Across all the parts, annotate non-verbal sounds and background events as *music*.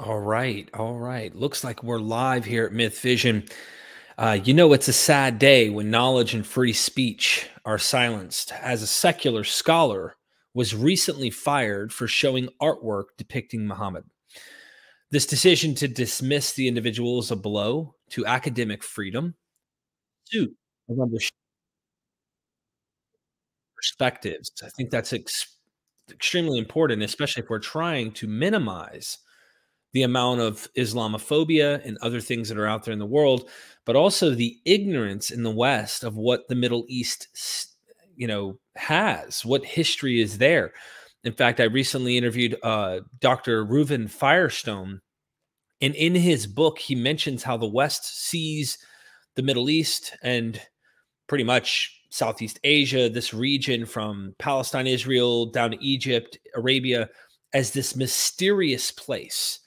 All right, all right. Looks like we're live here at MythVision. Uh, you know, it's a sad day when knowledge and free speech are silenced. As a secular scholar was recently fired for showing artwork depicting Muhammad. This decision to dismiss the individual is a blow to academic freedom, of perspectives. I think that's ex- extremely important, especially if we're trying to minimize the amount of Islamophobia and other things that are out there in the world, but also the ignorance in the West of what the Middle East, you know, has, what history is there. In fact, I recently interviewed uh, Dr. Reuven Firestone, and in his book, he mentions how the West sees the Middle East and pretty much Southeast Asia, this region from Palestine, Israel, down to Egypt, Arabia, as this mysterious place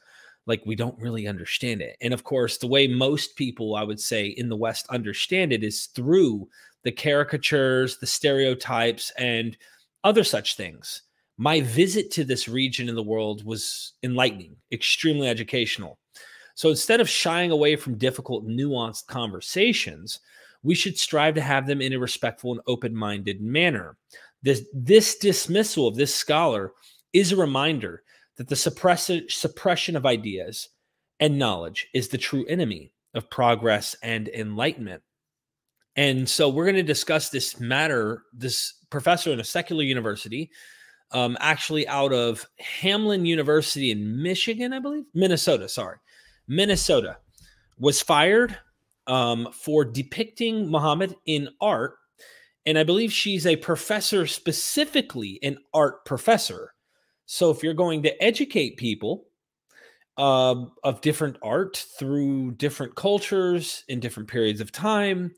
like we don't really understand it. And of course, the way most people, I would say, in the West understand it is through the caricatures, the stereotypes, and other such things. My visit to this region in the world was enlightening, extremely educational. So instead of shying away from difficult, nuanced conversations, we should strive to have them in a respectful and open minded manner. This, this dismissal of this scholar is a reminder that the suppress- suppression of ideas and knowledge is the true enemy of progress and enlightenment. And so we're going to discuss this matter. This professor in a secular university, um, actually out of Hamline University in Michigan, I believe, Minnesota, sorry, Minnesota, was fired um, for depicting Muhammad in art. And I believe she's a professor, specifically an art professor. So if you're going to educate people uh, of different art through different cultures in different periods of time,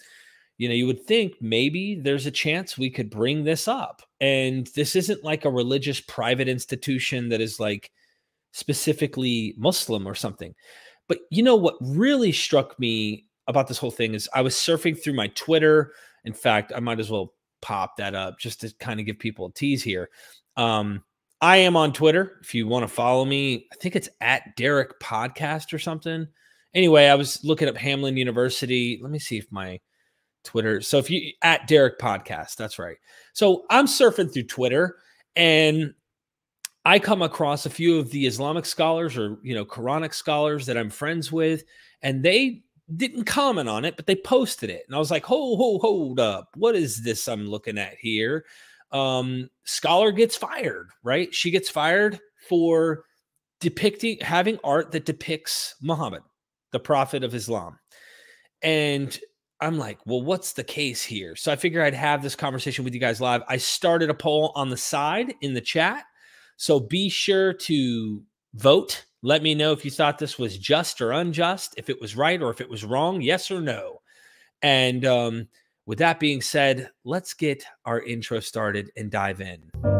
you know, you would think maybe there's a chance we could bring this up. And this isn't like a religious private institution that is like specifically Muslim or something. But you know what really struck me about this whole thing is I was surfing through my Twitter. In fact, I might as well pop that up just to kind of give people a tease here. Um, I am on Twitter. If you want to follow me, I think it's at Derek Podcast or something. Anyway, I was looking up Hamline University. Let me see if my Twitter. So if you at Derek Podcast, that's right. So I'm surfing through Twitter and I come across a few of the Islamic scholars or you know Quranic scholars that I'm friends with, and they didn't comment on it, but they posted it. And I was like, ho, ho, hold up. What is this I'm looking at here? Um, Scholar gets fired, right? She gets fired for depicting having art that depicts Muhammad, the prophet of Islam. And I'm like, well, what's the case here? So I figure I'd have this conversation with you guys live. I started a poll on the side in the chat. So be sure to vote. Let me know if you thought this was just or unjust, if it was right or if it was wrong, yes or no. And um, with that being said, let's get our intro started and dive in.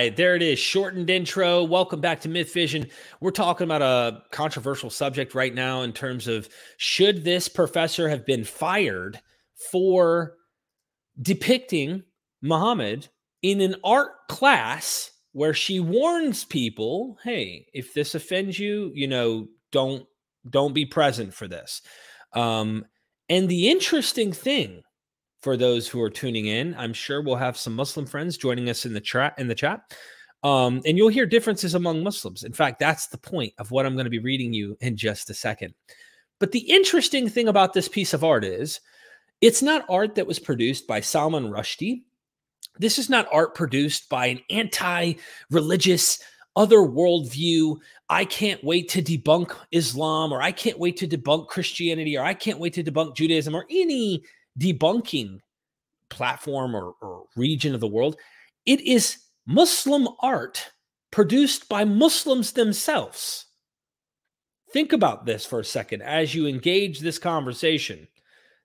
Right, there it is. Shortened intro. Welcome back to MythVision. We're talking about a controversial subject right now in terms of should this professor have been fired for depicting Muhammad in an art class where she warns people, "Hey, if this offends you, you know, don't don't be present for this." Um, and the interesting thing for those who are tuning in. I'm sure we'll have some Muslim friends joining us in the chat in the chat. Um, and you'll hear differences among Muslims. In fact, that's the point of what I'm going to be reading you in just a second. But the interesting thing about this piece of art is it's not art that was produced by Salman Rushdie. This is not art produced by an anti religious, other worldview. I can't wait to debunk Islam, or I can't wait to debunk Christianity, or I can't wait to debunk Judaism, or any debunking platform or, or region of the world. It is Muslim art produced by Muslims themselves. Think about this for a second as you engage this conversation.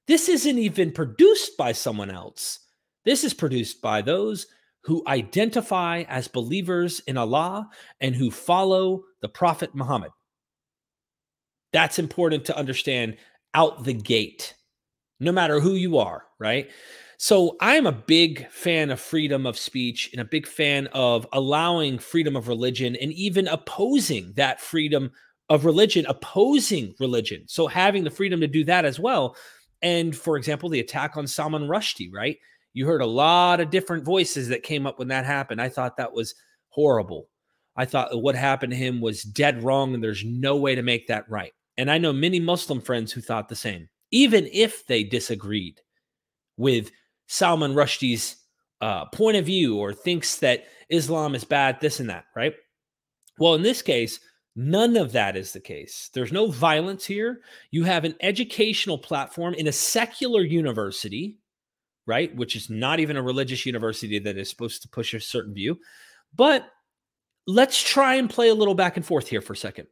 This isn't even produced by someone else. This is produced by those who identify as believers in Allah and who follow the Prophet Muhammad. That's important to understand out the gate, no matter who you are, right? So I'm a big fan of freedom of speech and a big fan of allowing freedom of religion and even opposing that freedom of religion, opposing religion. So having the freedom to do that as well. And for example, the attack on Salman Rushdie, right? You heard a lot of different voices that came up when that happened. I thought that was horrible. I thought what happened to him was dead wrong and there's no way to make that right. And I know many Muslim friends who thought the same, even if they disagreed with Salman Rushdie's uh, point of view or thinks that Islam is bad, this and that, right? Well, in this case, none of that is the case. There's no violence here. You have an educational platform in a secular university right? Which is not even a religious university that is supposed to push a certain view. But let's try and play a little back and forth here for a second.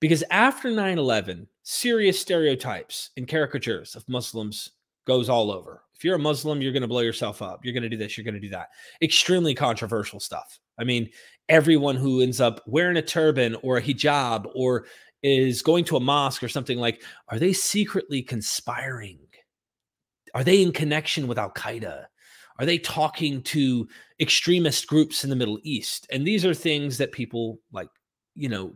Because after 9 11, serious stereotypes and caricatures of Muslims goes all over. If you're a Muslim, you're going to blow yourself up. You're going to do this, you're going to do that. Extremely controversial stuff. I mean, everyone who ends up wearing a turban or a hijab or is going to a mosque or something like, are they secretly conspiring are they in connection with Al Qaeda? Are they talking to extremist groups in the Middle East? And these are things that people like, you know,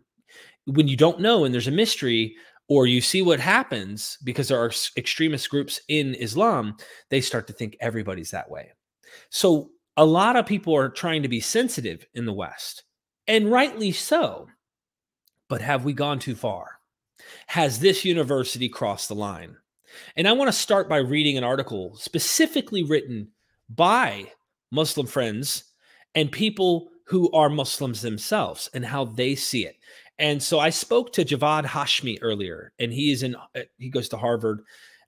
when you don't know and there's a mystery, or you see what happens because there are extremist groups in Islam, they start to think everybody's that way. So a lot of people are trying to be sensitive in the West, and rightly so. But have we gone too far? Has this university crossed the line? And I want to start by reading an article specifically written by Muslim friends and people who are Muslims themselves and how they see it. And so I spoke to Javad Hashmi earlier, and he is in uh, he goes to Harvard,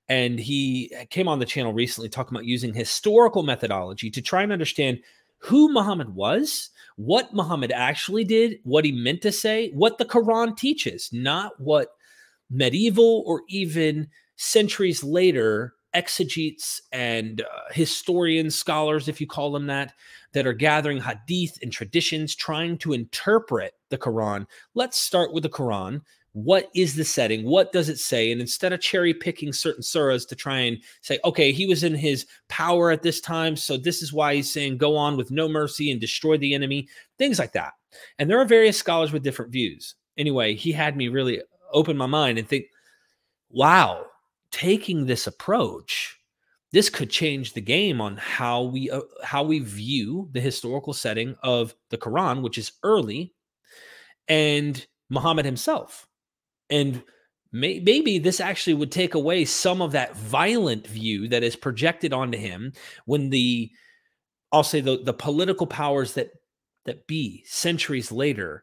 and he came on the channel recently talking about using historical methodology to try and understand who Muhammad was, what Muhammad actually did, what he meant to say, what the Quran teaches, not what medieval or even centuries later, exegetes and uh, historians, scholars, if you call them that, that are gathering hadith and traditions, trying to interpret the Quran. Let's start with the Quran. What is the setting? What does it say? And instead of cherry picking certain surahs to try and say, okay, he was in his power at this time. So this is why he's saying, go on with no mercy and destroy the enemy, things like that. And there are various scholars with different views. Anyway, he had me really open my mind and think, wow, taking this approach, this could change the game on how we uh, how we view the historical setting of the Quran, which is early, and Muhammad himself. And may, maybe this actually would take away some of that violent view that is projected onto him when the I'll say the, the political powers that that be centuries later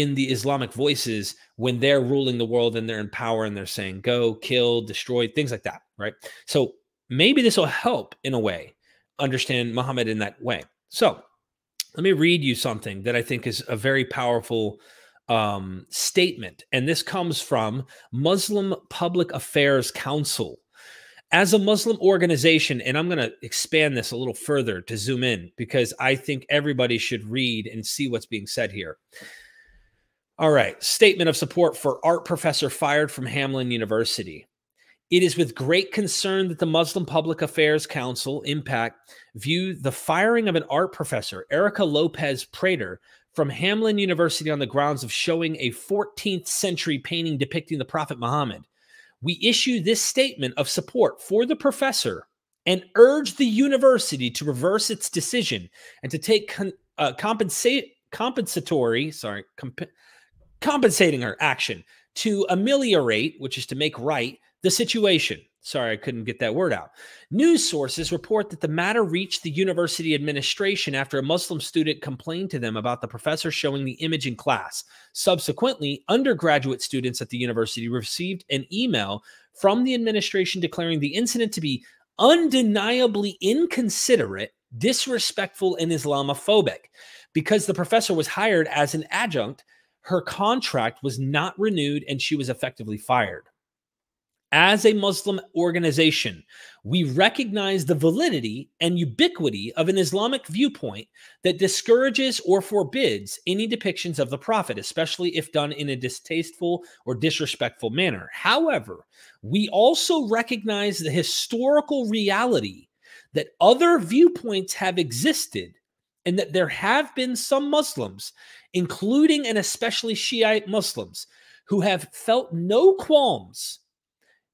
in the Islamic voices when they're ruling the world and they're in power and they're saying go, kill, destroy, things like that, right? So maybe this will help in a way understand Muhammad in that way. So let me read you something that I think is a very powerful um, statement. And this comes from Muslim Public Affairs Council. As a Muslim organization, and I'm going to expand this a little further to zoom in because I think everybody should read and see what's being said here. All right. Statement of support for art professor fired from Hamline University. It is with great concern that the Muslim Public Affairs Council, MPAC, view the firing of an art professor, Erica Lopez Prater, from Hamline University on the grounds of showing a 14th century painting depicting the Prophet Muhammad. We issue this statement of support for the professor and urge the university to reverse its decision and to take con- uh, compensatory sorry compensating her action to ameliorate, which is to make right, the situation. Sorry, I couldn't get that word out. News sources report that the matter reached the university administration after a Muslim student complained to them about the professor showing the image in class. Subsequently, undergraduate students at the university received an email from the administration declaring the incident to be undeniably inconsiderate, disrespectful, and Islamophobic. Because the professor was hired as an adjunct, her contract was not renewed and she was effectively fired. As a Muslim organization, we recognize the validity and ubiquity of an Islamic viewpoint that discourages or forbids any depictions of the Prophet, especially if done in a distasteful or disrespectful manner. However, we also recognize the historical reality that other viewpoints have existed and that there have been some Muslims, including and especially Shiite Muslims, who have felt no qualms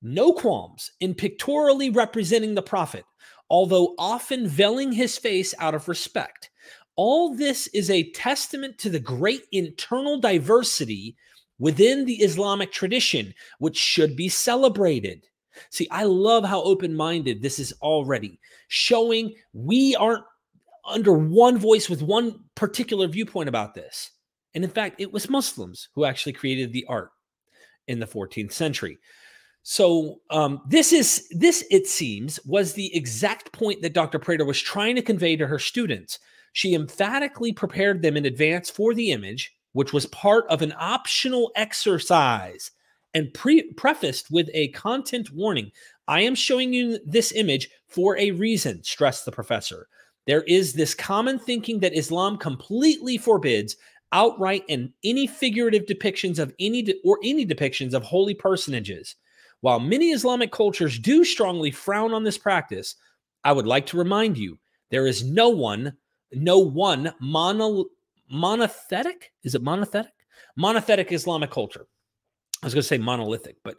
no qualms in pictorially representing the prophet, although often veiling his face out of respect. All this is a testament to the great internal diversity within the Islamic tradition, which should be celebrated. See, I love how open minded this is already, showing we aren't under one voice with one particular viewpoint about this. And in fact, it was Muslims who actually created the art in the 14th century. So um, this is this it seems was the exact point that Dr. Prater was trying to convey to her students. She emphatically prepared them in advance for the image, which was part of an optional exercise, and pre- prefaced with a content warning. I am showing you this image for a reason, stressed the professor. There is this common thinking that Islam completely forbids outright and any figurative depictions of any de- or any depictions of holy personages. While many Islamic cultures do strongly frown on this practice, I would like to remind you there is no one, no one mono, monothetic. Is it monothetic? Monothetic Islamic culture. I was going to say monolithic, but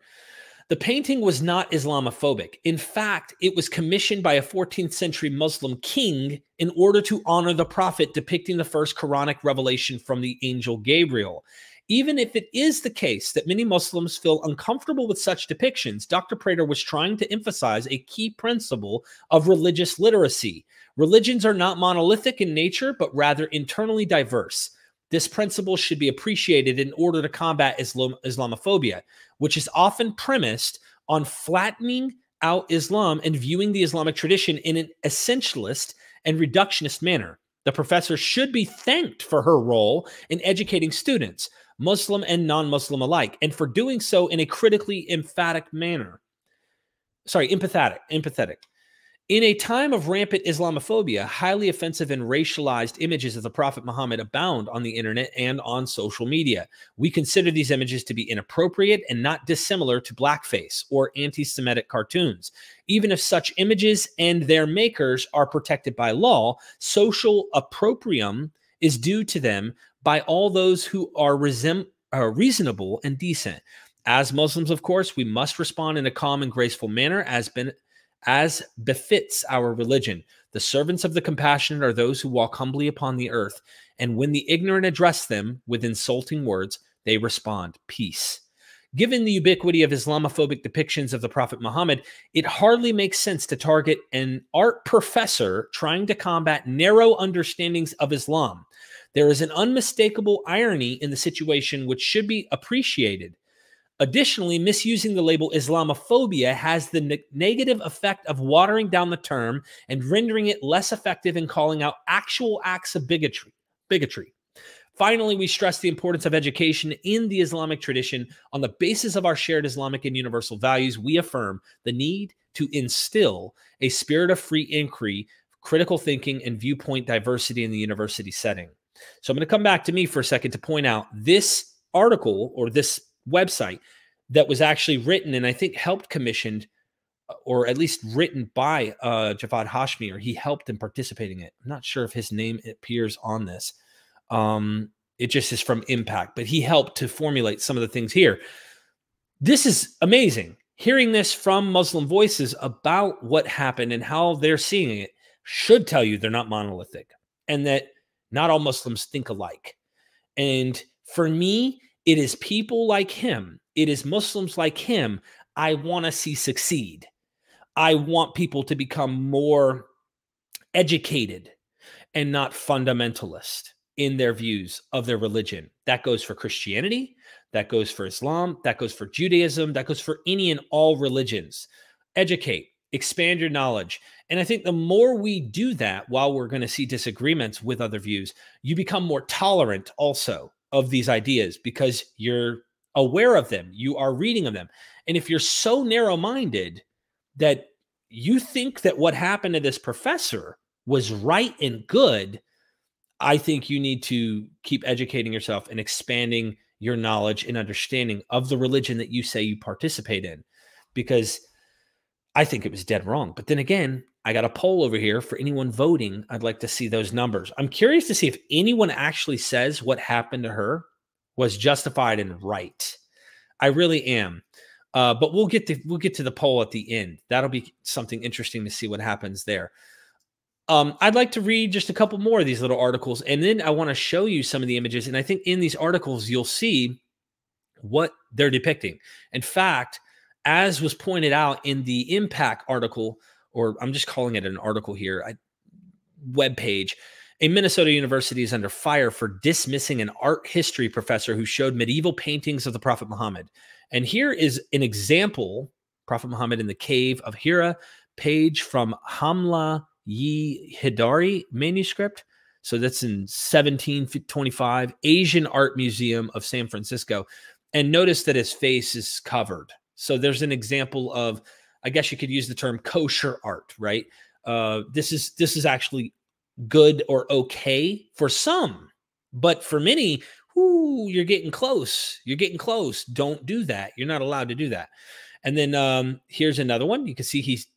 the painting was not Islamophobic. In fact, it was commissioned by a 14th century Muslim king in order to honor the prophet, depicting the first Quranic revelation from the angel Gabriel. Even if it is the case that many Muslims feel uncomfortable with such depictions, Dr. Prater was trying to emphasize a key principle of religious literacy. Religions are not monolithic in nature, but rather internally diverse. This principle should be appreciated in order to combat Islam- Islamophobia, which is often premised on flattening out Islam and viewing the Islamic tradition in an essentialist and reductionist manner. The professor should be thanked for her role in educating students. Muslim and non Muslim alike, and for doing so in a critically emphatic manner. Sorry, empathetic, empathetic. In a time of rampant Islamophobia, highly offensive and racialized images of the Prophet Muhammad abound on the internet and on social media. We consider these images to be inappropriate and not dissimilar to blackface or anti Semitic cartoons. Even if such images and their makers are protected by law, social opprobrium is due to them by all those who are uh, reasonable and decent. As Muslims, of course, we must respond in a calm and graceful manner as been as befits our religion. The servants of the compassionate are those who walk humbly upon the earth, and when the ignorant address them with insulting words, they respond, Peace. Given the ubiquity of Islamophobic depictions of the Prophet Muhammad, it hardly makes sense to target an art professor trying to combat narrow understandings of Islam. There is an unmistakable irony in the situation which should be appreciated. Additionally, misusing the label Islamophobia has the ne- negative effect of watering down the term and rendering it less effective in calling out actual acts of bigotry. Bigotry. Finally, we stress the importance of education in the Islamic tradition. On the basis of our shared Islamic and universal values, we affirm the need to instill a spirit of free inquiry, critical thinking, and viewpoint diversity in the university setting. So I'm going to come back to me for a second to point out this article or this website that was actually written and I think helped commissioned or at least written by uh, Javad Hashmi, or he helped in participating in it. I'm not sure if his name appears on this. Um, it just is from MPAC, but he helped to formulate some of the things here. This is amazing. Hearing this from Muslim voices about what happened and how they're seeing it should tell you they're not monolithic and that not all Muslims think alike. And for me, it is people like him, it is Muslims like him I want to see succeed. I want people to become more educated and not fundamentalist in their views of their religion. That goes for Christianity, that goes for Islam, that goes for Judaism, that goes for any and all religions. Educate, expand your knowledge. And I think the more we do that, while we're going to see disagreements with other views, you become more tolerant also of these ideas because you're aware of them, you are reading of them. And if you're so narrow minded that you think that what happened to this professor was right and good, I think you need to keep educating yourself and expanding your knowledge and understanding of the religion that you say you participate in because I think it was dead wrong. But then again, I got a poll over here for anyone voting. I'd like to see those numbers. I'm curious to see if anyone actually says what happened to her was justified and right. I really am. Uh, but we'll get to we'll get to the poll at the end. That'll be something interesting to see what happens there. Um, I'd like to read just a couple more of these little articles, and then I want to show you some of the images. And I think in these articles, you'll see what they're depicting. In fact, as was pointed out in the MPAC article, or I'm just calling it an article here, I, web page, a Minnesota university is under fire for dismissing an art history professor who showed medieval paintings of the Prophet Muhammad. And here is an example Prophet Muhammad in the cave of Hira, page from Hamla Yi Hidari manuscript. So that's in 1725, Asian Art Museum of San Francisco. And notice that his face is covered. So there's an example of, I guess you could use the term kosher art, right? Uh, this is this is actually good or okay for some, but for many, whoo, you're getting close. You're getting close. Don't do that. You're not allowed to do that. And then um, here's another one. You can see he's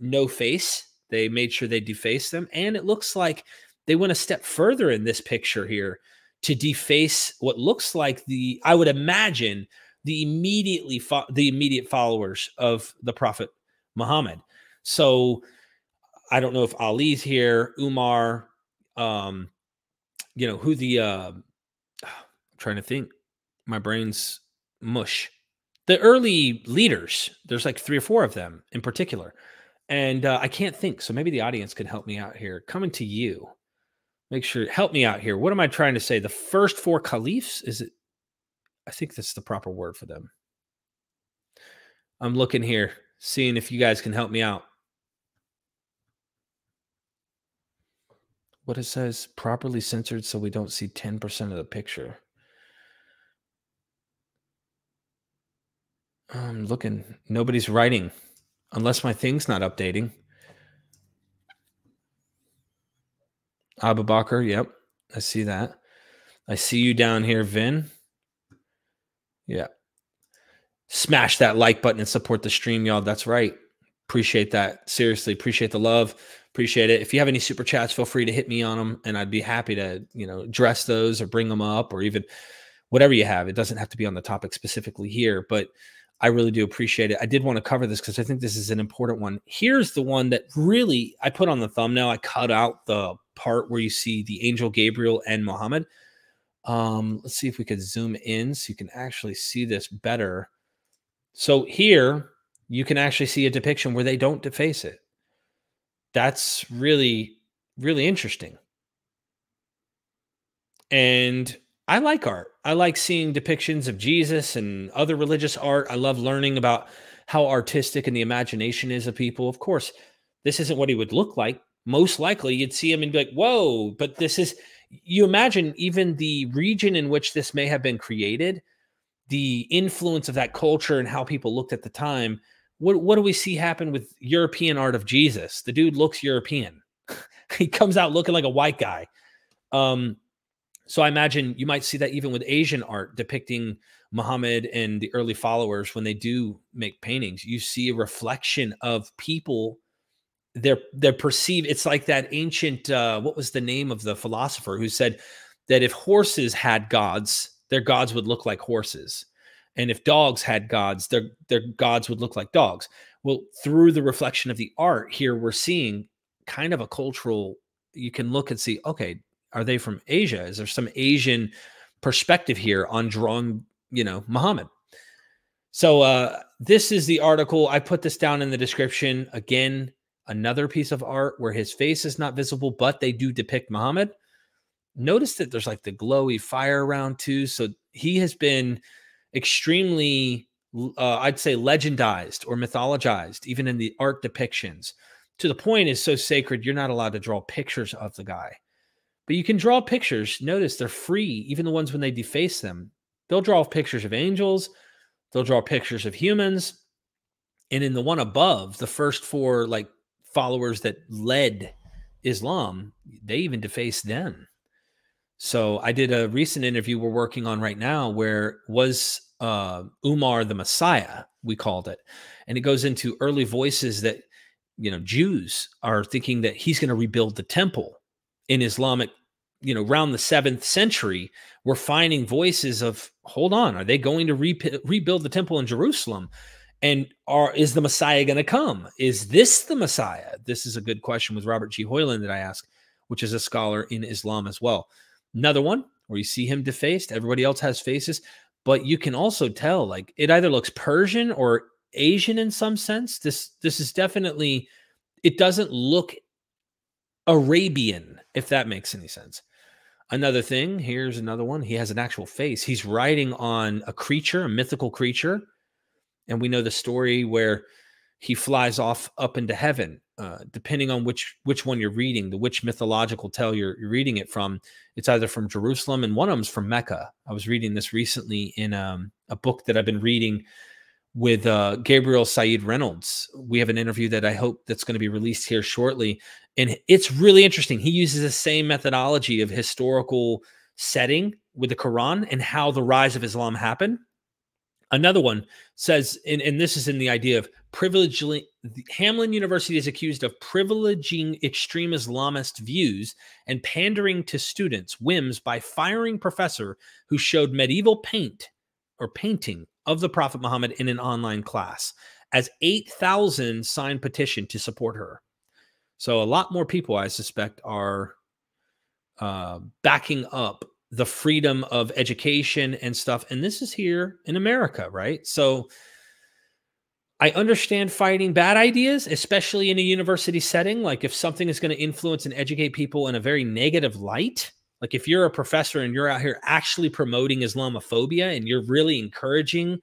no face. They made sure they deface them. And it looks like they went a step further in this picture here to deface what looks like the, I would imagine, the immediately fo- the immediate followers of the Prophet Muhammad. So I don't know if Ali's here, Umar, um, you know, who the uh, I'm trying to think. My brain's mush. The early leaders, there's like three or four of them in particular and uh, I can't think. So maybe the audience can help me out here. Coming to you, make sure help me out here. What am I trying to say? The first four caliphs is it? I think that's the proper word for them. I'm looking here, seeing if you guys can help me out. What it says properly censored so we don't see 10% of the picture. I'm looking, nobody's writing unless my thing's not updating. Abubakar, yep, I see that. I see you down here, Vin. Yeah. Smash that like button and support the stream, y'all. That's right. Appreciate that. Seriously, appreciate the love. Appreciate it. If you have any super chats, feel free to hit me on them, and I'd be happy to, you know, address those or bring them up or even whatever you have. It doesn't have to be on the topic specifically here, but I really do appreciate it. I did want to cover this because I think this is an important one. Here's the one that really I put on the thumbnail. I cut out the part where you see the angel Gabriel and Muhammad. Um, let's see if we could zoom in so you can actually see this better. So here you can actually see a depiction where they don't deface it. That's really, really interesting. And I like art. I like seeing depictions of Jesus and other religious art. I love learning about how artistic and the imagination is of people. Of course, this isn't what he would look like. Most likely, you'd see him and be like, whoa, but this is, you imagine even the region in which this may have been created, the influence of that culture and how people looked at the time. What, what do we see happen with European art of Jesus? The dude looks European. *laughs* he comes out looking like a white guy. Um, so I imagine you might see that even with Asian art depicting Muhammad and the early followers when they do make paintings, you see a reflection of people. They're they're perceived. It's like that ancient. Uh, what was the name of the philosopher who said that if horses had gods, their gods would look like horses, and if dogs had gods, their their gods would look like dogs. Well, through the reflection of the art here, we're seeing kind of a cultural. You can look and see, okay, are they from Asia? Is there some Asian perspective here on drawing, you know, Muhammad? So uh, this is the article. I put this down in the description. Again, another piece of art where his face is not visible, but they do depict Muhammad. Notice that there's like the glowy fire around too. So he has been extremely, uh, I'd say, legendized or mythologized, even in the art depictions. To the point is so sacred, you're not allowed to draw pictures of the guy. But you can draw pictures. Notice they're free, even the ones when they deface them. They'll draw pictures of angels, they'll draw pictures of humans. And in the one above, the first four like followers that led Islam, they even defaced them. So I did a recent interview we're working on right now where was uh, Umar the Messiah, we called it. And it goes into early voices that, you know, Jews are thinking that he's going to rebuild the temple in Islamic, you know, around the seventh century. We're finding voices of, hold on, are they going to re- rebuild the temple in Jerusalem? And are is the Messiah going to come? Is this the Messiah? This is a good question with Robert G. Hoyland that I ask, which is a scholar in Islam as well. Another one where you see him defaced. Everybody else has faces, but you can also tell like it either looks Persian or Asian in some sense. This this is definitely it doesn't look Arabian, if that makes any sense. Another thing, here's another one. He has an actual face. He's riding on a creature, a mythical creature. And we know the story where he flies off up into heaven. Uh, depending on which which one you're reading, the which mythological tale you're, you're, reading it from, it's either from Jerusalem and one of them's from Mecca. I was reading this recently in um, a book that I've been reading with uh, Gabriel Said Reynolds. We have an interview that I hope that's going to be released here shortly, and it's really interesting. He uses the same methodology of historical setting with the Quran and how the rise of Islam happened Another one says, and, and this is in the idea of privileging, Hamline University is accused of privileging extreme Islamist views and pandering to students' whims by firing professor who showed medieval paint or painting of the Prophet Muhammad in an online class as 8,000 signed petition to support her. So a lot more people, I suspect, are uh, backing up the freedom of education and stuff. And this is here in America, right? So I understand fighting bad ideas, especially in a university setting. Like if something is going to influence and educate people in a very negative light, like if you're a professor and you're out here actually promoting Islamophobia and you're really encouraging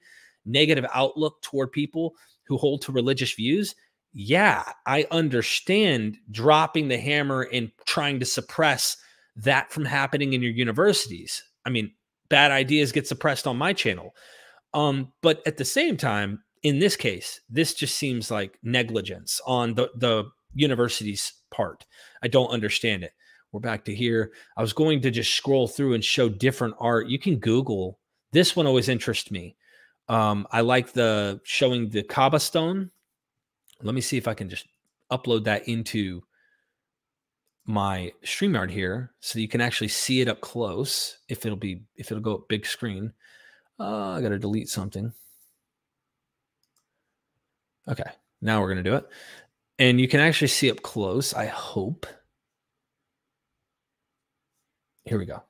negative outlook toward people who hold to religious views, yeah, I understand dropping the hammer and trying to suppress that from happening in your universities. I mean, bad ideas get suppressed on my channel. Um, but at the same time, in this case, this just seems like negligence on the, the university's part. I don't understand it. We're back to here. I was going to just scroll through and show different art. You can Google. This one always interests me. Um, I like the showing the Kaaba stone. Let me see if I can just upload that into my StreamYard here so you can actually see it up close if it'll be if it'll go up big screen. Uh, I got to delete something. Okay, now we're going to do it. And you can actually see up close, I hope. Here we go.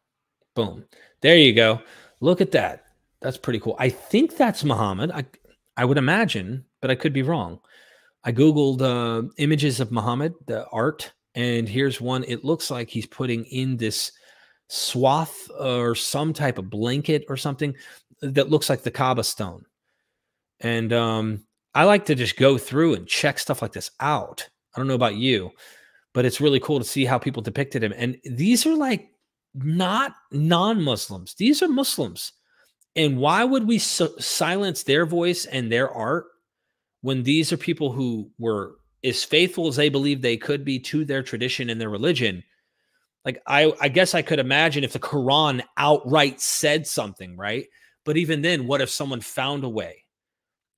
Boom. There you go. Look at that. That's pretty cool. I think that's Muhammad. I I would imagine, but I could be wrong. I googled uh, images of Muhammad, the art, and here's one. It looks like he's putting in this swath or some type of blanket or something that looks like the Kaaba stone. And um, I like to just go through and check stuff like this out. I don't know about you, but it's really cool to see how people depicted him. And these are like not non Muslims, these are Muslims. And why would we silence their voice and their art when these are people who were as faithful as they believe they could be to their tradition and their religion, like I, I guess I could imagine if the Quran outright said something, right? But even then, what if someone found a way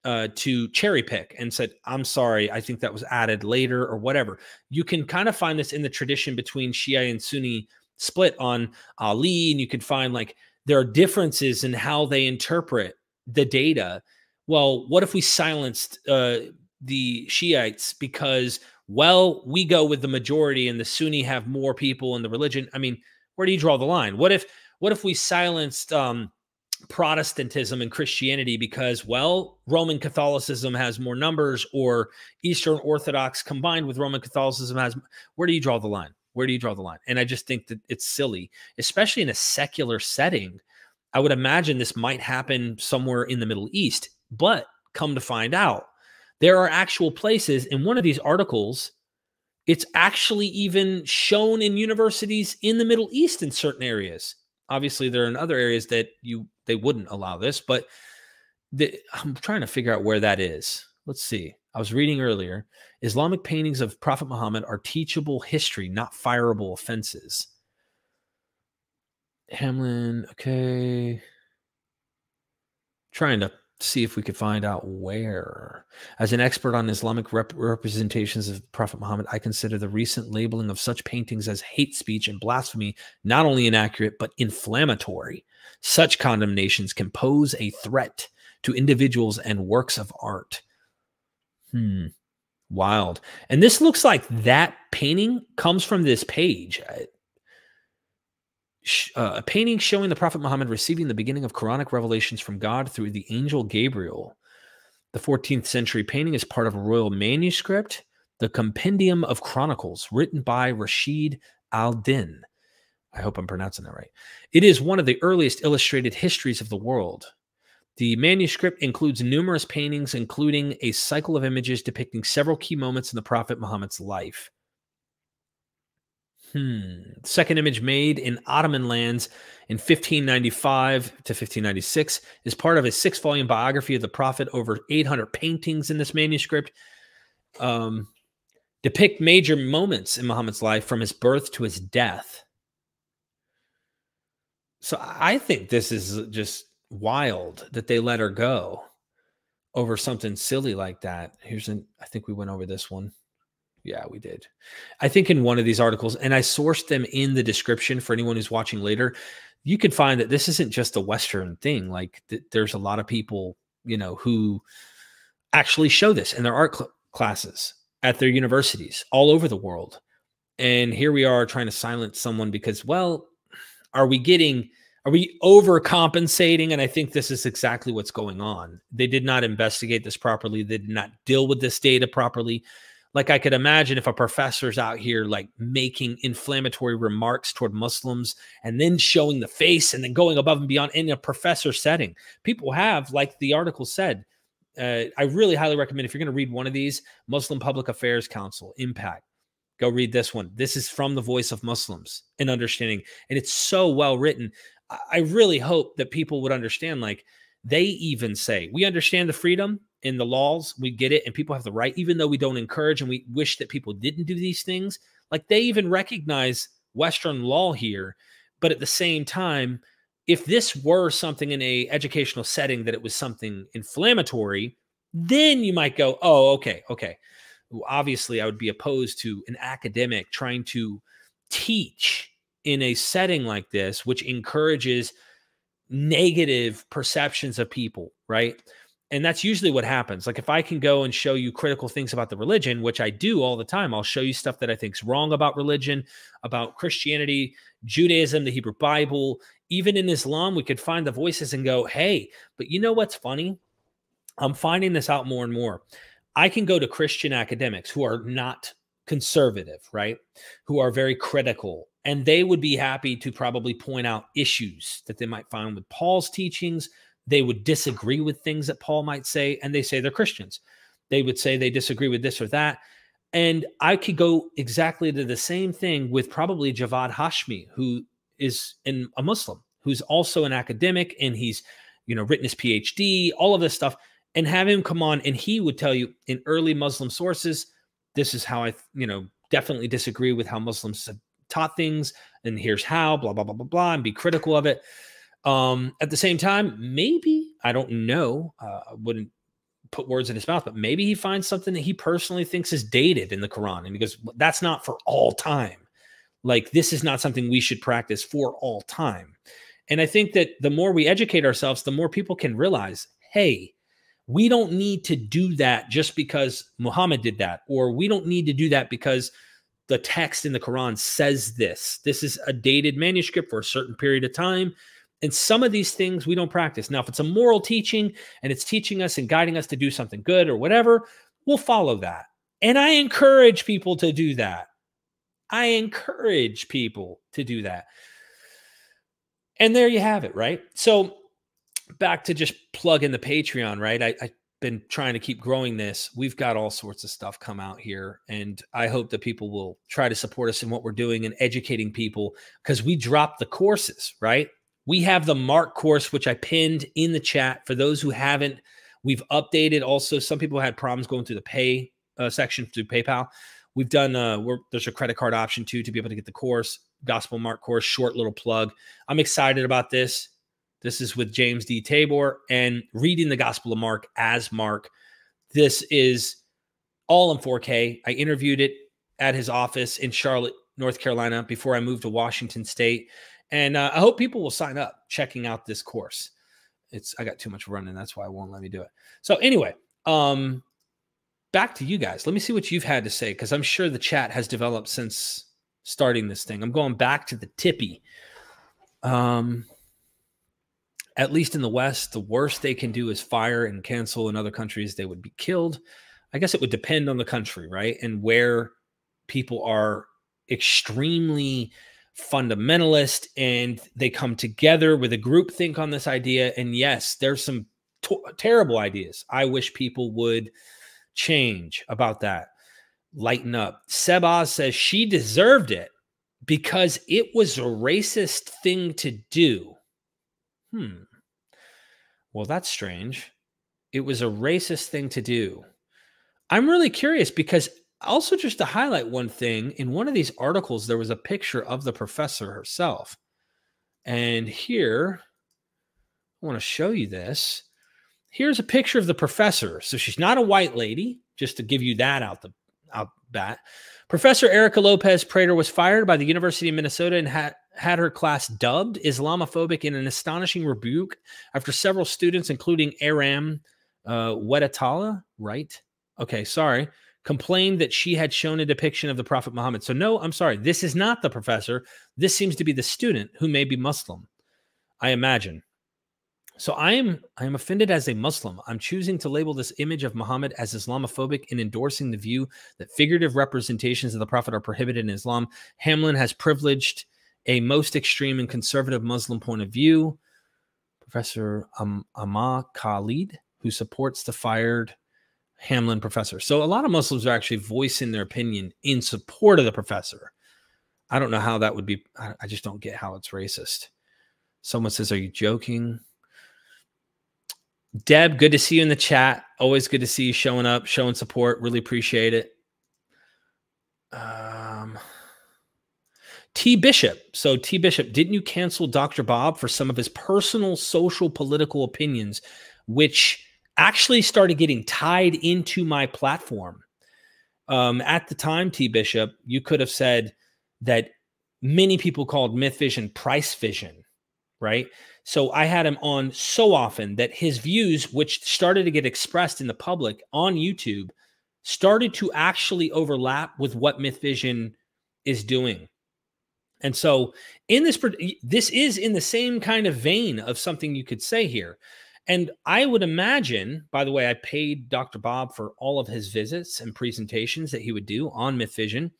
uh, to cherry pick and said, I'm sorry, I think that was added later or whatever? You can kind of find this in the tradition between Shia and Sunni split on Ali, and you could find like there are differences in how they interpret the data. Well, what if we silenced uh, the Shiites because, well, we go with the majority and the Sunni have more people in the religion. I mean, where do you draw the line? What if what if we silenced um, Protestantism and Christianity because, well, Roman Catholicism has more numbers, or Eastern Orthodox combined with Roman Catholicism has? Where do you draw the line? Where do you draw the line? And I just think that it's silly, especially in a secular setting. I would imagine this might happen somewhere in the Middle East, but come to find out, there are actual places in one of these articles, it's actually even shown in universities in the Middle East in certain areas. Obviously, there are in other areas that you they wouldn't allow this, but the, I'm trying to figure out where that is. Let's see. I was reading earlier Islamic paintings of Prophet Muhammad are teachable history, not fireable offenses. Hamline, okay. Trying to see if we could find out where. As an expert on Islamic rep- representations of Prophet Muhammad, I consider the recent labeling of such paintings as hate speech and blasphemy not only inaccurate, but inflammatory. Such condemnations can pose a threat to individuals and works of art. Hmm. Wild. And this looks like that painting comes from this page. Uh, a painting showing the Prophet Muhammad receiving the beginning of Quranic revelations from God through the angel Gabriel. The 14th century painting is part of a royal manuscript, the Compendium of Chronicles, written by Rashid al Din. I hope I'm pronouncing that right. It is one of the earliest illustrated histories of the world. The manuscript includes numerous paintings, including a cycle of images depicting several key moments in the Prophet Muhammad's life. Hmm. Second image made in Ottoman lands in 1595 to 1596 is part of a six volume biography of the Prophet. Over 800 paintings in this manuscript um, depict major moments in Muhammad's life from his birth to his death. So I think this is just wild that they let her go over something silly like that. Here's an I think we went over this one. Yeah, we did. I think in one of these articles, and I sourced them in the description for anyone who's watching later, you can find that this isn't just a Western thing. Like th- there's a lot of people, you know, who actually show this in their art cl- classes at their universities all over the world. And here we are trying to silence someone because, well, are we getting are we overcompensating? And I think this is exactly what's going on. They did not investigate this properly. They did not deal with this data properly. Like I could imagine if a professor's out here like making inflammatory remarks toward Muslims and then showing the face and then going above and beyond in a professor setting. People have, like the article said, uh, I really highly recommend if you're going to read one of these, Muslim Public Affairs Council, MPAC. Go read this one. This is from the voice of Muslims and understanding. And it's so well written. I really hope that people would understand like they even say we understand the freedom in the laws we get it and people have the right even though we don't encourage and we wish that people didn't do these things like they even recognize western law here but at the same time if this were something in a educational setting that it was something inflammatory then you might go oh okay okay obviously i would be opposed to an academic trying to teach in a setting like this, which encourages negative perceptions of people, right? And that's usually what happens. Like if I can go and show you critical things about the religion, which I do all the time, I'll show you stuff that I think is wrong about religion, about Christianity, Judaism, the Hebrew Bible, even in Islam, we could find the voices and go, hey, but you know what's funny? I'm finding this out more and more. I can go to Christian academics who are not conservative, right? Who are very critical and they would be happy to probably point out issues that they might find with Paul's teachings. They would disagree with things that Paul might say, and they say they're Christians. They would say they disagree with this or that. And I could go exactly to the same thing with probably Javad Hashmi, who is in a Muslim, who's also an academic, and he's, you know, written his PhD, all of this stuff, and have him come on, and he would tell you in early Muslim sources, this is how I, you know, definitely disagree with how Muslims have taught things and here's how blah blah blah blah blah and be critical of it um at the same time maybe i don't know uh, i wouldn't put words in his mouth but maybe he finds something that he personally thinks is dated in the quran and he goes that's not for all time like this is not something we should practice for all time and i think that the more we educate ourselves the more people can realize hey we don't need to do that just because muhammad did that or we don't need to do that because the text in the Quran says this. This is a dated manuscript for a certain period of time. And some of these things we don't practice. Now, if it's a moral teaching and it's teaching us and guiding us to do something good or whatever, we'll follow that. And I encourage people to do that. I encourage people to do that. And there you have it, right? So back to just plug in the Patreon, right? I, I been trying to keep growing this, we've got all sorts of stuff come out here. And I hope that people will try to support us in what we're doing and educating people because we drop the courses, right? We have the Mark course, which I pinned in the chat. For those who haven't, we've updated also. Some people had problems going through the pay uh, section through PayPal. We've done, uh, there's a credit card option too to be able to get the course, Gospel Mark course, short little plug. I'm excited about this. This is with James D. Tabor and reading the Gospel of Mark as Mark. This is all in 4K. I interviewed it at his office in Charlotte, North Carolina, before I moved to Washington State. And uh, I hope people will sign up checking out this course. It's I got too much running, that's why I won't let me do it. So anyway, um, back to you guys. Let me see what you've had to say because I'm sure the chat has developed since starting this thing. I'm going back to the tippy. Um, at least in the West, the worst they can do is fire and cancel. In other countries, they would be killed. I guess it would depend on the country, right? And where people are extremely fundamentalist and they come together with a group think on this idea. And yes, there's some terrible ideas. I wish people would change about that. Lighten up. Sebaz says she deserved it because it was a racist thing to do. Hmm. Well, that's strange. It was a racist thing to do. I'm really curious because also just to highlight one thing in one of these articles there was a picture of the professor herself. And here I want to show you this. Here's a picture of the professor. So she's not a white lady, just to give you that out the out bat. Professor Erica Lopez Prater was fired by the University of Minnesota and had had her class dubbed Islamophobic in an astonishing rebuke after several students, including Aram uh, Wedatalla, right? Okay, sorry, complained that she had shown a depiction of the Prophet Muhammad. So, no, I'm sorry, this is not the professor. This seems to be the student who may be Muslim, I imagine. So I am I am offended as a Muslim. I'm choosing to label this image of Muhammad as Islamophobic and endorsing the view that figurative representations of the Prophet are prohibited in Islam. Hamline has privileged a most extreme and conservative Muslim point of view. Professor um, Amna Khalid, who supports the fired Hamline professor. So a lot of Muslims are actually voicing their opinion in support of the professor. I don't know how that would be. I just don't get how it's racist. Someone says, Are you joking? Deb, good to see you in the chat. Always good to see you showing up, showing support. Really appreciate it. Um, T Bishop. So, T Bishop, didn't you cancel Dr. Bob for some of his personal social political opinions, which actually started getting tied into my platform? Um, at the time, T Bishop, you could have said that many people called MythVision price vision, right? So I had him on so often that his views, which started to get expressed in the public on YouTube, started to actually overlap with what MythVision is doing. And so in this this is in the same kind of vein of something you could say here. And I would imagine, by the way, I paid Dr. Bob for all of his visits and presentations that he would do on MythVision.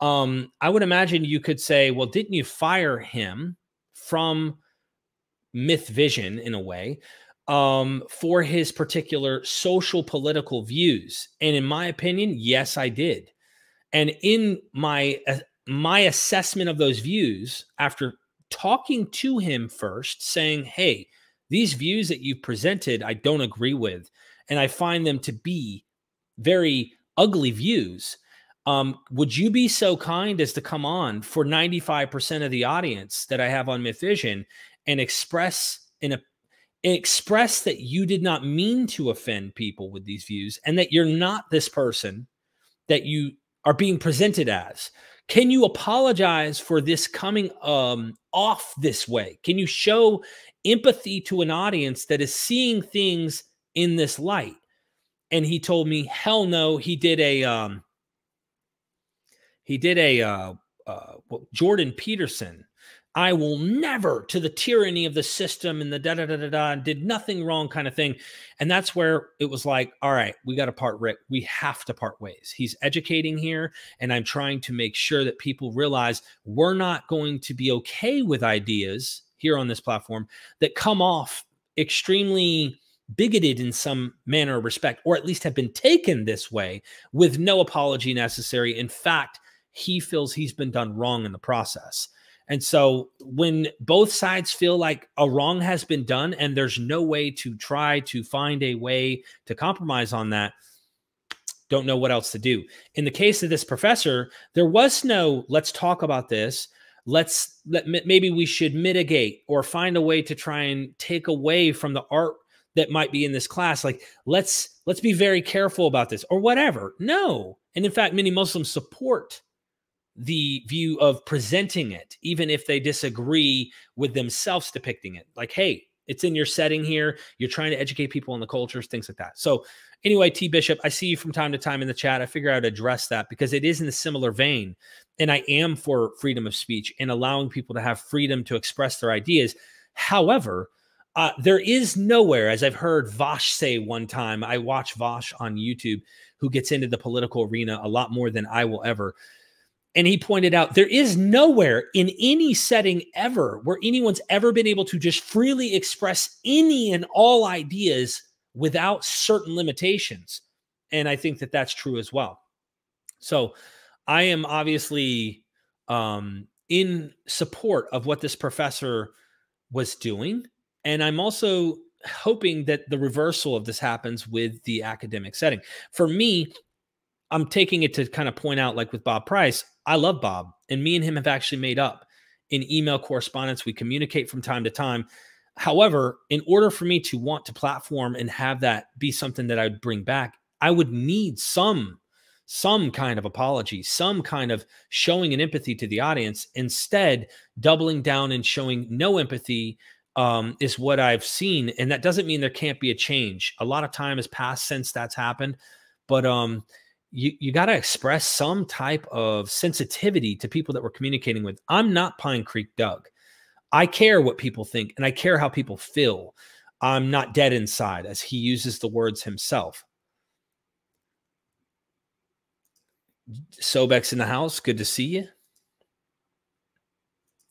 Um, I would imagine you could say, well, didn't you fire him from MythVision in a way um, for his particular social political views. And in my opinion, yes, I did. And in my uh, my assessment of those views, after talking to him first, saying, "Hey, these views that you've presented, I don't agree with, and I find them to be very ugly views." Um, would you be so kind as to come on for 95% of the audience that I have on MythVision and express in a express that you did not mean to offend people with these views and that you're not this person that you are being presented as can you apologize for this coming um, off this way can you show empathy to an audience that is seeing things in this light and he told me hell no he did a um, he did a uh, uh, jordan peterson I will never to the tyranny of the system and the da da da da da did nothing wrong kind of thing. And that's where it was like, all right, we got to part Rick. We have to part ways. He's educating here. And I'm trying to make sure that people realize we're not going to be okay with ideas here on this platform that come off extremely bigoted in some manner or respect, or at least have been taken this way with no apology necessary. In fact, he feels he's been done wrong in the process. And so when both sides feel like a wrong has been done and there's no way to try to find a way to compromise on that, don't know what else to do. In the case of this professor, there was no let's talk about this. Let's let maybe we should mitigate or find a way to try and take away from the art that might be in this class like let's let's be very careful about this or whatever. No. And in fact, many Muslims support the view of presenting it, even if they disagree with themselves depicting it. Like, hey, it's in your setting here. You're trying to educate people on the cultures, things like that. So, anyway, T Bishop, I see you from time to time in the chat. I figure I'd address that because it is in a similar vein. And I am for freedom of speech and allowing people to have freedom to express their ideas. However, uh, there is nowhere, as I've heard Vaush say one time, I watch Vaush on YouTube, who gets into the political arena a lot more than I will ever. And he pointed out there is nowhere in any setting ever where anyone's ever been able to just freely express any and all ideas without certain limitations. And I think that that's true as well. So I am obviously um, in support of what this professor was doing. And I'm also hoping that the reversal of this happens with the academic setting. For me, I'm taking it to kind of point out, like with Bob Price, I love Bob, and me and him have actually made up in email correspondence. We communicate from time to time. However, in order for me to want to platform and have that be something that I'd bring back, I would need some some kind of apology, some kind of showing an empathy to the audience. Instead, doubling down and showing no empathy um, is what I've seen, and that doesn't mean there can't be a change. A lot of time has passed since that's happened, but um, you you got to express some type of sensitivity to people that we're communicating with. I'm not Pine Creek Doug. I care what people think and I care how people feel. I'm not dead inside, as he uses the words himself. Sobex in the house. Good to see you.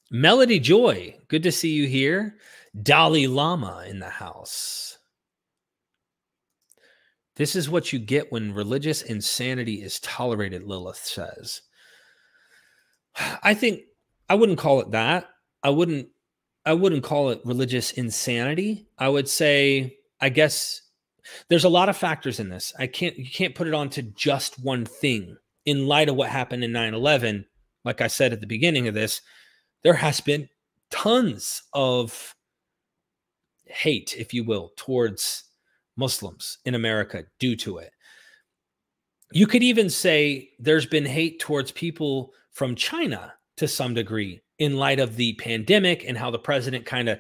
Melody Joy. Good to see you here. Dalai Lama in the house. This is what you get when religious insanity is tolerated, Lilith says. I think I wouldn't call it that. I wouldn't I wouldn't call it religious insanity. I would say I guess there's a lot of factors in this. I can't you can't put it onto just one thing. In light of what happened in 9/11, like I said at the beginning of this, there has been tons of hate, if you will, towards Muslims in America due to it. You could even say there's been hate towards people from China to some degree in light of the pandemic and how the president kind of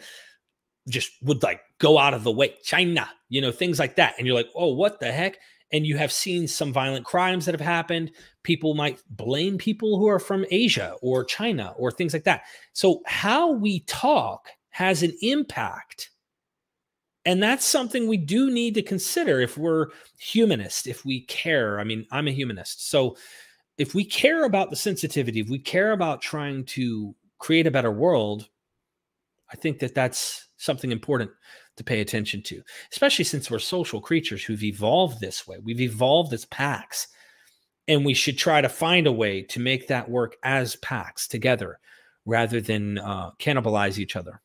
just would like go out of the way, China, you know, things like that. And you're like, oh, what the heck? And you have seen some violent crimes that have happened. People might blame people who are from Asia or China or things like that. So, how we talk has an impact and that's something we do need to consider if we're humanist, if we care. I mean, I'm a humanist. So if we care about the sensitivity, if we care about trying to create a better world, I think that that's something important to pay attention to, especially since we're social creatures who've evolved this way. We've evolved as packs, and we should try to find a way to make that work as packs together rather than uh, cannibalize each other.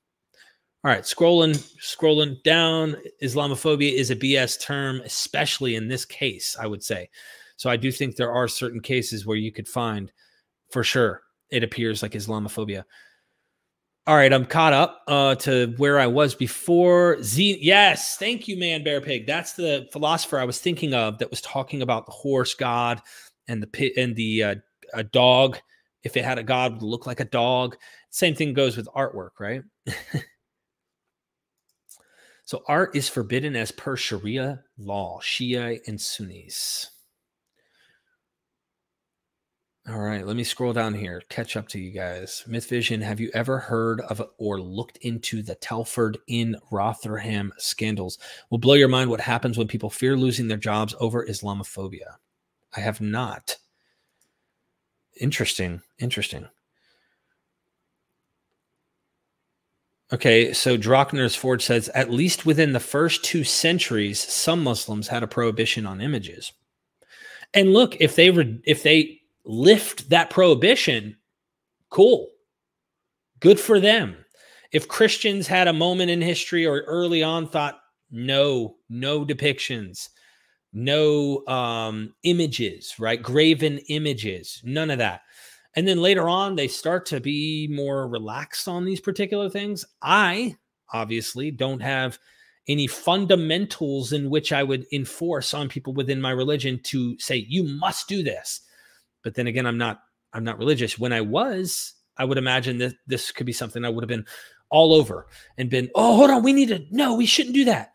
All right, scrolling, scrolling down. Islamophobia is a BS term, especially in this case, I would say. So I do think there are certain cases where you could find, for sure, it appears like Islamophobia. All right, I'm caught up uh, to where I was before. Z, yes, thank you, man, bear pig. That's the philosopher I was thinking of that was talking about the horse god and the pit and the uh, a dog. If it had a god, would look like a dog. Same thing goes with artwork, right? *laughs* So art is forbidden as per Sharia law, Shia and Sunnis. All right, let me scroll down here, catch up to you guys. MythVision, have you ever heard of or looked into the Telford in Rotherham scandals? Will blow your mind what happens when people fear losing their jobs over Islamophobia. I have not. Interesting, interesting. Okay, so Drockner's Ford says at least within the first two centuries, some Muslims had a prohibition on images. And look, if they were if they lift that prohibition, cool. Good for them. If Christians had a moment in history or early on thought, no, no depictions, no um, images, right? Graven images, none of that. And then later on, they start to be more relaxed on these particular things. I obviously don't have any fundamentals in which I would enforce on people within my religion to say, you must do this. But then again, I'm not, I'm not religious. When I was, I would imagine that this could be something I would have been all over and been, oh, hold on, we need to, no, we shouldn't do that.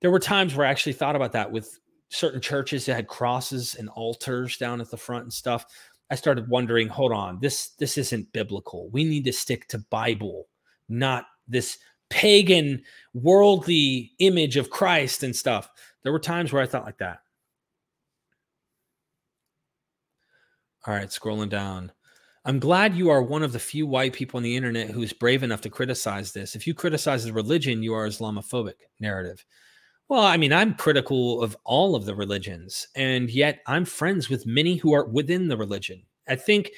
There were times where I actually thought about that with certain churches that had crosses and altars down at the front and stuff. I started wondering, hold on, this this isn't biblical. We need to stick to Bible, not this pagan worldly image of Christ and stuff. There were times where I thought like that. All right, scrolling down. I'm glad you are one of the few white people on the internet who is brave enough to criticize this. If you criticize the religion, you are Islamophobic narrative. Well, I mean, I'm critical of all of the religions, and yet I'm friends with many who are within the religion. I think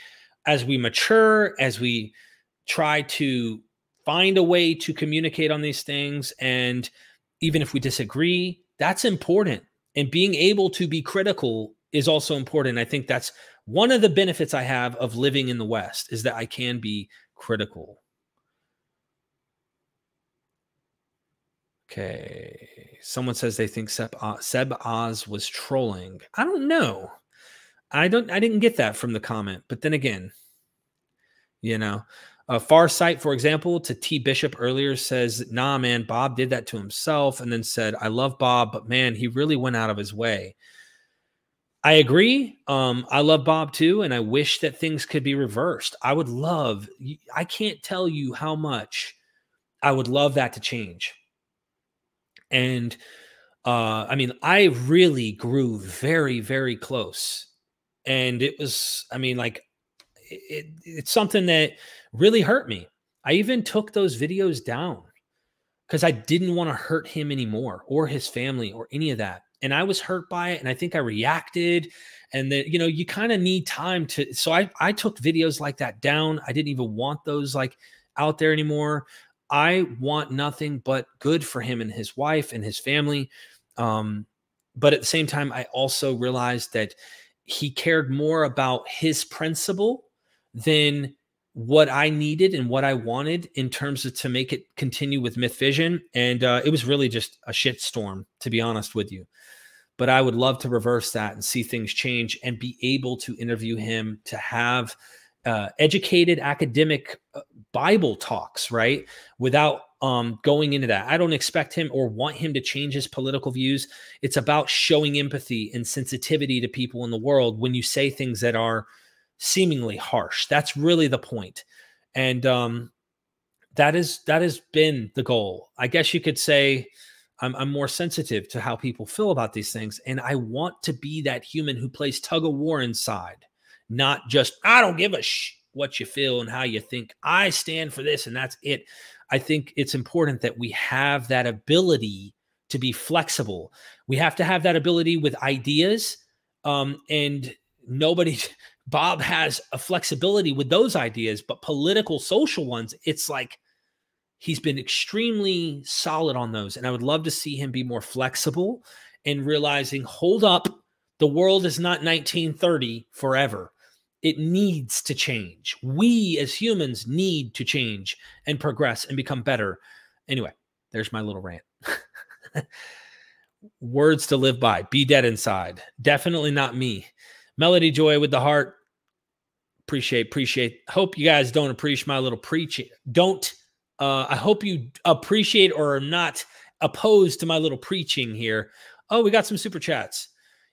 as we mature, as we try to find a way to communicate on these things, and even if we disagree, that's important. And being able to be critical is also important. I think that's one of the benefits I have of living in the West is that I can be critical. Okay. Someone says they think Seb, uh, Seb Oz was trolling. I don't know. I don't. I didn't get that from the comment. But then again, you know, uh, Far Sight, for example, to T Bishop earlier says, "Nah, man, Bob did that to himself," and then said, "I love Bob, but man, he really went out of his way." I agree. Um, I love Bob too, and I wish that things could be reversed. I would love. I can't tell you how much I would love that to change. And uh, I mean, I really grew very, very close. And it was, I mean, like, it, it's something that really hurt me. I even took those videos down because I didn't want to hurt him anymore or his family or any of that. And I was hurt by it. And I think I reacted. And then, you know, you kind of need time to. So I, I took videos like that down. I didn't even want those like out there anymore. I want nothing but good for him and his wife and his family. Um, but at the same time, I also realized that he cared more about his principle than what I needed and what I wanted in terms of to make it continue with MythVision. And uh, it was really just a shitstorm, to be honest with you. But I would love to reverse that and see things change and be able to interview him to have uh, educated academic uh, Bible talks, right? Without um, going into that. I don't expect him or want him to change his political views. It's about showing empathy and sensitivity to people in the world when you say things that are seemingly harsh. That's really the. And um, that is that has been the goal. I guess you could say I'm, I'm more sensitive to how people feel about these things, and I want to be that human who plays tug of war inside, not just I don't give a sh what you feel and how you think. I stand for this and that's it. I think it's important that we have that ability to be flexible. We have to have that ability with ideas. Um, and nobody, *laughs* Bob has a flexibility with those ideas, but political, social ones, it's like he's been extremely solid on those. And I would love to see him be more flexible and realizing, hold up, the world is not 1930 forever it needs to change. We as humans need to change and progress and become better. Anyway, there's my little rant. *laughs* Words to live by. Be dead inside. Definitely not me. Melody Joy with the heart. Appreciate, appreciate. Hope you guys don't appreciate my little preaching. Don't. Uh, I hope you appreciate or are not opposed to my little preaching here. Oh, we got some super chats.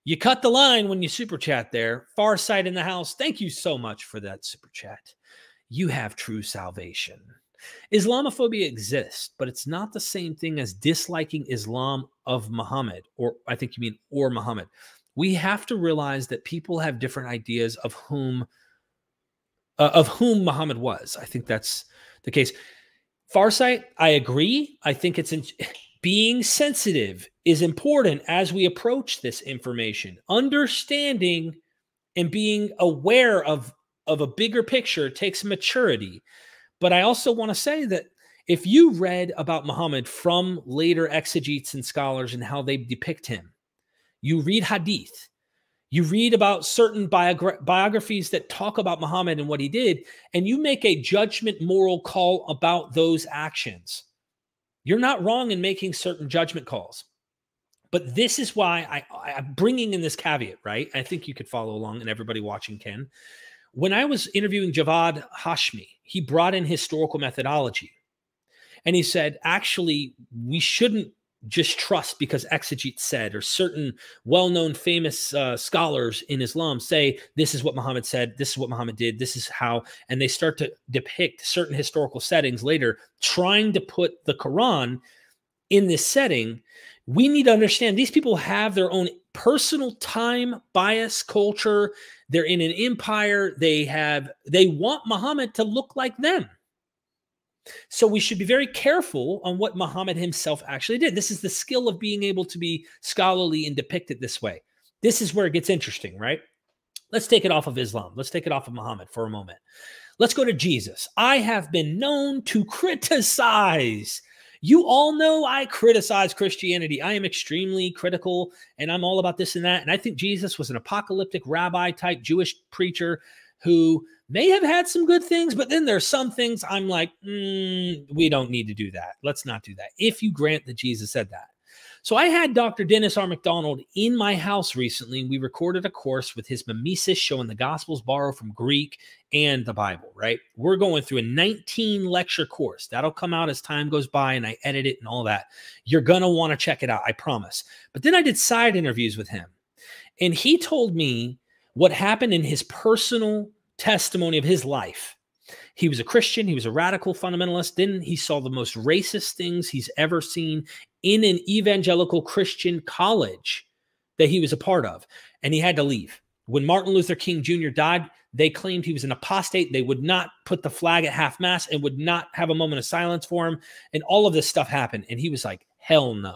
You cut the line when you super chat there. Far sight in the house. Thank you so much for that super chat. You have true salvation. Islamophobia exists, but it's not the same thing as disliking Islam of Muhammad, or I think you mean or Muhammad. We have to realize that people have different ideas of whom uh, of whom Muhammad was. I think that's the case. Farsight, I agree. I think it's in, *sighs* being sensitive is important as we approach this information. Understanding and being aware of of a bigger picture takes maturity. But I also want to say that if you read about Muhammad from later exegetes and scholars and how they depict him, you read hadith, you read about certain biogra- biographies that talk about Muhammad and what he did, and you make a judgment moral call about those actions. You're not wrong in making certain judgment calls. But this is why I, I'm bringing in this caveat, right? I think you could follow along and everybody watching can. When I was interviewing Javad Hashmi, he brought in historical methodology. And he said, actually, we shouldn't just trust because exegetes said or certain well-known famous uh, scholars in islam say this is what muhammad said this is what muhammad did this is how and they start to depict certain historical settings later trying to put the quran in this setting we need to understand these people have their own personal time bias culture they're in an empire they have they want muhammad to look like them so we should be very careful on what Muhammad himself actually did. This is the skill of being able to be scholarly and depict it this way. This is where it gets interesting, right? Let's take it off of Islam. Let's take it off of Muhammad for a moment. Let's go to Jesus. I have been known to criticize. You all know I criticize Christianity. I am extremely critical and I'm all about this and that. And I think Jesus was an apocalyptic rabbi type Jewish preacher who may have had some good things, but then there's some things I'm like, mm, we don't need to do that. Let's not do that. If you grant that Jesus said that. So I had Dr. Dennis R. MacDonald in my house recently, we recorded a course with his mimesis showing the Gospels borrowed from Greek and the Bible, right? We're going through a 19 lecture course. That'll come out as time goes by and I edit it and all that. You're going to want to check it out, I promise. But then I did side interviews with him, and he told me what happened in his personal testimony of his life. He was a Christian, he was a radical fundamentalist. Then he saw the most racist things he's ever seen in an evangelical Christian college that he was a part of, and he had to leave. When Martin Luther King Jr. died, they claimed he was an apostate. They would not put the flag at half mast and would not have a moment of silence for him. And all of this stuff happened. And he was like, hell no.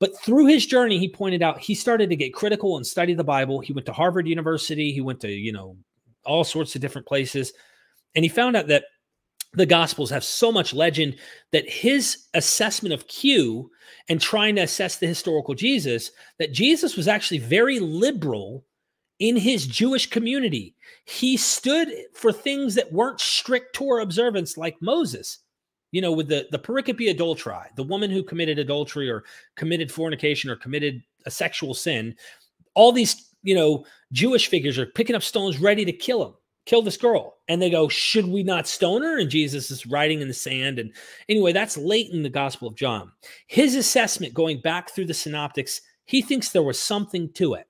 But through his journey, he pointed out he started to get critical and study the Bible. He went to Harvard University. He went to, you know, all sorts of different places. And he found out that the Gospels have so much legend that his assessment of Q and trying to assess the historical Jesus, that Jesus was actually very liberal in his Jewish community. He stood for things that weren't strict Torah observance like Moses. You know, with the, the pericope adulterae, the woman who committed adultery or committed fornication or committed a sexual sin, all these you know, Jewish figures are picking up stones ready to kill him, kill this girl. And they go, Should we not stone her? And Jesus is writing in the sand. And anyway, that's late in the Gospel of John. His assessment going back through the synoptics, he thinks there was something to it.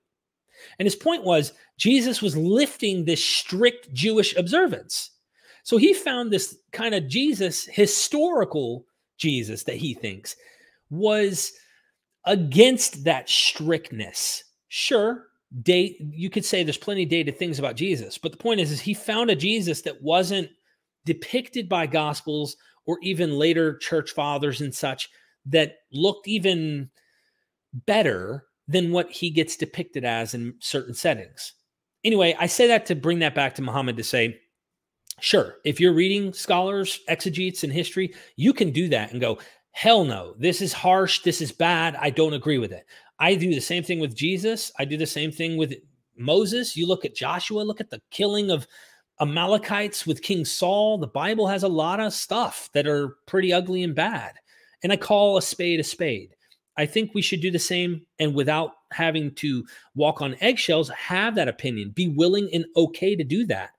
And his point was Jesus was lifting this strict Jewish observance. So he found this kind of Jesus, historical Jesus that he thinks was against that strictness. Sure, date you could say there's plenty of dated things about jesus but the point is is he found a jesus that wasn't depicted by gospels or even later church fathers and such that looked even better than what he gets depicted as in certain settings. Anyway i say that to bring that back to muhammad to say sure if you're reading scholars exegetes and history you can do that and go hell no this is harsh this is bad i don't agree with it I do the same thing with Jesus. I do the same thing with Moses. You look at Joshua, look at the killing of Amalekites with King Saul. The Bible has a lot of stuff that are pretty ugly and bad. And I call a spade a spade. I think we should do the same and without having to walk on eggshells, have that opinion, be willing and okay to do that.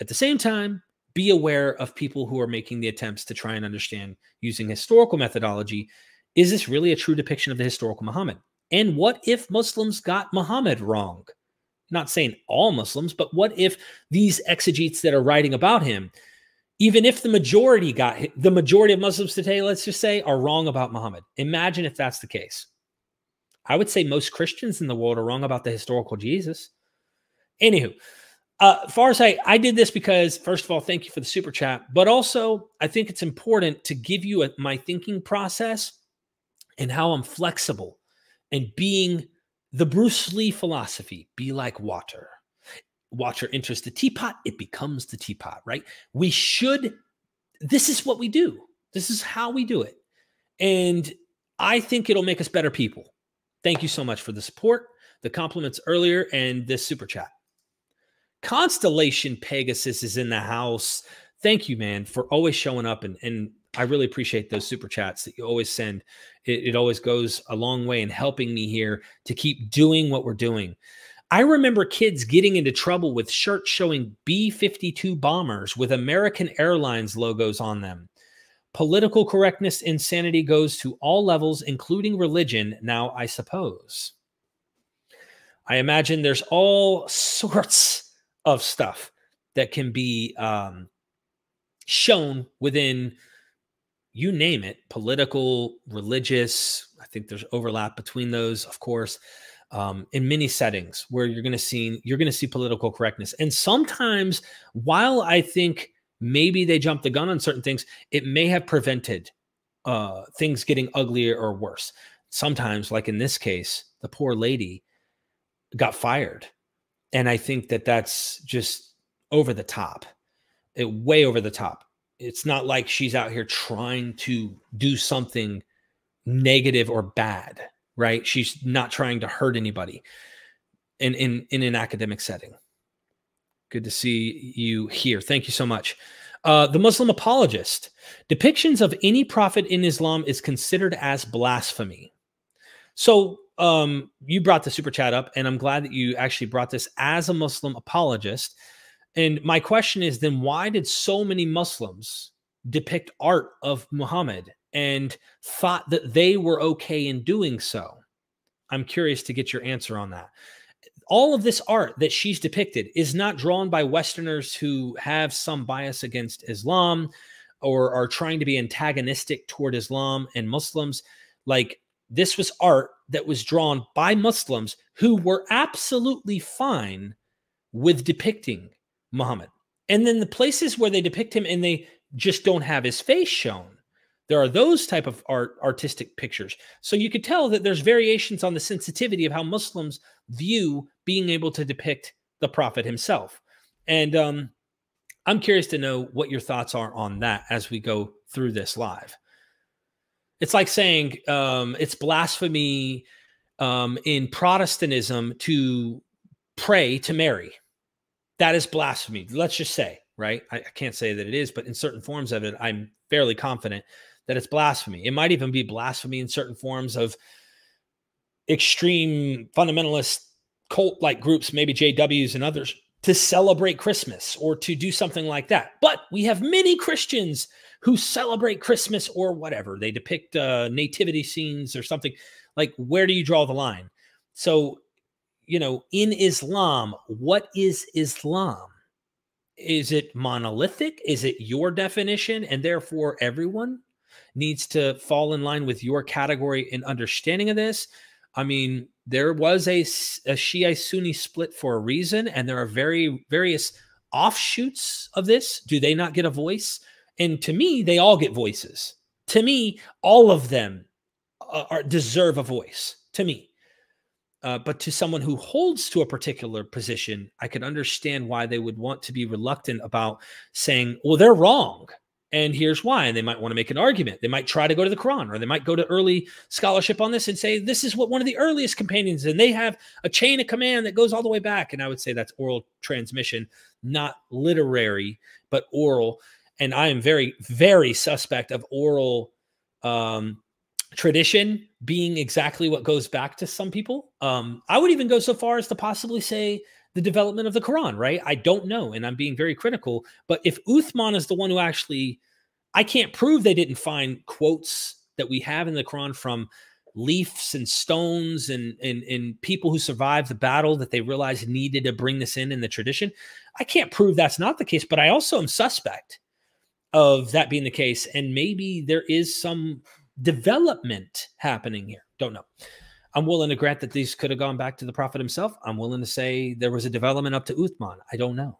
At the same time, be aware of people who are making the attempts to try and understand using historical methodology. Is this really a true depiction of the historical Muhammad? And what if Muslims got Muhammad wrong? Not saying all Muslims, but what if these exegetes that are writing about him, even if the majority got the majority of Muslims today, let's just say, are wrong about Muhammad? Imagine if that's the case. I would say most Christians in the world are wrong about the historical Jesus. Anywho, uh, far as I, I did this because, first of all, thank you for the super chat, but also I think it's important to give you a, my thinking process and how I'm flexible and being the Bruce Lee philosophy be like water. Water enters the teapot, it becomes the teapot, right? We should, this is what we do. This is how we do it. And I think it'll make us better people. Thank you so much for the support, the compliments earlier, and this super chat. Constellation Pegasus is in the house. Thank you, man, for always showing up. And, and I really appreciate those super chats that you always send. It, it always goes a long way in helping me here to keep doing what we're doing. I remember kids getting into trouble with shirts showing B 52 bombers with American Airlines logos on them. Political correctness insanity goes to all levels, including religion, now, I suppose. I imagine there's all *laughs* sorts of stuff that can be um, shown within you name it political religious i think there's overlap between those of course um, in many settings where you're going to see you're going to see political correctness. And sometimes while i think maybe they jumped the gun on certain things it may have prevented uh, things getting uglier or worse. Sometimes like in this case the poor lady got fired. And I think that that's just over the top, it, way over the top. It's not like she's out here trying to do something negative or bad, right? She's not trying to hurt anybody in, in, in an academic setting. Good to see you here. Thank you so much. Uh, the Muslim apologist. Depictions of any prophet in Islam is considered as blasphemy. So um, you brought the super chat up, and I'm glad that you actually brought this as a Muslim apologist. And my question is then why did so many Muslims depict art of Muhammad and thought that they were okay in doing so? I'm curious to get your answer on that. All of this art that she's depicted is not drawn by Westerners who have some bias against Islam or are trying to be antagonistic toward Islam and Muslims. Like this was art that was drawn by Muslims who were absolutely fine with depicting Muhammad. And then the places where they depict him and they just don't have his face shown, there are those type of art artistic pictures. So you could tell that there's variations on the sensitivity of how Muslims view being able to depict the prophet himself. And um, I'm curious to know what your thoughts are on that as we go through this live. It's like saying um, it's blasphemy um, in Protestantism to pray to Mary. That is blasphemy. Let's just say, right? I, I can't say that it is, but in certain forms of it, I'm fairly confident that it's blasphemy. It might even be blasphemy in certain forms of extreme fundamentalist cult like groups, maybe JWs and others, to celebrate Christmas or to do something like that. But we have many Christians who celebrate Christmas or whatever. They depict uh, nativity scenes or something. Like, where do you draw the line? So, you know, in Islam, what is Islam? Is it monolithic? Is it your definition? And therefore, everyone needs to fall in line with your category and understanding of this. I mean, there was a, a Shia Sunni split for a reason, and there are very various offshoots of this. Do they not get a voice? And to me, they all get voices. To me, all of them uh, are, deserve a voice. To me, uh, but to someone who holds to a particular position, I could understand why they would want to be reluctant about saying, "Well, they're wrong." And here's why. And they might want to make an argument. They might try to go to the Quran or they might go to early scholarship on this and say, this is what one of the earliest companions, and they have a chain of command that goes all the way back. And I would say that's oral transmission, not literary, but oral and I am very, very suspect of oral um, tradition being exactly what goes back to some people. Um, I would even go so far as to possibly say the development of the Quran, right? I don't know, and I'm being very critical. But if Uthman is the one who actually, I can't prove they didn't find quotes that we have in the Quran from leaves and stones and, and and people who survived the battle that they realized needed to bring this in in the tradition. I can't prove that's not the case, but I also am suspect of that being the case. And maybe there is some development happening here. Don't know. I'm willing to grant that these could have gone back to the prophet himself. I'm willing to say there was a development up to Uthman. I don't know.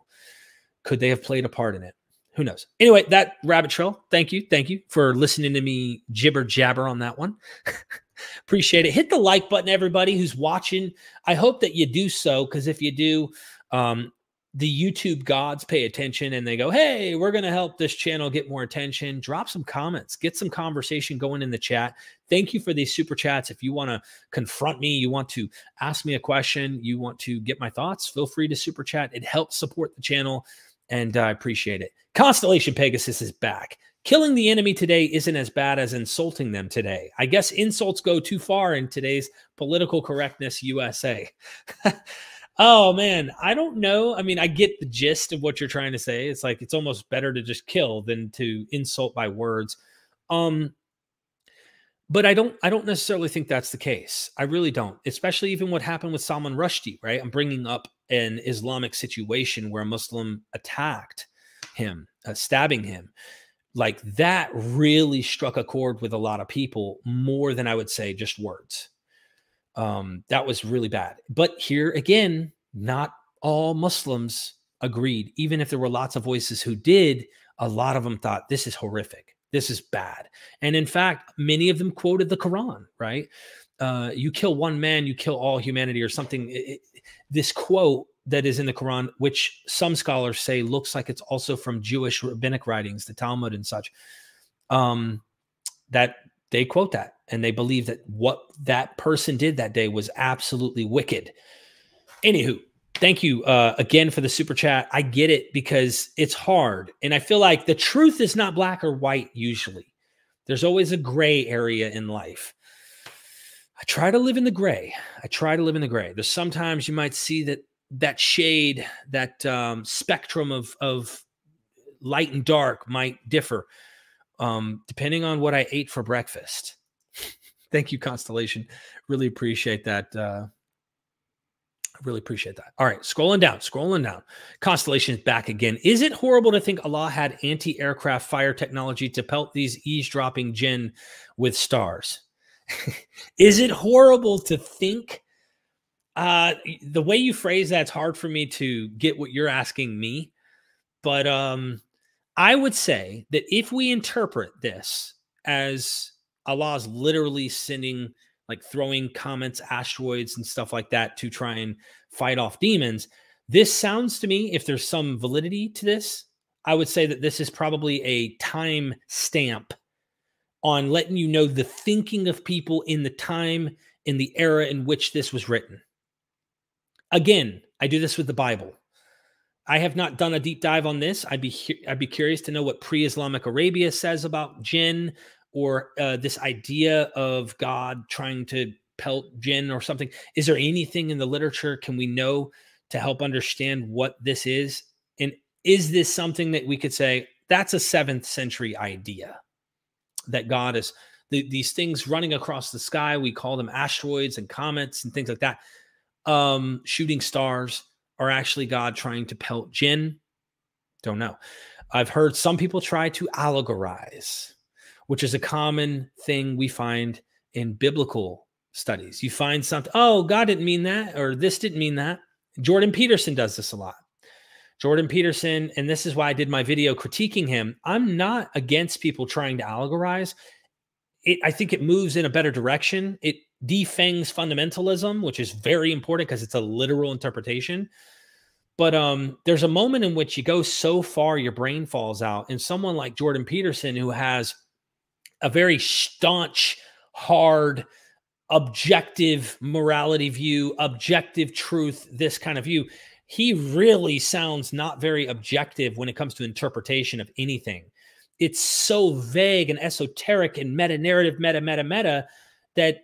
Could they have played a part in it? Who knows? Anyway, that rabbit trail. Thank you. Thank you for listening to me jibber jabber on that one. *laughs* Appreciate it. Hit the like button, everybody who's watching. I hope that you do so because if you do, um, the YouTube gods pay attention and they go, Hey, we're going to help this channel get more attention. Drop some comments, get some conversation going in the chat. Thank you for these super chats. If you want to confront me, you want to ask me a question, you want to get my thoughts, feel free to super chat. It helps support the channel and I appreciate it. Constellation Pegasus is back. Killing the enemy today isn't as bad as insulting them today. I guess insults go too far in today's political correctness USA. *laughs* Oh man, I don't know. I mean, I get the gist of what you're trying to say. It's like it's almost better to just kill than to insult by words. Um but I don't I don't necessarily think that's the case. I really don't. Especially even what happened with Salman Rushdie, right? I'm bringing up an Islamic situation where a Muslim attacked him, uh, stabbing him. Like that really struck a chord with a lot of people more than I would say just words. Um, that was really bad. But here again, not all Muslims agreed. Even if there were lots of voices who did, a lot of them thought this is horrific. This is bad. And in fact, many of them quoted the Quran, right? Uh, you kill one man, you kill all humanity, or something. It, this quote that is in the Quran, which some scholars say looks like it's also from Jewish rabbinic writings, the Talmud and such, um, that they quote that and they believe that what that person did that day was absolutely wicked. Anywho, thank you uh, again for the super chat. I get it because it's hard. And I feel like the truth is not black or white usually, there's always a gray area in life. I try to live in the gray. I try to live in the gray. There's sometimes you might see that that shade, that um, spectrum of of light and dark might differ um, depending on what I ate for breakfast. Thank you, Constellation. Really appreciate that. Uh, really appreciate that. All right, scrolling down, scrolling down. Constellation is back again. Is it horrible to think Allah had anti-aircraft fire technology to pelt these eavesdropping jinn with stars? *laughs* is it horrible to think? Uh, the way you phrase that's hard for me to get what you're asking me, but um, I would say that if we interpret this as Allah's literally sending, like throwing comets, asteroids, and stuff like that to try and fight off demons, this sounds to me, if there's some validity to this, I would say that this is probably a time stamp on letting you know the thinking of people in the time, in the era in which this was written. Again, I do this with the Bible. I have not done a deep dive on this. I'd be I'd be curious to know what pre-Islamic Arabia says about jinn or uh, this idea of God trying to pelt jinn or something. Is there anything in the literature can we know to help understand what this is? And is this something that we could say that's a seventh century idea that God is the, these things running across the sky? We call them asteroids and comets and things like that, um, shooting stars are actually God trying to pelt jinn? Don't know. I've heard some people try to allegorize, which is a common thing we find in biblical studies. You find something, oh, God didn't mean that, or this didn't mean that. Jordan Peterson does this a lot. Jordan Peterson, and this is why I did my video critiquing him. I'm not against people trying to allegorize. It, I think it moves in a better direction. It defangs fundamentalism, which is very important because it's a literal interpretation. But um, there's a moment in which you go so far, your brain falls out. And someone like Jordan Peterson, who has a very staunch, hard, objective morality view, objective truth, this kind of view, he really sounds not very objective when it comes to interpretation of anything. It's so vague and esoteric and meta narrative, meta, meta, meta that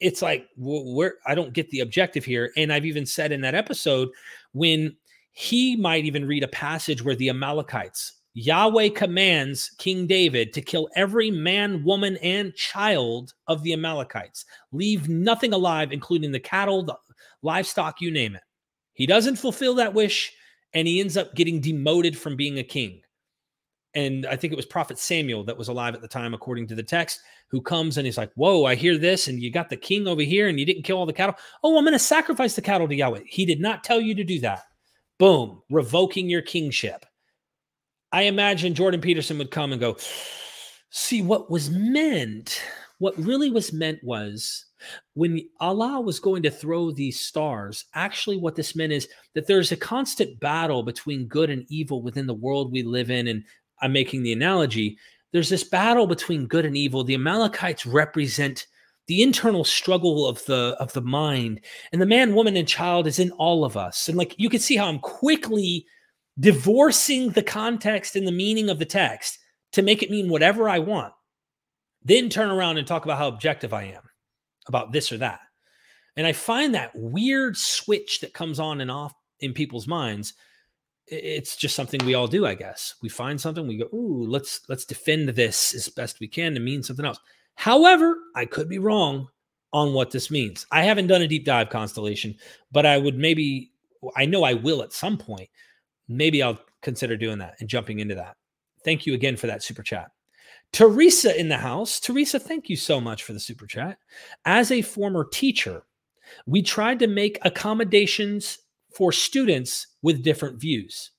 it's like where I don't get the objective here. And I've even said in that episode when he might even read a passage where the Amalekites, Yahweh commands King David to kill every man, woman, and child of the Amalekites, leave nothing alive, including the cattle, the livestock, you name it. He doesn't fulfill that wish, and he ends up getting demoted from being a king. and I think it was Prophet Samuel that was alive at the time, according to the text, who comes and he's like, Whoa, I hear this, and you got the king over here, and you didn't kill all the cattle. Oh, I'm going to sacrifice the cattle to Yahweh. He did not tell you to do that. Boom, revoking your kingship. I imagine Jordan Peterson would come and go, See, what was meant, what really was meant was when Allah was going to throw these stars, actually, what this meant is that there's a constant battle between good and evil within the world we live in. And I'm making the analogy there's this battle between good and evil. The Amalekites represent the internal struggle of the of the mind and the man woman and child is in all of us and like you can see how i'm quickly divorcing the context and the meaning of the text to make it mean whatever i want then turn around and talk about how objective i am about this or that and i find that weird switch that comes on and off in people's minds it's just something we all do, I guess. We find something, we go, "Ooh, let's let's defend this as best we can to mean something else." However, I could be wrong on what this means. I haven't done a deep dive constellation, but I would maybe I know I will at some point. Maybe I'll consider doing that and jumping into that. Thank you again for that super chat. Teresa in the house. Teresa, thank you so much for the super chat. As a former teacher, we tried to make accommodations for students with different views.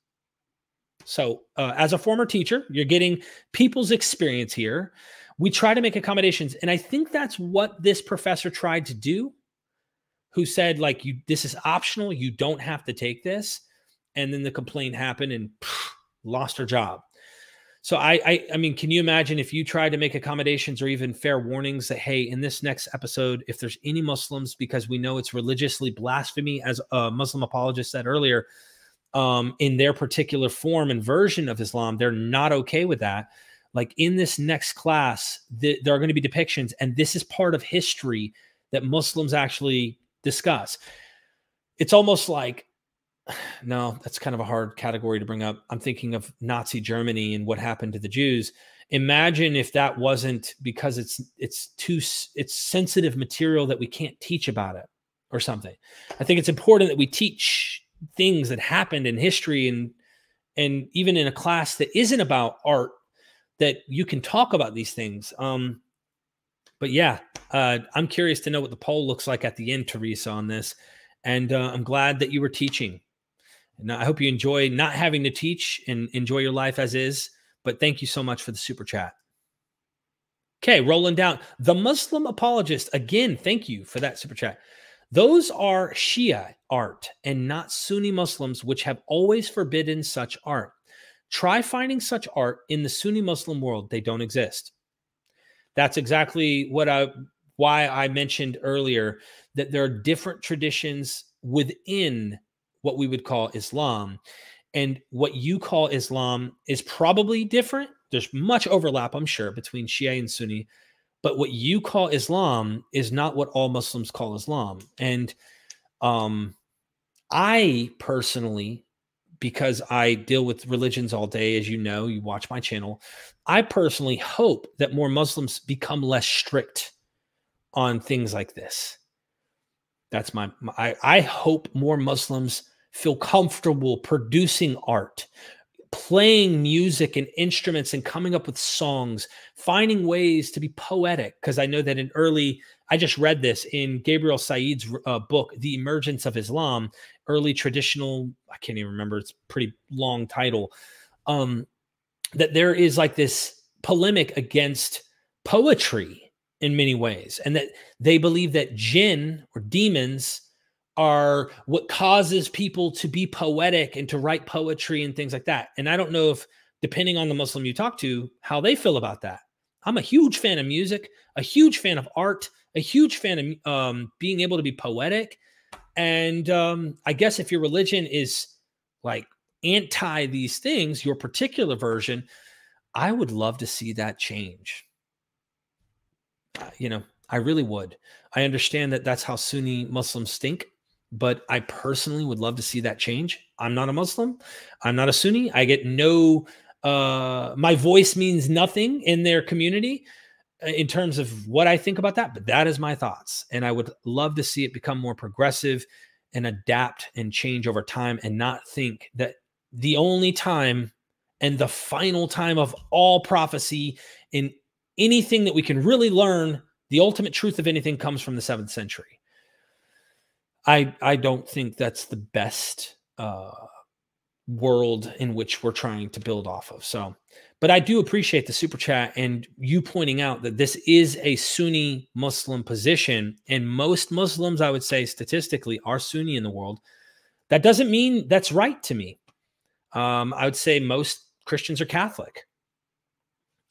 So, uh, as a former teacher, you're getting people's experience here. We try to make accommodations, and I think that's what this professor tried to do. Who said like you this is optional, you don't have to take this, and then the complaint happened and *sniffs* lost her job. So I, I, I mean, can you imagine if you tried to make accommodations or even fair warnings that hey, in this next episode, if there's any Muslims, because we know it's religiously blasphemy, as a Muslim apologist said earlier, um, in their particular form and version of Islam, they're not okay with that. Like in this next class, th- there are going to be depictions, and this is part of history that Muslims actually discuss. It's almost like no, that's kind of a hard category to bring up. I'm thinking of Nazi Germany and what happened to the Jews. Imagine if that wasn't because it's it's too it's sensitive material that we can't teach about it or something. I think it's important that we teach things that happened in history and and even in a class that isn't about art that you can talk about these things. Um, but yeah, uh, I'm curious to know what the poll looks like at the end, Teresa, on this. And uh, I'm glad that you were teaching and I hope you enjoy not having to teach and enjoy your life as is. But thank you so much for the super chat. Okay, rolling down. The Muslim apologist, again, thank you for that super chat. Those are Shia art and not Sunni Muslims, which have always forbidden such art. Try finding such art in the Sunni Muslim world. They don't exist. That's exactly what I why I mentioned earlier that there are different traditions within what we would call Islam. And what you call Islam is probably different. There's much overlap, I'm sure, between Shia and Sunni. But what you call Islam is not what all Muslims call Islam. And um, I personally, because I deal with religions all day, as you know, you watch my channel, I personally hope that more Muslims become less strict on things like this. That's my, my I, I hope more Muslims feel comfortable producing art, playing music and instruments and coming up with songs, finding ways to be poetic. Because I know that in early, I just read this in Gabriel Said's uh, book, The Emergence of Islam, early traditional, I can't even remember, it's pretty long title. Um, that there is like this polemic against poetry in many ways, and that they believe that jinn or demons are what causes people to be poetic and to write poetry and things like that. And I don't know if, depending on the Muslim you talk to, how they feel about that. I'm a huge fan of music, a huge fan of art, a huge fan of um, being able to be poetic. And um, I guess if your religion is like anti these things, your particular version, I would love to see that change. You know, I really would. I understand that that's how Sunni Muslims think but I personally would love to see that change. I'm not a Muslim. I'm not a Sunni. I get no, uh, my voice means nothing in their community uh, in terms of what I think about that, but that is my thoughts. And I would love to see it become more progressive and adapt and change over time and not think that the only time and the final time of all prophecy in anything that we can really learn the ultimate truth of anything comes from the seventh century. I i don't think that's the best uh world in which we're trying to build off of. So but i do appreciate the super chat and you pointing out that this is a sunni muslim position and most muslims i would say statistically are sunni in the world. That doesn't mean that's right to me. Um, i would say most Christians are Catholic.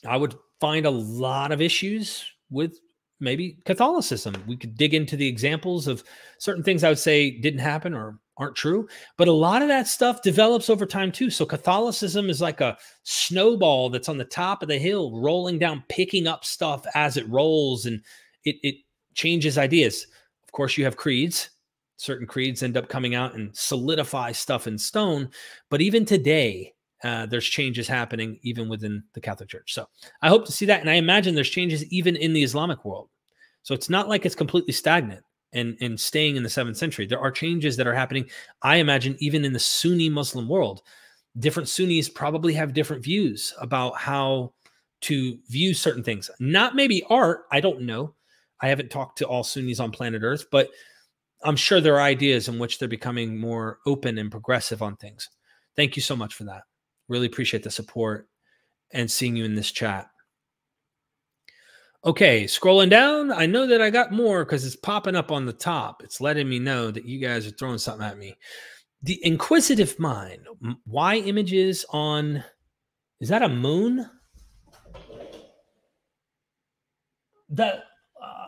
I would find a lot of issues with maybe Catholicism. We could dig into the examples of certain things I would say didn't happen or aren't true, but a lot of that stuff develops over time too. So Catholicism is like a snowball that's on the top of the hill, rolling down, picking up stuff as it rolls, and it, it changes ideas. Of course, you have creeds. Certain creeds end up coming out and solidify stuff in stone. But even today, uh, there's changes happening even within the Catholic Church. So I hope to see that. And I imagine there's changes even in the Islamic world. So it's not like it's completely stagnant and, and staying in the seventh century. There are changes that are happening, I imagine, even in the Sunni Muslim world. Different Sunnis probably have different views about how to view certain things. Not maybe art, I don't know. I haven't talked to all Sunnis on planet Earth, but I'm sure there are ideas in which they're becoming more open and progressive on things. Thank you so much for that. Really appreciate the support and seeing you in this chat. Okay, scrolling down, I know that I got more because it's popping up on the top. It's letting me know that you guys are throwing something at me. The inquisitive mind. Why images on? Is that a moon? That uh,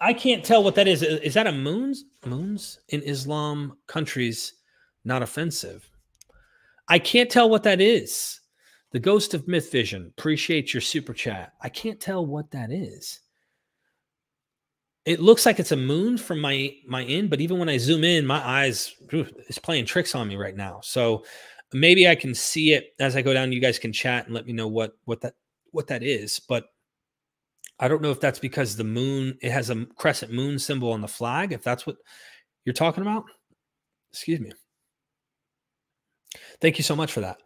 I can't tell what that is. Is that a moons? Moons in Islam countries not offensive. I can't tell what that is. The Ghost of Myth Vision, appreciate your super chat. I can't tell what that is. It looks like it's a moon from my my end, but even when I zoom in, my eyes is playing tricks on me right now. So maybe I can see it as I go down. You guys can chat and let me know what what that what that is. But I don't know if that's because the moon it has a crescent moon symbol on the flag. If that's what you're talking about, excuse me. Thank you so much for that.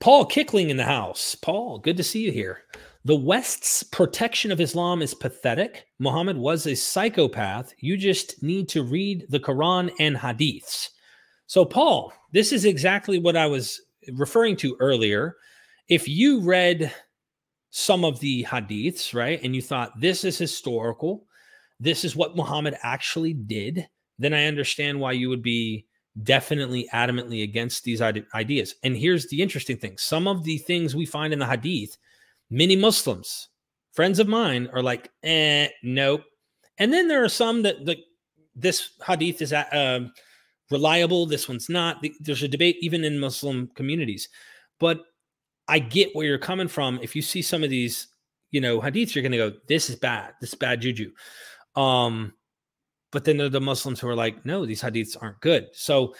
Paul Kickling in the house. Paul, good to see you here. The West's protection of Islam is pathetic. Muhammad was a psychopath. You just need to read the Quran and hadiths. So, Paul, this is exactly what I was referring to earlier. If you read some of the hadiths, right, and you thought this is historical, this is what Muhammad actually did, then I understand why you would be definitely adamantly against these ideas. And here's the interesting thing some of the things we find in the hadith, many Muslims, friends of mine, are like, eh, nope. And then there are some that the, this hadith is uh, reliable, this one's not. There's a debate even in Muslim communities. But I get where you're coming from. If you see some of these, you know, hadiths, you're going to go, this is bad. This is bad juju. Um, but then there are the Muslims who are like, no, these hadiths aren't good. So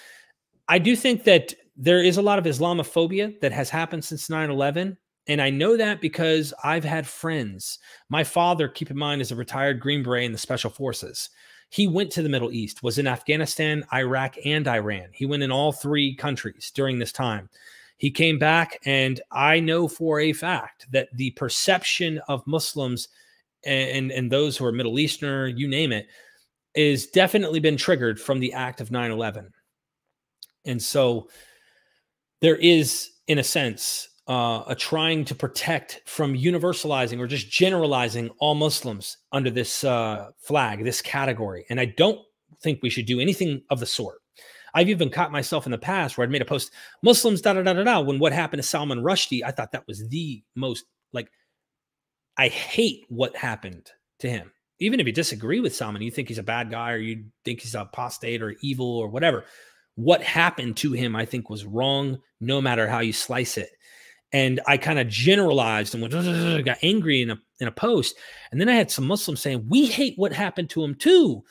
I do think that there is a lot of Islamophobia that has happened since 9 11. And I know that because I've had friends. My father, keep in mind, is a retired Green Beret in the Special Forces. He went to the Middle East, was in Afghanistan, Iraq, and Iran. He went in all three countries during this time. He came back, and I know for a fact that the perception of Muslims and, and, and those who are Middle Eastern, you name it, is definitely been triggered from the act of 9 11. And so there is, in a sense, uh, a trying to protect from universalizing or just generalizing all Muslims under this uh, flag, this category. And I don't think we should do anything of the sort. I've even caught myself in the past where I'd made a post, Muslims, da da da da da. When what happened to Salman Rushdie, I thought that was the most like, I hate what happened to him even if you disagree with someone, you think he's a bad guy or you think he's apostate or evil or whatever, what happened to him, I think, was wrong, no matter how you slice it. And I kind of generalized and went, got angry in a in a post. And then I had some Muslims saying, We hate what happened to him too.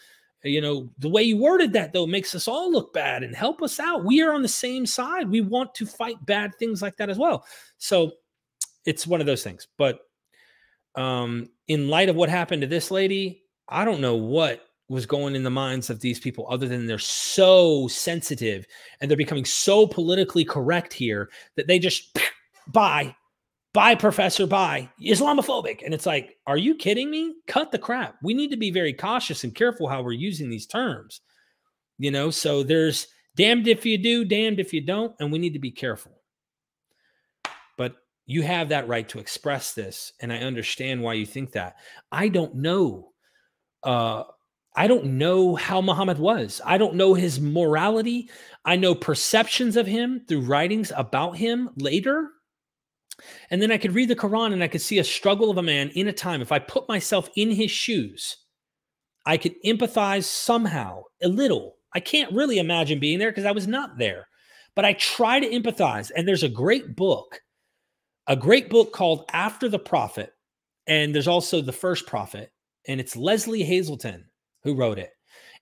You know, the way you worded that though makes us all look bad and help us out. We are on the same side. We want to fight bad things like that as well. So it's one of those things. But um, in light of what happened to this lady, I don't know what was going in the minds of these people other than they're so sensitive and they're becoming so politically correct here that they just *clears throat* bye, by professor, by Islamophobic. And it's like, are you kidding me? Cut the crap. We need to be very cautious and careful how we're using these terms. You know, so there's damned if you do, damned if you don't, and we need to be careful. You have that right to express this, and I understand why you think that. I don't know. Uh, I don't know how Muhammad was. I don't know his morality. I know perceptions of him through writings about him later. And then I could read the Quran and I could see a struggle of a man in a time. If I put myself in his shoes, I could empathize somehow, a little. I can't really imagine being there because I was not there, but I try to empathize. And there's a great book, a great book called After the Prophet. And there's also The First Prophet. And it's Lesley Hazleton who wrote it.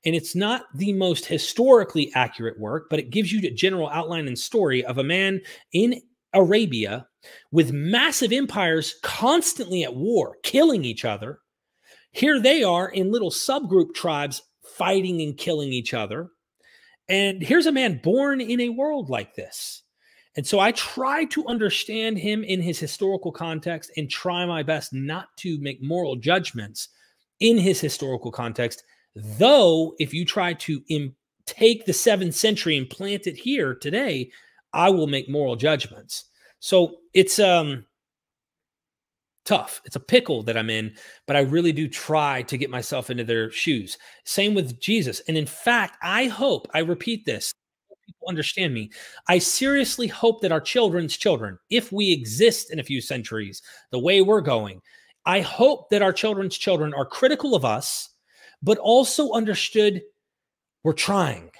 And it's not the most historically accurate work, but it gives you the general outline and story of a man in Arabia with massive empires constantly at war, killing each other. Here they are in little subgroup tribes fighting and killing each other. And here's a man born in a world like this. And so I try to understand him in his historical context and try my best not to make moral judgments in his historical context Though, if you try to Im- take the seventh century and plant it here today, I will make moral judgments. So it's um tough. It's a pickle that I'm in, but I really do try to get myself into their shoes. Same with Jesus. And in fact, I hope, I repeat this, people understand me. I seriously hope that our children's children, if we exist in a few centuries, the way we're going, I hope that our children's children are critical of us but also understood we're trying.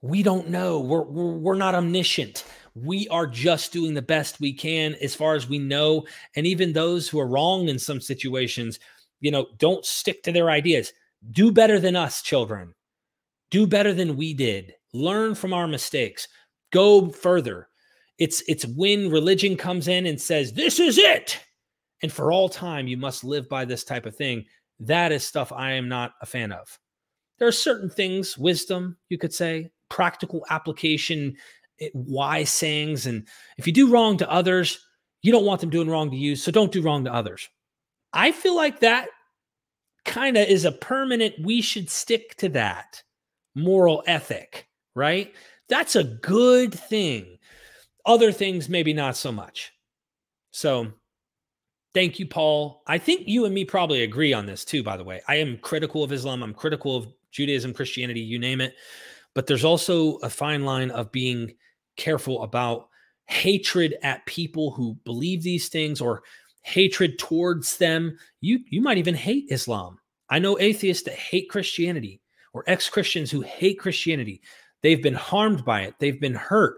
We don't know. We're, we're, we're not omniscient. We are just doing the best we can as far as we know. And even those who are wrong in some situations, you know, don't stick to their ideas. Do better than us, children. Do better than we did. Learn from our mistakes. Go further. It's it's when religion comes in and says, "This is it." And for all time you must live by this type of thing. That is stuff I am not a fan of. There are certain things, wisdom, you could say, practical application, eh, wise sayings. And if you do wrong to others, you don't want them doing wrong to you. So don't do wrong to others. I feel like that kind of is a permanent, we should stick to that moral ethic, right? That's a good thing. Other things, maybe not so much. So Thank you, Paul. I think you and me probably agree on this too, by the way. I am critical of Islam. I'm critical of Judaism, Christianity, you name it. But there's also a fine line of being careful about hatred at people who believe these things or hatred towards them. You you might even hate Islam. I know atheists that hate Christianity or ex-Christians who hate Christianity. They've been harmed by it. They've been hurt.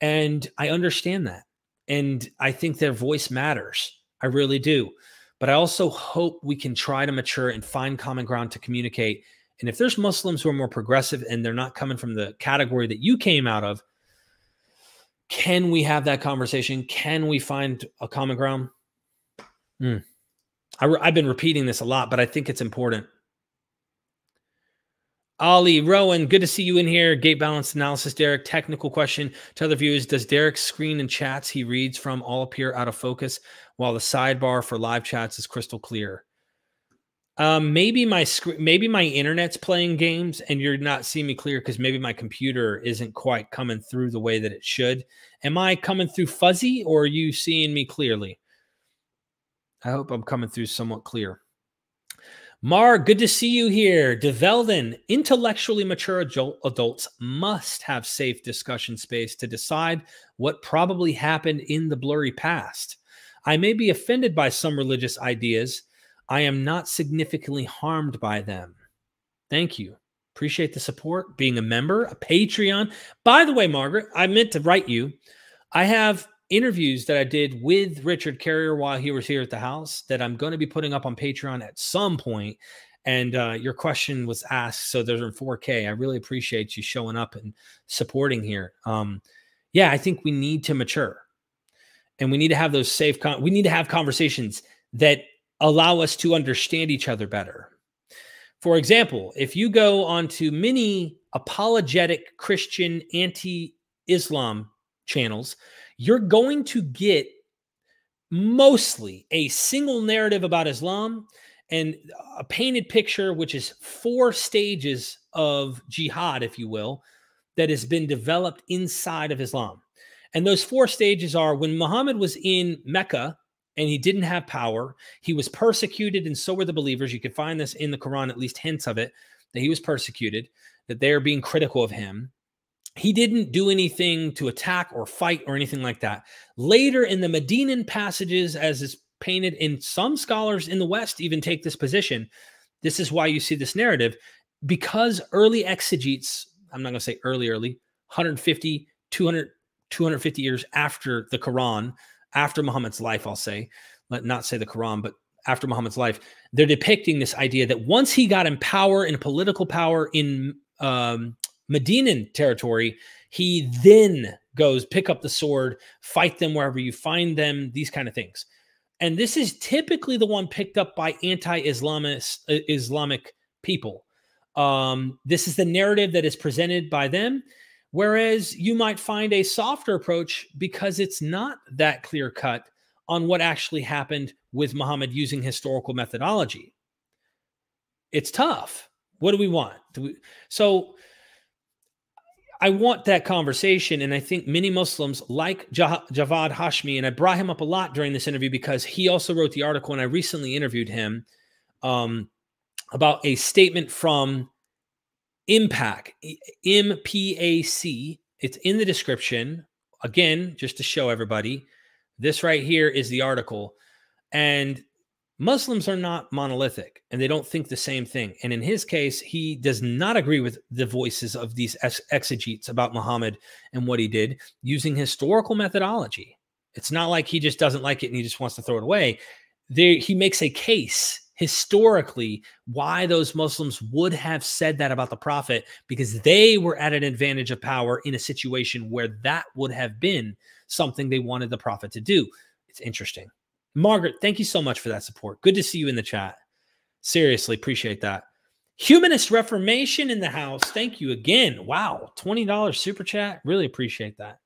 And I understand that. And I think their voice matters. I really do. But I also hope we can try to mature and find common ground to communicate. And if there's Muslims who are more progressive and they're not coming from the category that you came out of, can we have that conversation? Can we find a common ground? Mm. I, have been repeating this a lot, but I think it's important. Ali, Rowan, good to see you in here. Gate balance analysis, Derek. Technical question to other viewers Does Derek's screen and chats he reads from all appear out of focus while the sidebar for live chats is crystal clear? Um, maybe my screen, maybe my internet's playing games and you're not seeing me clear because maybe my computer isn't quite coming through the way that it should. Am I coming through fuzzy or are you seeing me clearly? I hope I'm coming through somewhat clear. Mar, good to see you here. Develden, intellectually mature adults must have safe discussion space to decide what probably happened in the blurry past. I may be offended by some religious ideas. I am not significantly harmed by them. Thank you. Appreciate the support, being a member, a Patreon. By the way, Margaret, I meant to write you. I have interviews that I did with Richard Carrier while he was here at the house that I'm going to be putting up on Patreon at some point. And uh, your question was asked, so those are in 4K. I really appreciate you showing up and supporting here. Um, yeah, I think we need to mature, and we need to have those safe. Con- we need to have conversations that allow us to understand each other better. For example, if you go onto many apologetic Christian anti-Islam channels, you're going to get mostly a single narrative about Islam and a painted picture, which is four stages of jihad, if you will, that has been developed inside of Islam. And those four stages are when Muhammad was in Mecca and he didn't have power, he was persecuted, and so were the believers. You can find this in the Quran, at least hints of it, that he was persecuted, that they're being critical of him. He didn't do anything to attack or fight or anything like that. Later in the Medinan passages, as is painted in some scholars in the West, even take this position. This is why you see this narrative because early exegetes, I'm not going to say early, early, 150, 200, 250 years after the Quran, after Muhammad's life, I'll say, let not say the Quran, but after Muhammad's life, they're depicting this idea that once he got in power and political power in um, Medinan territory, he then goes pick up the sword, fight them wherever you find them, these kind of things. And this is typically the one picked up by anti-Islamist uh, Islamic people. Um, this is the narrative that is presented by them. Whereas you might find a softer approach because it's not that clear cut on what actually happened with Muhammad using historical methodology. It's tough. What do we want? Do we, so I want that conversation. And I think many Muslims like Javad Hashmi, and I brought him up a lot during this interview because he also wrote the article, and I recently interviewed him um, about a statement from Impact, MPAC. It's in the description. Again, just to show everybody, this right here is the article. And Muslims are not monolithic and they don't think the same thing. And in his case, he does not agree with the voices of these exegetes about Muhammad and what he did using historical methodology. It's not like he just doesn't like it and he just wants to throw it away. There, he makes a case historically why those Muslims would have said that about the prophet because they were at an advantage of power in a situation where that would have been something they wanted the prophet to do. It's interesting. Margaret, thank you so much for that support. Good to see you in the chat. Seriously, appreciate that. Humanist Reformation in the house. Thank you again. Wow, $20 super chat. Really appreciate that.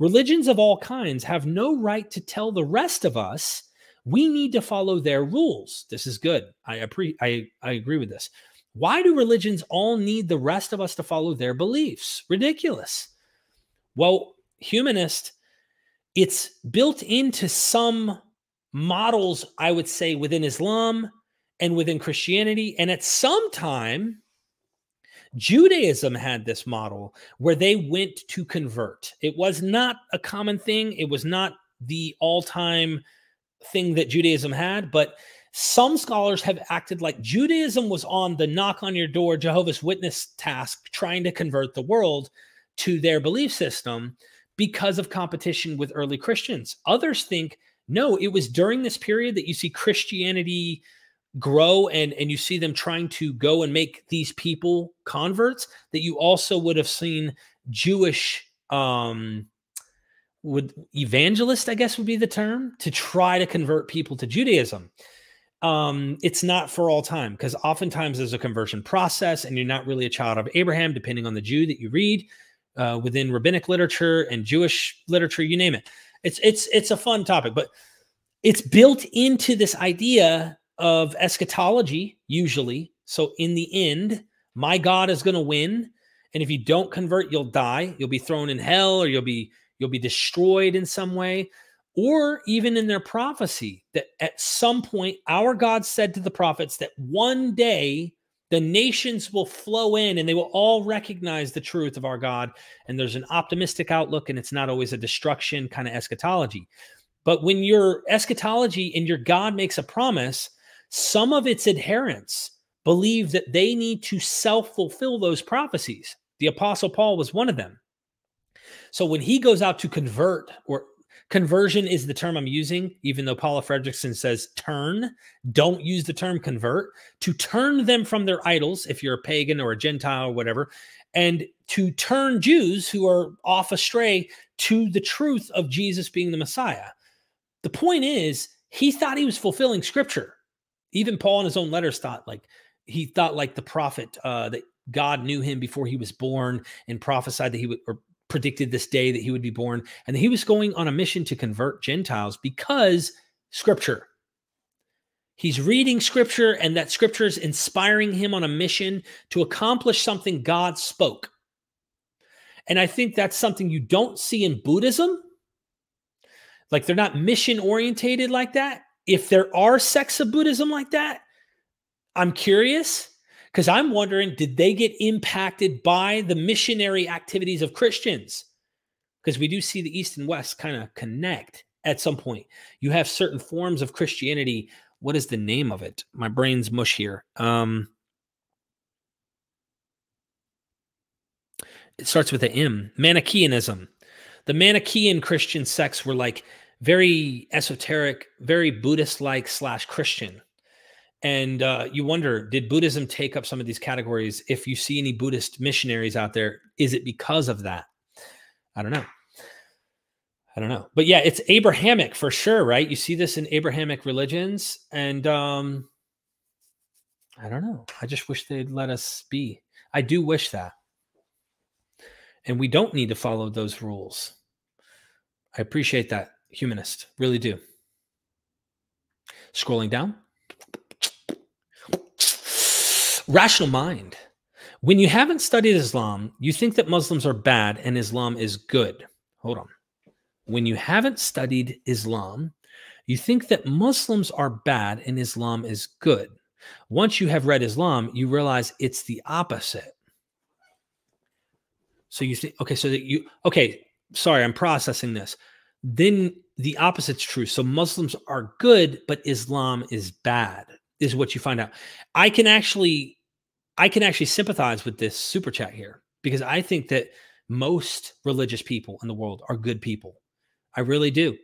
Religions of all kinds have no right to tell the rest of us we need to follow their rules. This is good. I, appre- I, I agree with this. Why do religions all need the rest of us to follow their beliefs? Ridiculous. Well, humanist, it's built into some models, I would say, within Islam and within Christianity. And at some time, Judaism had this model where they went to convert. It was not a common thing, it was not the all time thing that Judaism had, but some scholars have acted like Judaism was on the knock on your door Jehovah's Witness task, trying to convert the world to their belief system because of competition with early Christians. Others think no, it was during this period that you see Christianity grow and and you see them trying to go and make these people converts that you also would have seen Jewish um would evangelist I guess would be the term to try to convert people to Judaism. Um it's not for all time because oftentimes there's a conversion process and you're not really a child of Abraham depending on the Jew that you read uh, within rabbinic literature and Jewish literature you name it. It's it's it's a fun topic, but it's built into this idea of eschatology usually. So in the end, my God is going to win, and if you don't convert, you'll die. You'll be thrown in hell, or you'll be you'll be destroyed in some way. Or even in their prophecy, that at some point our God said to the prophets that one day the nations will flow in and they will all recognize the truth of our God. And there's an optimistic outlook, and it's not always a destruction kind of eschatology. But when your eschatology and your God makes a promise, some of its adherents believe that they need to self fulfill those prophecies. The Apostle Paul was one of them. So when he goes out to convert or Conversion is the term I'm using, even though Paula Fredriksen says turn. Don't use the term convert. To turn them from their idols, if you're a pagan or a Gentile or whatever, and to turn Jews who are off astray to the truth of Jesus being the Messiah. The point is, he thought he was fulfilling scripture. Even Paul in his own letters thought like he thought like the prophet uh, that God knew him before he was born and prophesied that he would, or predicted this day that he would be born, and he was going on a mission to convert Gentiles because scripture. He's reading scripture, and that scripture is inspiring him on a mission to accomplish something God spoke. And I think that's something you don't see in Buddhism. Like they're not mission orientated like that. If there are sects of Buddhism like that, I'm curious because I'm wondering did they get impacted by the missionary activities of Christians? Because we do see the East and West kind of connect at some point. You have certain forms of Christianity. What is the name of it? My brain's mush here. Um, it starts with an M. Manichaeanism. The Manichaean Christian sects were like very esoteric, very Buddhist like slash Christian. And uh, you wonder, did Buddhism take up some of these categories? If you see any Buddhist missionaries out there, is it because of that? I don't know. I don't know. But yeah, it's Abrahamic for sure, right? You see this in Abrahamic religions. And um, I don't know. I just wish they'd let us be. I do wish that. And we don't need to follow those rules. I appreciate that, humanist. Really do. Scrolling down. Rational mind. When you haven't studied Islam, you think that Muslims are bad and Islam is good. Hold on. When you haven't studied Islam, you think that Muslims are bad and Islam is good. Once you have read Islam, you realize it's the opposite. So you think, okay, so that you, okay, sorry, I'm processing this. Then the opposite's true. So Muslims are good, but Islam is bad, is what you find out. I can actually I can actually sympathize with this super chat here because I think that most religious people in the world are good people. I really do.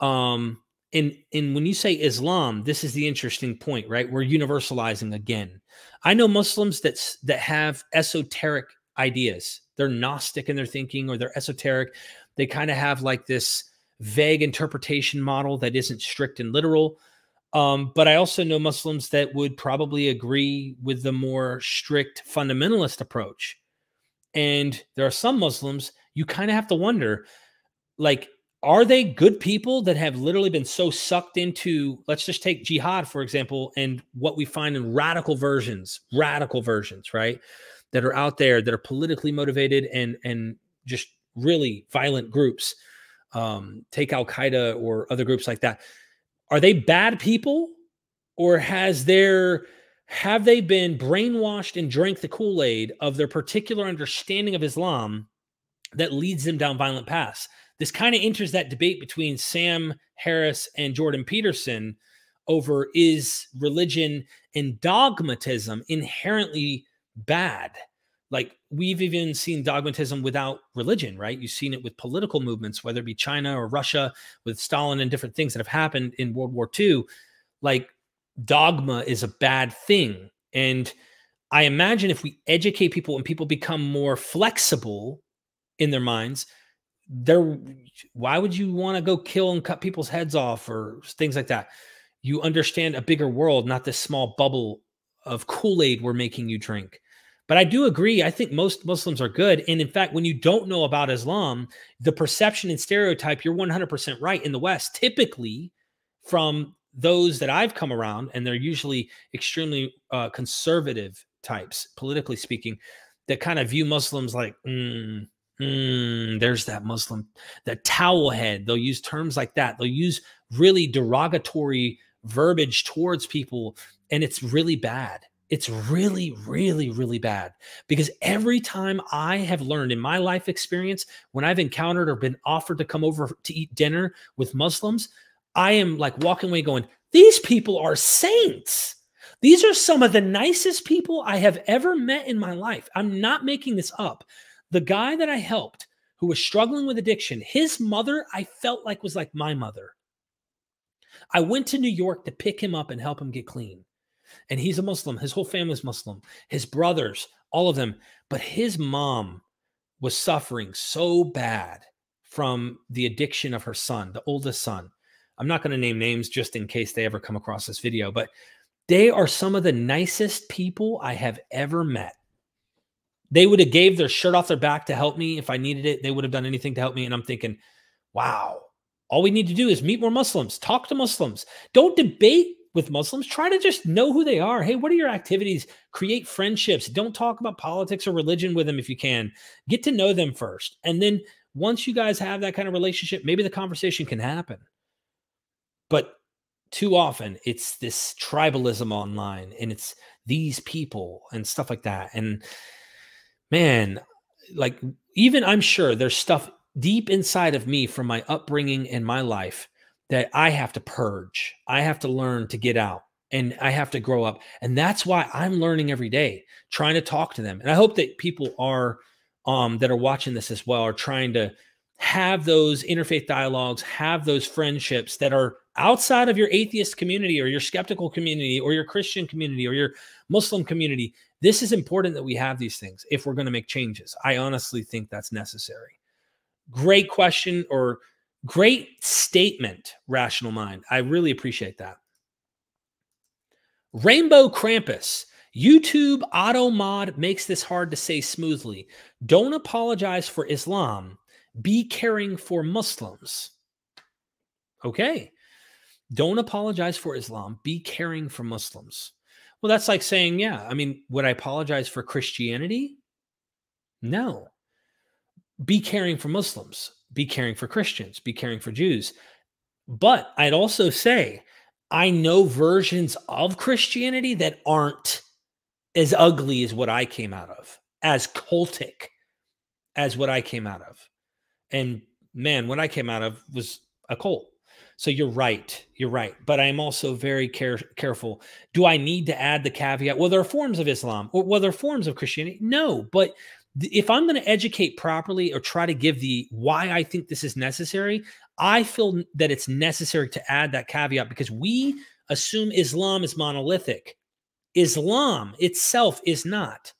Um, and and when you say Islam, this is the interesting point, right? We're universalizing again. I know Muslims that that have esoteric ideas. They're Gnostic in their thinking, or they're esoteric. They kind of have like this vague interpretation model that isn't strict and literal. Um, but I also know Muslims that would probably agree with the more strict fundamentalist approach. And there are some Muslims you kind of have to wonder like, are they good people that have literally been so sucked into, let's just take jihad, for example, and what we find in radical versions, radical versions, right? That are out there that are politically motivated and and just really violent groups. Um, take Al Qaeda or other groups like that are they bad people? Or has their have they been brainwashed and drank the kool-aid of their particular understanding of islam that leads them down violent paths? This kind of enters that debate between sam harris and jordan peterson over is religion and dogmatism inherently bad? Like we've even seen dogmatism without religion, right? You've seen it with political movements, whether it be China or Russia, with Stalin and different things that have happened in World War II. Like dogma is a bad thing. And I imagine if we educate people and people become more flexible in their minds, there why would you want to go kill and cut people's heads off or things like that? You understand a bigger world, not this small bubble of Kool-Aid we're making you drink. But I do agree. I think most Muslims are good. And in fact, when you don't know about Islam, the perception and stereotype, you're 100% right. In the West, typically from those that I've come around, and they're usually extremely uh, conservative types, politically speaking, that kind of view Muslims like, mm, mm, there's that Muslim, that towel head. They'll use terms like that. They'll use really derogatory verbiage towards people, and it's really bad. It's really, really, really bad because every time I have learned in my life experience, when I've encountered or been offered to come over to eat dinner with Muslims, I am like walking away going, these people are saints. These are some of the nicest people I have ever met in my life. I'm not making this up. The guy that I helped who was struggling with addiction, his mother, I felt like was like my mother. I went to New York to pick him up and help him get clean and he's a Muslim. His whole family's Muslim. His brothers, all of them. But his mom was suffering so bad from the addiction of her son, the oldest son. I'm not going to name names just in case they ever come across this video, but they are some of the nicest people I have ever met. They would have gave their shirt off their back to help me if I needed it. They would have done anything to help me. And I'm thinking, wow, all we need to do is meet more Muslims, talk to Muslims. Don't debate with Muslims. Try to just know who they are. Hey, what are your activities? Create friendships. Don't talk about politics or religion with them if you can. Get to know them first. And then once you guys have that kind of relationship, maybe the conversation can happen. But too often it's this tribalism online and it's these people and stuff like that. And man, like even I'm sure there's stuff deep inside of me from my upbringing and my life that I have to purge. I have to learn to get out and I have to grow up. And that's why I'm learning every day, trying to talk to them. And I hope that people are um that are watching this as well are trying to have those interfaith dialogues, have those friendships that are outside of your atheist community or your skeptical community or your Christian community or your Muslim community. This is important that we have these things if we're going to make changes. I honestly think that's necessary. Great question or great statement, Rational Mind. I really appreciate that. Rainbow Krampus. YouTube auto mod makes this hard to say smoothly. Don't apologize for Islam. Be caring for Muslims. Okay. Don't apologize for Islam. Be caring for Muslims. Well, that's like saying, yeah, I mean, would I apologize for Christianity? No. Be caring for Muslims. Be caring for Christians. Be caring for Jews. But I'd also say, I know versions of Christianity that aren't as ugly as what I came out of, as cultic as what I came out of. And man, what I came out of was a cult. So you're right. You're right. But I'm also very care, careful. Do I need to add the caveat? Well, there are forms of Islam or well, there are forms of Christianity. No, but if I'm going to educate properly or try to give the why I think this is necessary, I feel that it's necessary to add that caveat because we assume Islam is monolithic. Islam itself is not.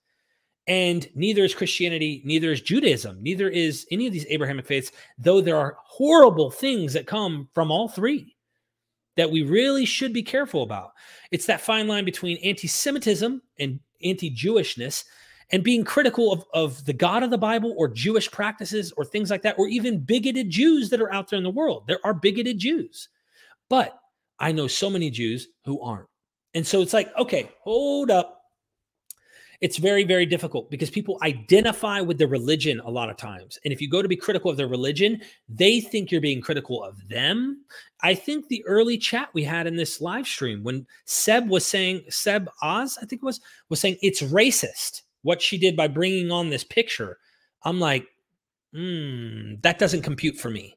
And neither is Christianity, neither is Judaism, neither is any of these Abrahamic faiths, though there are horrible things that come from all three that we really should be careful about. It's that fine line between anti Semitism and anti Jewishness and being critical of, of the God of the Bible or Jewish practices or things like that, or even bigoted Jews that are out there in the world. There are bigoted Jews. But I know so many Jews who aren't. And so it's like, okay, hold up it's very very difficult because people identify with their religion a lot of times and if you go to be critical of their religion they think you're being critical of them i think the early chat we had in this live stream when seb was saying seb oz i think it was was saying it's racist what she did by bringing on this picture i'm like hmm that doesn't compute for me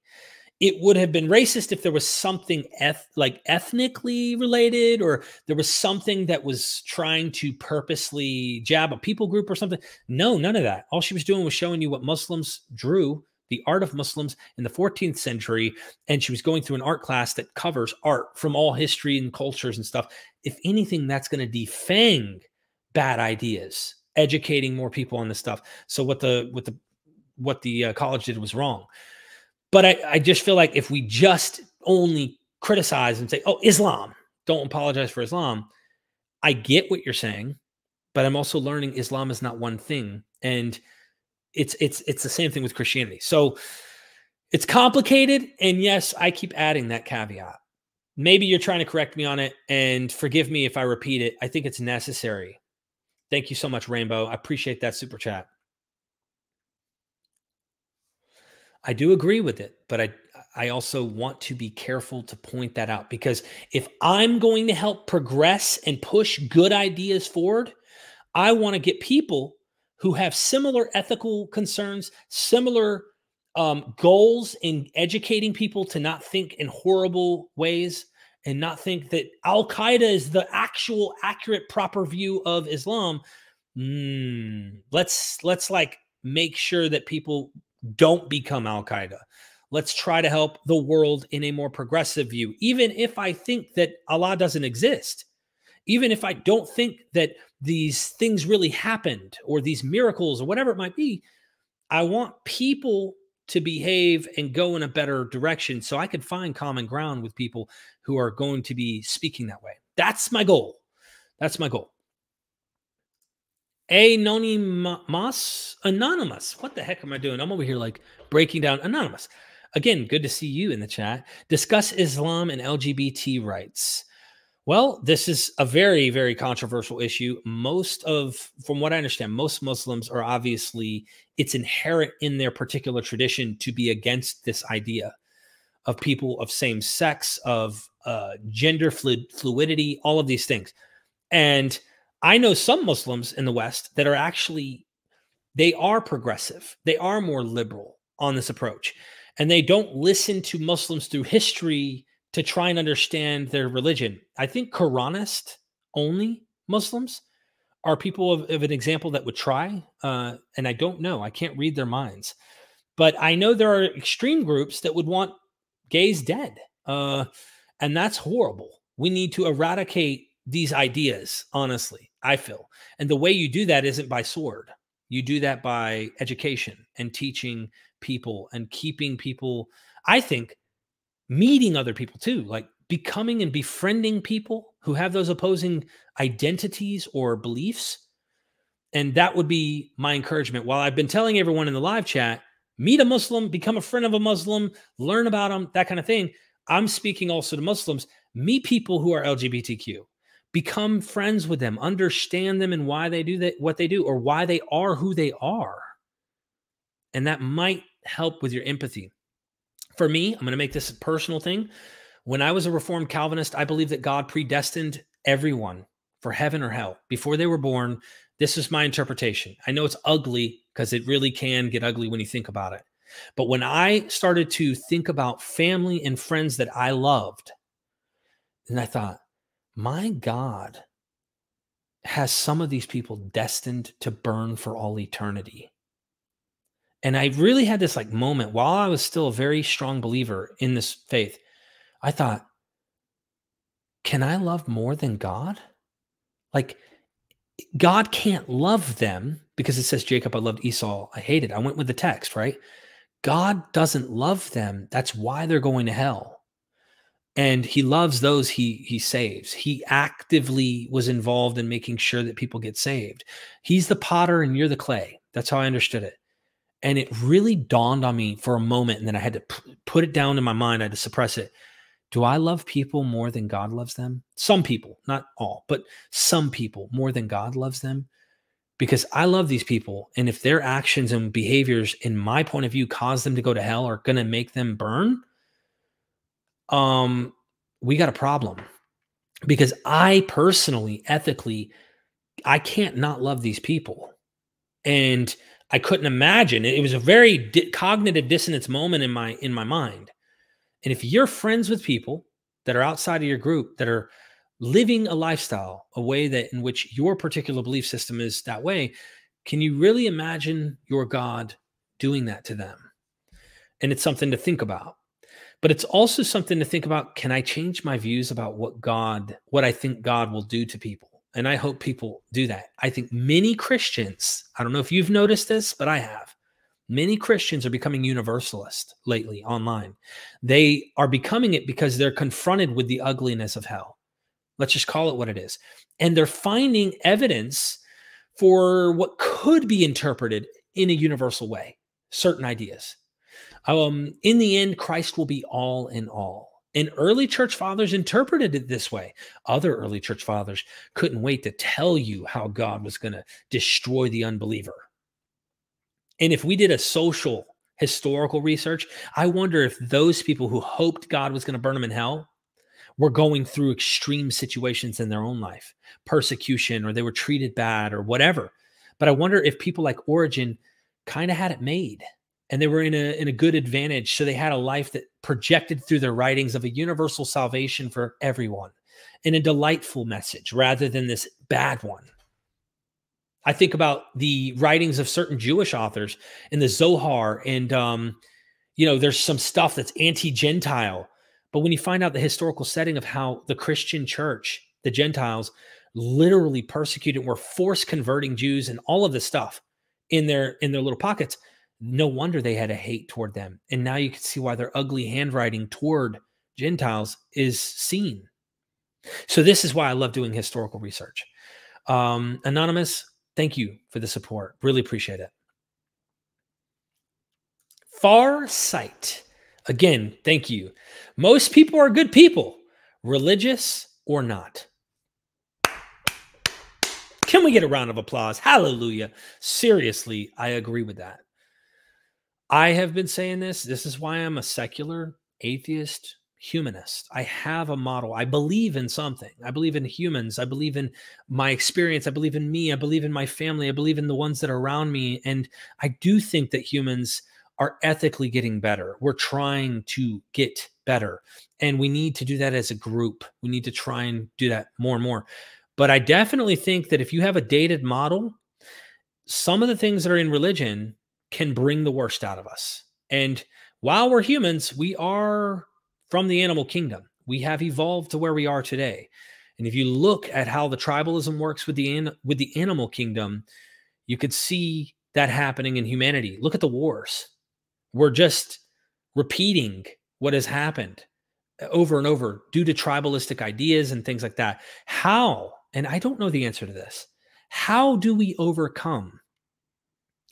it would have been racist if there was something eth- like ethnically related or there was something that was trying to purposely jab a people group or something. No, none of that. All she was doing was showing you what Muslims drew, the art of Muslims in the 14th century. And she was going through an art class that covers art from all history and cultures and stuff. If anything, that's going to defang bad ideas, educating more people on this stuff. So what the, what the, what the uh, college did was wrong. But I, I just feel like if we just only criticize and say, oh, Islam, don't apologize for Islam, I get what you're saying, but I'm also learning Islam is not one thing. And it's it's it's the same thing with Christianity. So it's complicated. And yes, I keep adding that caveat. Maybe you're trying to correct me on it and forgive me if I repeat it. I think it's necessary. Thank you so much, Rainbow. I appreciate that super chat. I do agree with it, but I I also want to be careful to point that out because if I'm going to help progress and push good ideas forward, I want to get people who have similar ethical concerns, similar um, goals in educating people to not think in horrible ways and not think that Al Qaeda is the actual accurate, proper view of Islam. Mm, let's let's like make sure that people don't become Al Qaeda. Let's try to help the world in a more progressive view, even if I think that Allah doesn't exist, even if I don't think that these things really happened or these miracles or whatever it might be. I want people to behave and go in a better direction so I could find common ground with people who are going to be speaking that way. That's my goal. That's my goal. Anonymous, anonymous. What the heck am I doing? I'm over here like breaking down anonymous. Again, good to see you in the chat. Discuss Islam and LGBT rights. Well, this is a very, very controversial issue. Most of, from what I understand, most Muslims are obviously, it's inherent in their particular tradition to be against this idea of people of same sex, of uh, gender fluid, fluidity, all of these things. And I know some Muslims in the West that are actually, they are progressive, they are more liberal on this approach. And they don't listen to Muslims through history to try and understand their religion. I think Quranist only Muslims are people of, of an example that would try. Uh, and I don't know, I can't read their minds. But I know there are extreme groups that would want gays dead. Uh, and that's horrible. We need to eradicate these ideas, honestly, I feel. And the way you do that isn't by sword. You do that by education and teaching people and keeping people, I think, meeting other people too, like becoming and befriending people who have those opposing identities or beliefs. And that would be my encouragement. While I've been telling everyone in the live chat, meet a Muslim, become a friend of a Muslim, learn about them, that kind of thing. I'm speaking also to Muslims. Meet people who are LGBTQ, become friends with them, understand them and why they do that, what they do, or why they are who they are. And that might help with your empathy. For me, I'm going to make this a personal thing. When I was a Reformed Calvinist, I believe that God predestined everyone for heaven or hell before they were born. This is my interpretation. I know it's ugly because it really can get ugly when you think about it. But when I started to think about family and friends that I loved, and I thought, my God has some of these people destined to burn for all eternity. And I really had this like moment while I was still a very strong believer in this faith. I thought, can I love more than God? Like, God can't love them because it says, Jacob, I loved Esau, I hated. I went with the text, right? God doesn't love them. That's why they're going to hell. And he loves those he he saves. He actively was involved in making sure that people get saved. He's the potter and you're the clay. That's how I understood it. And it really dawned on me for a moment. And then I had to p- put it down in my mind. I had to suppress it. Do I love people more than God loves them? Some people, not all, but some people more than God loves them. Because I love these people. And if their actions and behaviors, in my point of view, cause them to go to hell or going to make them burn, um, we got a problem. Because I personally, ethically, I can't not love these people. And I couldn't imagine. It was a very di- cognitive dissonance moment in my in my mind. And if you're friends with people that are outside of your group that are living a lifestyle, a way that in which your particular belief system is that way, can you really imagine your God doing that to them? And it's something to think about. But it's also something to think about can I change my views about what God, what I think God will do to people? And I hope people do that. I think many Christians, I don't know if you've noticed this, but I have. Many Christians are becoming universalist lately online. They are becoming it because they're confronted with the ugliness of hell. Let's just call it what it is. And they're finding evidence for what could be interpreted in a universal way, certain ideas. Um, in the end, Christ will be all in all. And early church fathers interpreted it this way. Other early church fathers couldn't wait to tell you how God was going to destroy the unbeliever. And if we did a social historical research, I wonder if those people who hoped God was going to burn them in hell were going through extreme situations in their own life, persecution, or they were treated bad, or whatever. But I wonder if people like Origen kind of had it made and they were in a in a good advantage so they had a life that projected through their writings of a universal salvation for everyone in a delightful message rather than this bad one i think about the writings of certain jewish authors in the zohar and um you know there's some stuff that's anti-gentile but when you find out the historical setting of how the christian church the gentiles literally persecuted and were forced converting jews and all of this stuff in their in their little pockets no wonder they had a hate toward them. And now you can see why their ugly handwriting toward Gentiles is seen. So this is why I love doing historical research. Um, Anonymous, Thank you for the support. Really appreciate it. Far sight. Again, thank you. Most people are good people, religious or not. Can we get a round of applause? Hallelujah. Seriously, I agree with that. I have been saying this. This is why I'm a secular atheist humanist. I have a model. I believe in something. I believe in humans. I believe in my experience. I believe in me. I believe in my family. I believe in the ones that are around me. And I do think that humans are ethically getting better. We're trying to get better. And we need to do that as a group. We need to try and do that more and more. But I definitely think that if you have a dated model, some of the things that are in religion can bring the worst out of us. And while we're humans, we are from the animal kingdom. We have evolved to where we are today. And if you look at how the tribalism works with the with the animal kingdom, you could see that happening in humanity. Look at the wars. We're just repeating what has happened uh, over and over due to tribalistic ideas and things like that. How, and I don't know the answer to this, how do we overcome?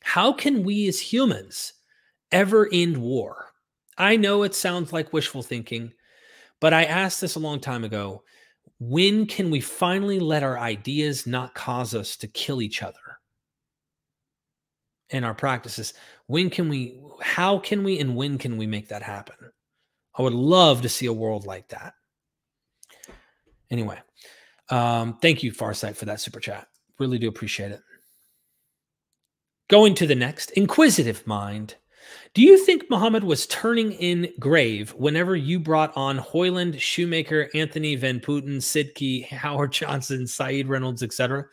How can we as humans ever end war? I know it sounds like wishful thinking, but I asked this a long time ago. When can we finally let our ideas not cause us to kill each other? In our practices. When can we, how can we, and when can we make that happen? I would love to see a world like that. Anyway, um, thank you, Farsight, for that super chat. Really do appreciate it. Going to the next, inquisitive mind. Do you think Muhammad was turning in grave whenever you brought on Hoyland, Shoemaker, Anthony Van Putten, Sidky, Howard Johnson, Said Reynolds, etc.?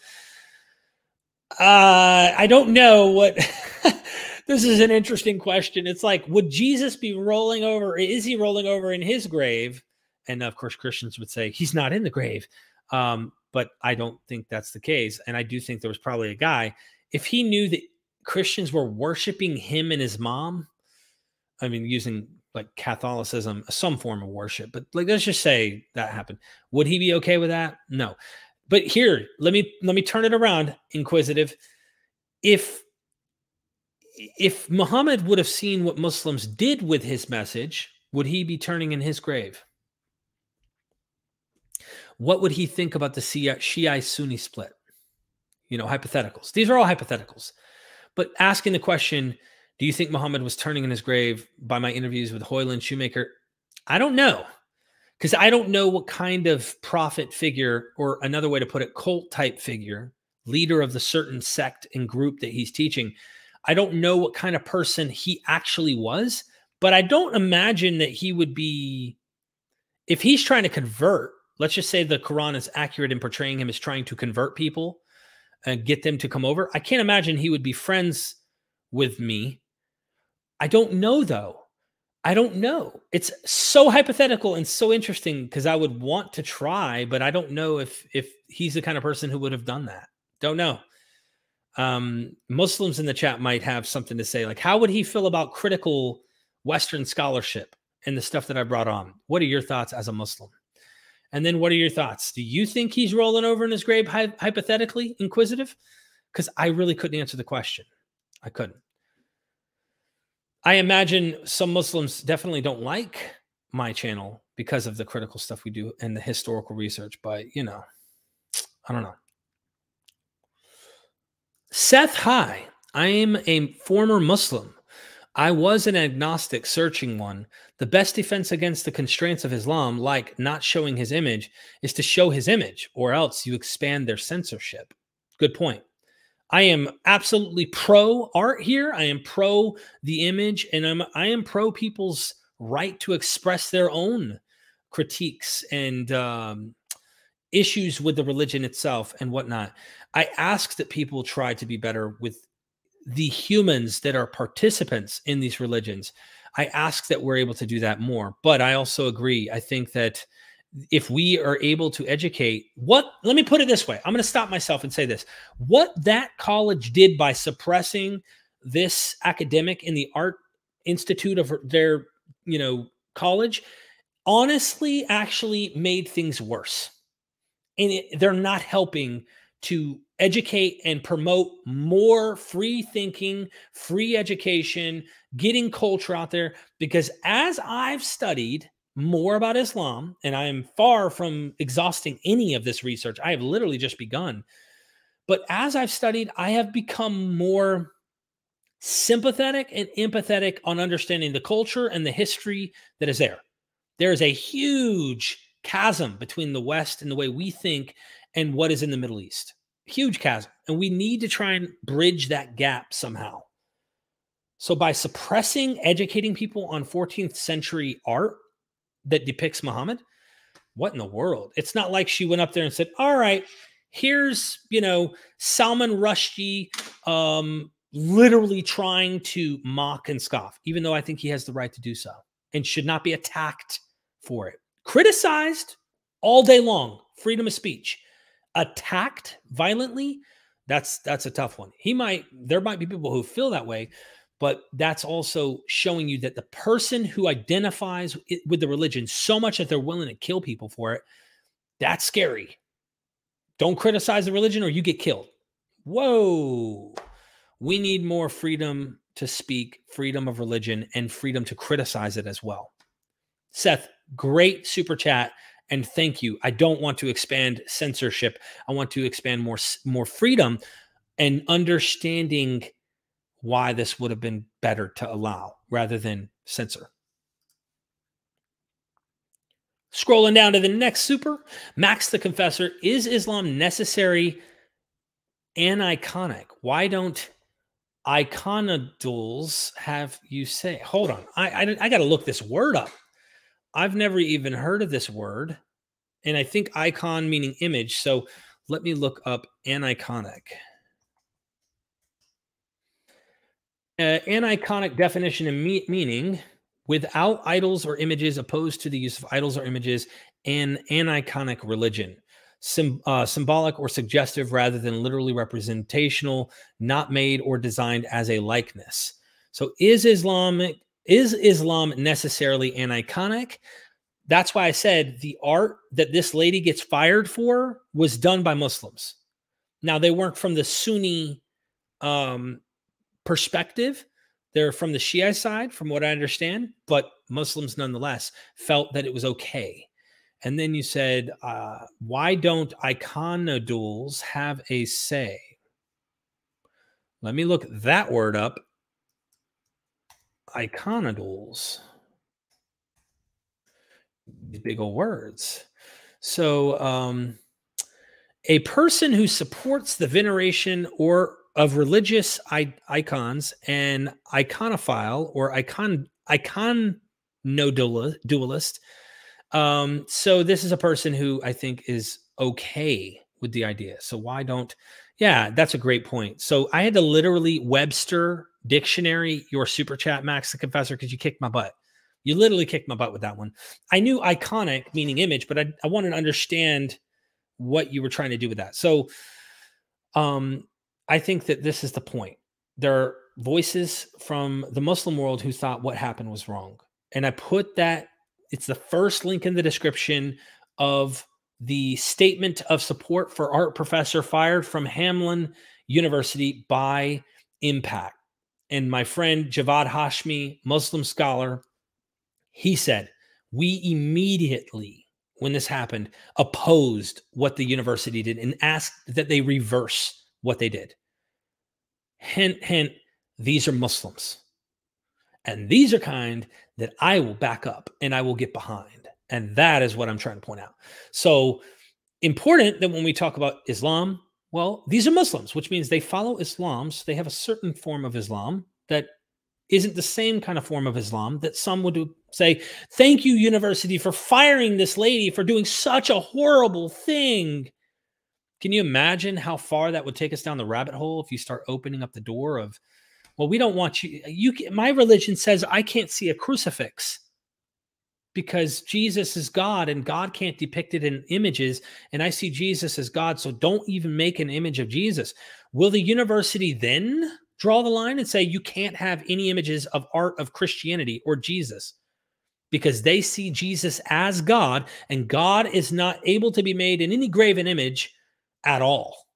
Uh, I don't know what. *laughs* this is an interesting question. It's like, would Jesus be rolling over? Is he rolling over in his grave? And of course, Christians would say he's not in the grave. Um, but I don't think that's the case. And I do think there was probably a guy, if he knew that Christians were worshiping him and his mom, I mean, using like Catholicism, some form of worship, but like let's just say that happened. Would he be okay with that? No. But here, let me let me turn it around, inquisitive. If if Muhammad would have seen what Muslims did with his message, would he be turning in his grave? What would he think about the Shia Sunni split? You know, hypotheticals. These are all hypotheticals. But asking the question, do you think Muhammad was turning in his grave by my interviews with Hoyland Shoemaker? I don't know because I don't know what kind of prophet figure, or another way to put it, cult type figure, leader of the certain sect and group that he's teaching. I don't know what kind of person he actually was, but I don't imagine that he would be, if he's trying to convert, let's just say the Quran is accurate in portraying him as trying to convert people and get them to come over. I can't imagine he would be friends with me. I don't know though. I don't know. It's so hypothetical and so interesting because I would want to try, but I don't know if if he's the kind of person who would have done that. Don't know. Um, Muslims in the chat might have something to say, like how would he feel about critical Western scholarship and the stuff that I brought on? What are your thoughts as a Muslim? And then what are your thoughts? Do you think he's rolling over in his grave, hy- hypothetically inquisitive? Because I really couldn't answer the question. I couldn't. I imagine some Muslims definitely don't like my channel because of the critical stuff we do and the historical research, but you know, I don't know. Seth Hi, I am a former Muslim. I was an agnostic searching one. The best defense against the constraints of Islam, like not showing his image, is to show his image, or else you expand their censorship. Good point. I am absolutely pro art here. I am pro the image, and I'm I am pro people's right to express their own critiques and um, issues with the religion itself and whatnot. I ask that people try to be better with the humans that are participants in these religions. I ask that we're able to do that more. But I also agree. I think that if we are able to educate what let me put it this way i'm going to stop myself and say this what that college did by suppressing this academic in the art institute of their you know college honestly actually made things worse and it, they're not helping to educate and promote more free thinking, free education, getting culture out there. Because as I've studied more about Islam, and I am far from exhausting any of this research, I have literally just begun. But as I've studied, I have become more sympathetic and empathetic on understanding the culture and the history that is there. There is a huge chasm between the West and the way we think and what is in the Middle East. Huge chasm. And we need to try and bridge that gap somehow. So, by suppressing educating people on 14th century art that depicts Muhammad, what in the world? It's not like she went up there and said, All right, here's, you know, Salman Rushdie um, literally trying to mock and scoff, even though I think he has the right to do so and should not be attacked for it. Criticized all day long, freedom of speech. Attacked violently, that's that's a tough one. He might there might be people who feel that way, but that's also showing you that the person who identifies with the religion so much that they're willing to kill people for it, that's scary. Don't criticize the religion or you get killed. Whoa. We need more freedom to speak, freedom of religion, and freedom to criticize it as well. Seth, great super chat and thank you. I don't want to expand censorship. I want to expand more more freedom and understanding why this would have been better to allow rather than censor. Scrolling down to the next super, Max the Confessor, is Islam necessary aniconic? Why don't iconodules have you say? Hold on, I I, I got to look this word up. I've never even heard of this word. And I think icon meaning image. So let me look up aniconic. Uh, aniconic definition and me- meaning without idols or images, opposed to the use of idols or images, and aniconic religion. Sim, uh, symbolic or suggestive rather than literally representational, not made or designed as a likeness. So, is Islamic is Islam necessarily aniconic? That's why I said the art that this lady gets fired for was done by Muslims. Now they weren't from the Sunni um, perspective; they're from the Shia side, from what I understand. But Muslims, nonetheless, felt that it was okay. And then you said, uh, "Why don't iconodules have a say?" Let me look that word up Iconodules. Big old words. So, um, a person who supports the veneration or of religious icons and iconophile or icon icon no dualist. Um, so this is a person who I think is okay with the idea. So why don't? Yeah, that's a great point. So I had to literally Webster dictionary your super chat, Max the Confessor, because you kicked my butt. You literally kicked my butt with that one. I knew iconic meaning image, but I, I wanted to understand what you were trying to do with that. So um, I think that this is the point. There are voices from the Muslim world who thought what happened was wrong. And I put that, it's the first link in the description of the statement of support for art professor fired from Hamline University by MPAC and my friend Javad Hashmi, Muslim scholar, he said, we immediately, when this happened, opposed what the university did and asked that they reverse what they did. Hint, hint, these are Muslims. And these are kind that I will back up and I will get behind. And that is what I'm trying to point out. So important that when we talk about Islam, well, these are Muslims, which means they follow Islam. So they have a certain form of Islam that isn't the same kind of form of Islam that some would say, Thank you, university, for firing this lady for doing such a horrible thing. Can you imagine how far that would take us down the rabbit hole if you start opening up the door of, well, we don't want you. You, my religion says I can't see a crucifix because Jesus is God and God can't depict it in images. And I see Jesus as God. So don't even make an image of Jesus. Will the university then draw the line and say you can't have any images of art of Christianity or Jesus? Because they see Jesus as God and God is not able to be made in any graven image at all.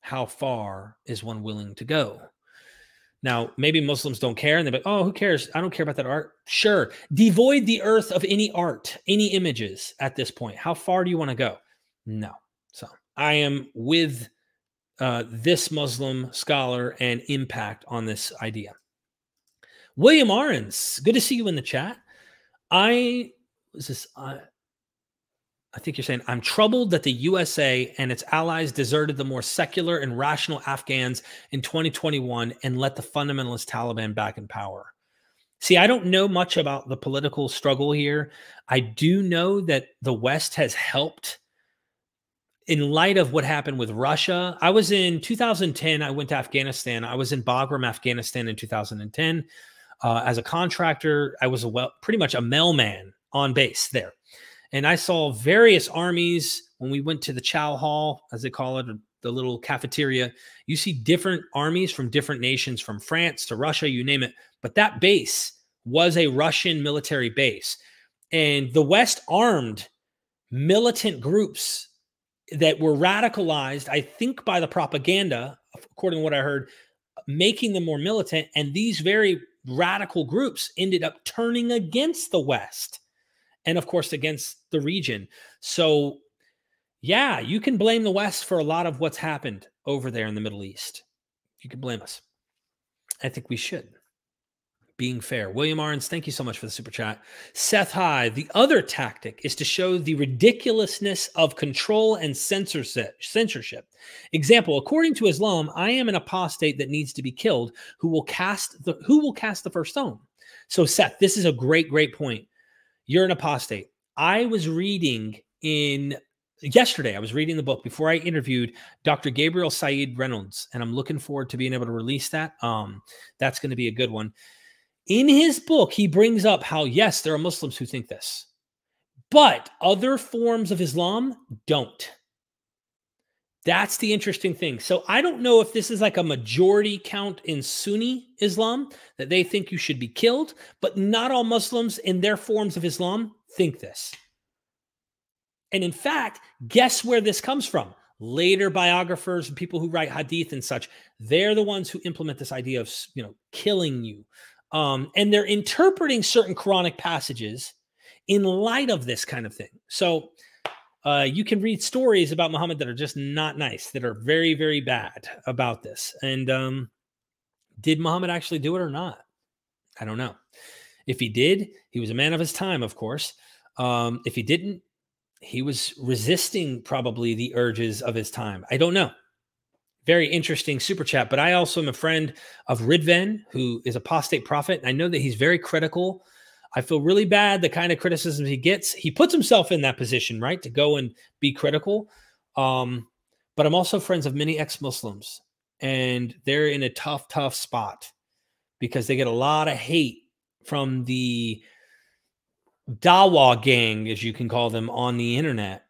how far is one willing to go? Now, maybe Muslims don't care and they're like, oh, who cares? I don't care about that art. Sure. Devoid the earth of any art, any images at this point. How far do you want to go? No. So I am with uh, this Muslim scholar and MPAC on this idea. William Arons, good to see you in the chat. I was this. Uh, I think you're saying, I'm troubled that the USA and its allies deserted the more secular and rational Afghans in 2021 and let the fundamentalist Taliban back in power. See, I don't know much about the political struggle here. I do know that the West has helped in light of what happened with Russia. I was in 2010, I went to Afghanistan. I was in Bagram, Afghanistan in 2010. Uh, as a contractor, I was a well, pretty much a mailman on base there. And I saw various armies when we went to the chow hall, as they call it, the little cafeteria. You see different armies from different nations, from France to Russia, you name it. But that base was a Russian military base. And the West armed militant groups that were radicalized, I think, by the propaganda, according to what I heard, making them more militant. And these very radical groups ended up turning against the West and of course against the region. So, yeah, you can blame the West for a lot of what's happened over there in the Middle East. You can blame us. I think we should. Being fair. William Arns, thank you so much for the super chat. Seth High, the other tactic is to show the ridiculousness of control and censorship. Censorship. Example: According to Islam, I am an apostate that needs to be killed. Who will cast the Who will cast the first stone? So, Seth, this is a great, great point. You're an apostate. I was reading in yesterday, I was reading the book before I interviewed Dr. Gabriel Said Reynolds, and I'm looking forward to being able to release that. Um, that's going to be a good one. In his book, he brings up how, yes, there are Muslims who think this, but other forms of Islam don't. That's the interesting thing. So I don't know if this is like a majority count in Sunni Islam that they think you should be killed, but not all Muslims in their forms of Islam think this. And in fact, guess where this comes from? Later biographers and people who write hadith and such, they're the ones who implement this idea of, you know, killing you. Um, and they're interpreting certain Quranic passages in light of this kind of thing. So uh, you can read stories about Muhammad that are just not nice, that are very, very bad about this. And um, did Muhammad actually do it or not? I don't know. If he did, he was a man of his time, of course. Um, if he didn't, he was resisting probably the urges of his time. I don't know. Very interesting super chat. But I also am a friend of Ridvan, who is apostate prophet. I know that he's very critical I feel really bad the kind of criticism he gets. He puts himself in that position, right, to go and be critical. Um, but I'm also friends of many ex-Muslims, and they're in a tough, tough spot because they get a lot of hate from the Dawa gang, as you can call them, on the internet.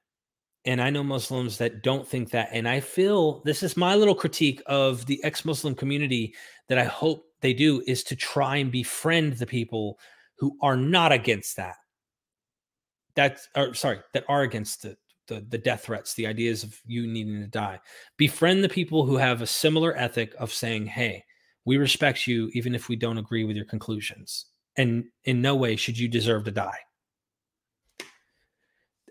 And I know Muslims that don't think that. And I feel this is my little critique of the ex Muslim community that I hope they do is to try and befriend the people who are not against that. That's or sorry, that are against the, the the death threats, the ideas of you needing to die. Befriend the people who have a similar ethic of saying, "Hey, we respect you even if we don't agree with your conclusions." And in no way should you deserve to die.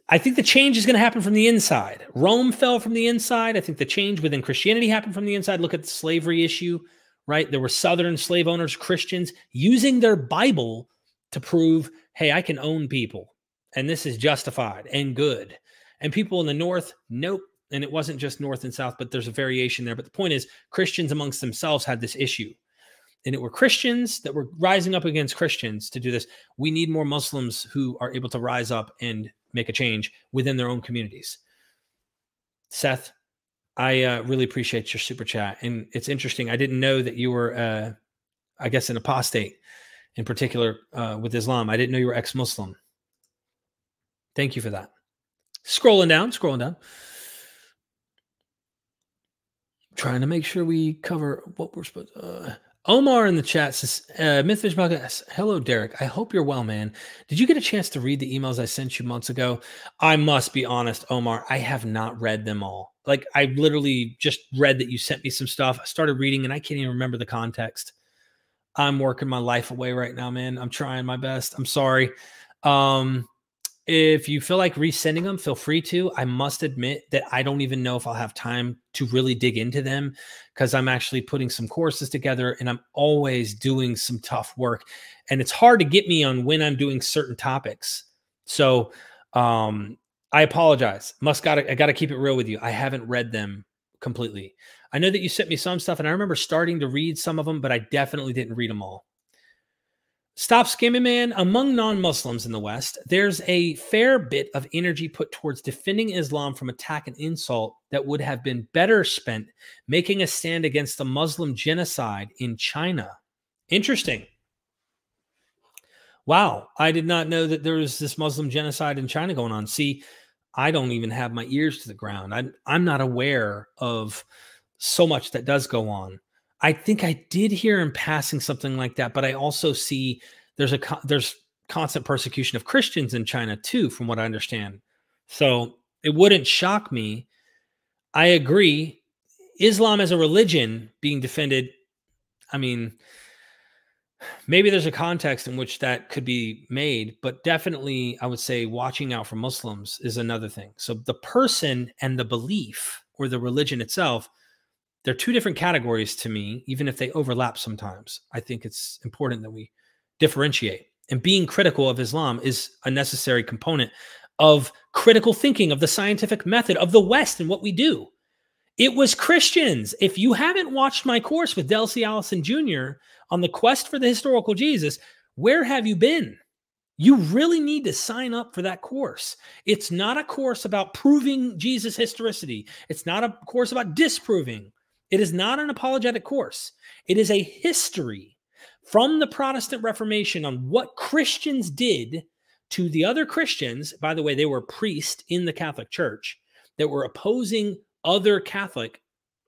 I think the change is going to happen from the inside. Rome fell from the inside. I think the change within Christianity happened from the inside. Look at the slavery issue, right? There were Southern slave owners, Christians, using their Bible to prove, hey, I can own people and this is justified and good. And people in the North, nope. And it wasn't just North and South, but there's a variation there. But the point is, Christians amongst themselves had this issue. And it were Christians that were rising up against Christians to do this. We need more Muslims who are able to rise up and make a change within their own communities. Seth, I uh, really appreciate your super chat. And it's interesting. I didn't know that you were, uh, I guess, an apostate in particular uh, with Islam. I didn't know you were ex Muslim. Thank you for that. Scrolling down, scrolling down. Trying to make sure we cover what we're supposed uh, Omar in the chat says, uh, MythVision Podcast, hello, Derek. I hope you're well, man. Did you get a chance to read the emails I sent you months ago? I must be honest, Omar, I have not read them all. Like, I literally just read that you sent me some stuff. I started reading and I can't even remember the context. I'm working my life away right now, man. I'm trying my best. I'm sorry. Um, if you feel like resending them, feel free to. I must admit that I don't even know if I'll have time to really dig into them because I'm actually putting some courses together and I'm always doing some tough work. And it's hard to get me on when I'm doing certain topics. So um, I apologize. Must got I got to keep it real with you. I haven't read them completely. I know that you sent me some stuff and I remember starting to read some of them, but I definitely didn't read them all. Stop scamming, man. Among non Muslims in the West, there's a fair bit of energy put towards defending Islam from attack and insult that would have been better spent making a stand against the Muslim genocide in China. Interesting. Wow. I did not know that there was this Muslim genocide in China going on. See, I don't even have my ears to the ground. I'm, I'm not aware of so much that does go on. I think I did hear in passing something like that, but I also see there's a there's constant persecution of Christians in China too, from what I understand. So it wouldn't shock me. I agree. Islam as a religion being defended, I mean, maybe there's a context in which that could be made, but definitely I would say watching out for Muslims is another thing. So the person and the belief or the religion itself they're two different categories to me, even if they overlap sometimes. I think it's important that we differentiate. And being critical of Islam is a necessary component of critical thinking of the scientific method of the West and what we do. It was Christians. If you haven't watched my course with Dale C. Allison Jr. on the quest for the historical Jesus, where have you been? You really need to sign up for that course. It's not a course about proving Jesus' historicity. It's not a course about disproving. It is not an apologetic course, it is a history from the Protestant Reformation on what Christians did to the other Christians. By the way, they were priests in the Catholic Church that were opposing other Catholic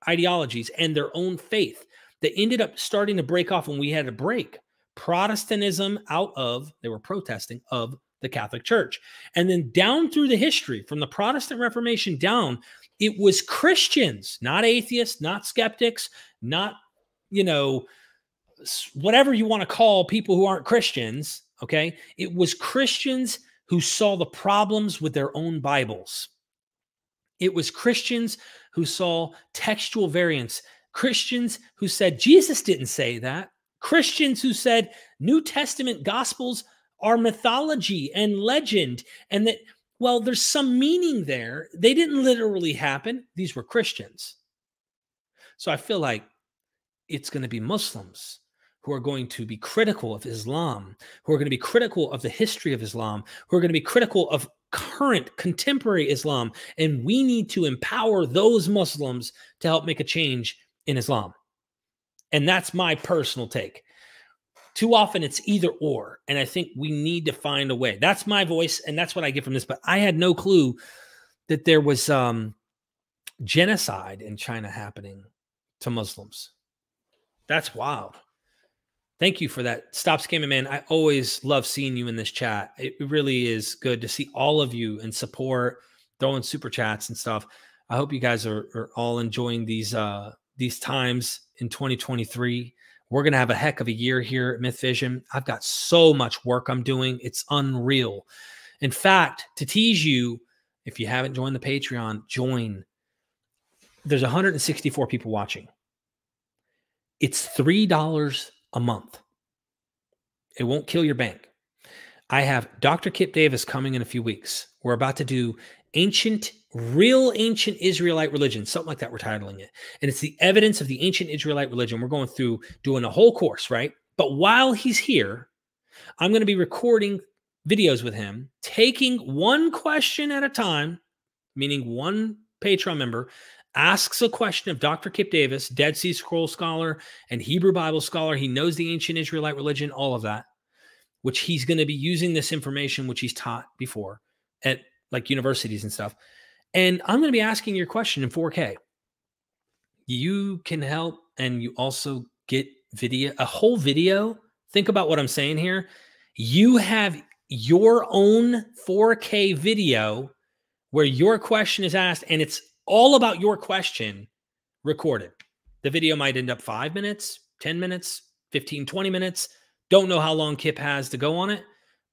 ideologies and their own faith that ended up starting to break off when we had to break Protestantism out of, they were protesting of the Catholic Church. And then down through the history, from the Protestant Reformation down, it was Christians, not atheists, not skeptics, not, you know, whatever you want to call people who aren't Christians. Okay. It was Christians who saw the problems with their own Bibles. It was Christians who saw textual variants, Christians who said Jesus didn't say that, Christians who said New Testament gospels are mythology and legend, and that well, there's some meaning there. They didn't literally happen. These were Christians. So I feel like it's going to be Muslims who are going to be critical of Islam, who are going to be critical of the history of Islam, who are going to be critical of current contemporary Islam. And we need to empower those Muslims to help make a change in Islam. And that's my personal take. Too often it's either or. And I think we need to find a way. That's my voice. And that's what I get from this. But I had no clue that there was um, genocide in China happening to Muslims. That's wild. Thank you for that. Stop scamming, man. I always love seeing you in this chat. It really is good to see all of you and support, throwing super chats and stuff. I hope you guys are, are all enjoying these uh these times in 2023. We're going to have a heck of a year here at MythVision. I've got so much work I'm doing. It's unreal. In fact, to tease you, if you haven't joined the Patreon, join. There's 164 people watching. It's $3 a month. It won't kill your bank. I have Dr. Kip Davis coming in a few weeks. We're about to do ancient real ancient Israelite religion, something like that, we're titling it. And it's the evidence of the ancient Israelite religion. We're going through doing a whole course, right? But while he's here, I'm going to be recording videos with him, taking one question at a time, meaning one Patreon member asks a question of Dr. Kip Davis, Dead Sea Scroll scholar and Hebrew Bible scholar. He knows the ancient Israelite religion, all of that, which he's going to be using this information, which he's taught before at like universities and stuff and I'm going to be asking your question in 4K. You can help and you also get video, a whole video. Think about what I'm saying here. You have your own 4K video where your question is asked and it's all about your question recorded. The video might end up five minutes, 10 minutes, 15, 20 minutes. Don't know how long Kip has to go on it,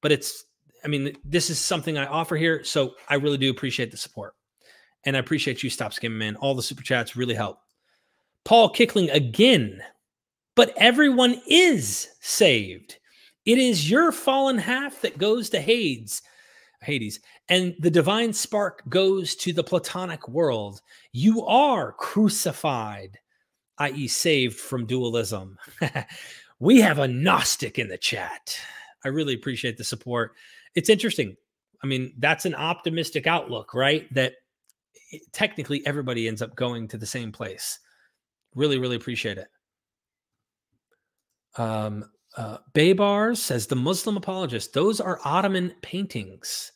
but it's, I mean, this is something I offer here. So I really do appreciate the support. And I appreciate you, Stop Scamming Man. All the super chats really help. Paul Kickling again. But everyone is saved. It is your fallen half that goes to Hades, Hades, and the divine spark goes to the platonic world. You are crucified, i.e., saved from dualism. *laughs* we have a Gnostic in the chat. I really appreciate the support. It's interesting. I mean, that's an optimistic outlook, right? That technically everybody ends up going to the same place. Really, really appreciate it. Um, uh, Baybar says the Muslim apologist, those are Ottoman paintings.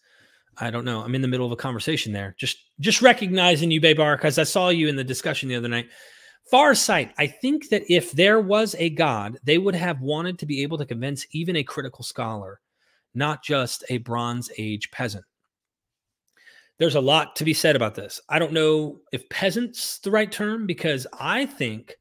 I don't know. I'm in the middle of a conversation there. Just just recognizing you, Baybar, because I saw you in the discussion the other night. Farsight. I think that if there was a God, they would have wanted to be able to convince even a critical scholar, not just a Bronze Age peasant. There's a lot to be said about this. I don't know if peasant's the right term because I think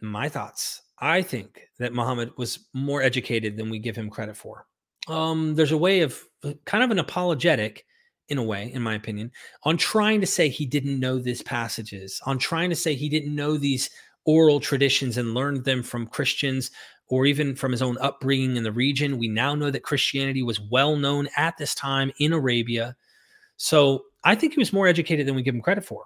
my thoughts I think that Muhammad was more educated than we give him credit for. Um, there's a way of uh, kind of an apologetic, in a way, in my opinion, on trying to say he didn't know these passages, on trying to say he didn't know these oral traditions and learned them from Christians or even from his own upbringing in the region. We now know that Christianity was well known at this time in Arabia. So I think he was more educated than we give him credit for.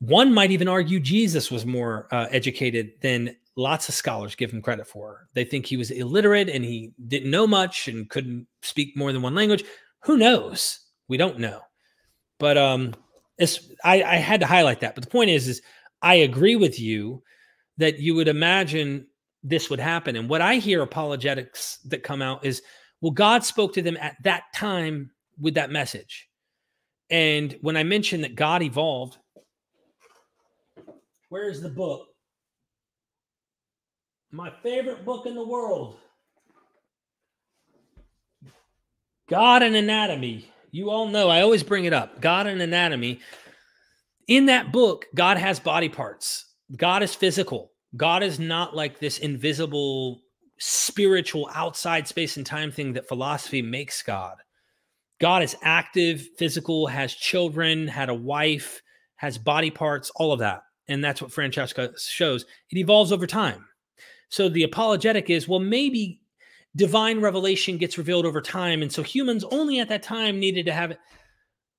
One might even argue Jesus was more uh, educated than lots of scholars give him credit for. They think he was illiterate and he didn't know much and couldn't speak more than one language. Who knows? We don't know. But um, it's, I, I had to highlight that. But the point is, is I agree with you that you would imagine this would happen. And what I hear apologetics that come out is, well, God spoke to them at that time with that message. And when I mentioned that God evolved, where is the book? My favorite book in the world. God: An Anatomy. You all know, I always bring it up. God: An Anatomy. In that book, God has body parts. God is physical. God is not like this invisible, spiritual, outside space and time thing that philosophy makes God. God is active, physical, has children, had a wife, has body parts, all of that. And that's what Francesca shows. It evolves over time. So the apologetic is, well, maybe divine revelation gets revealed over time. And so humans only at that time needed to have it.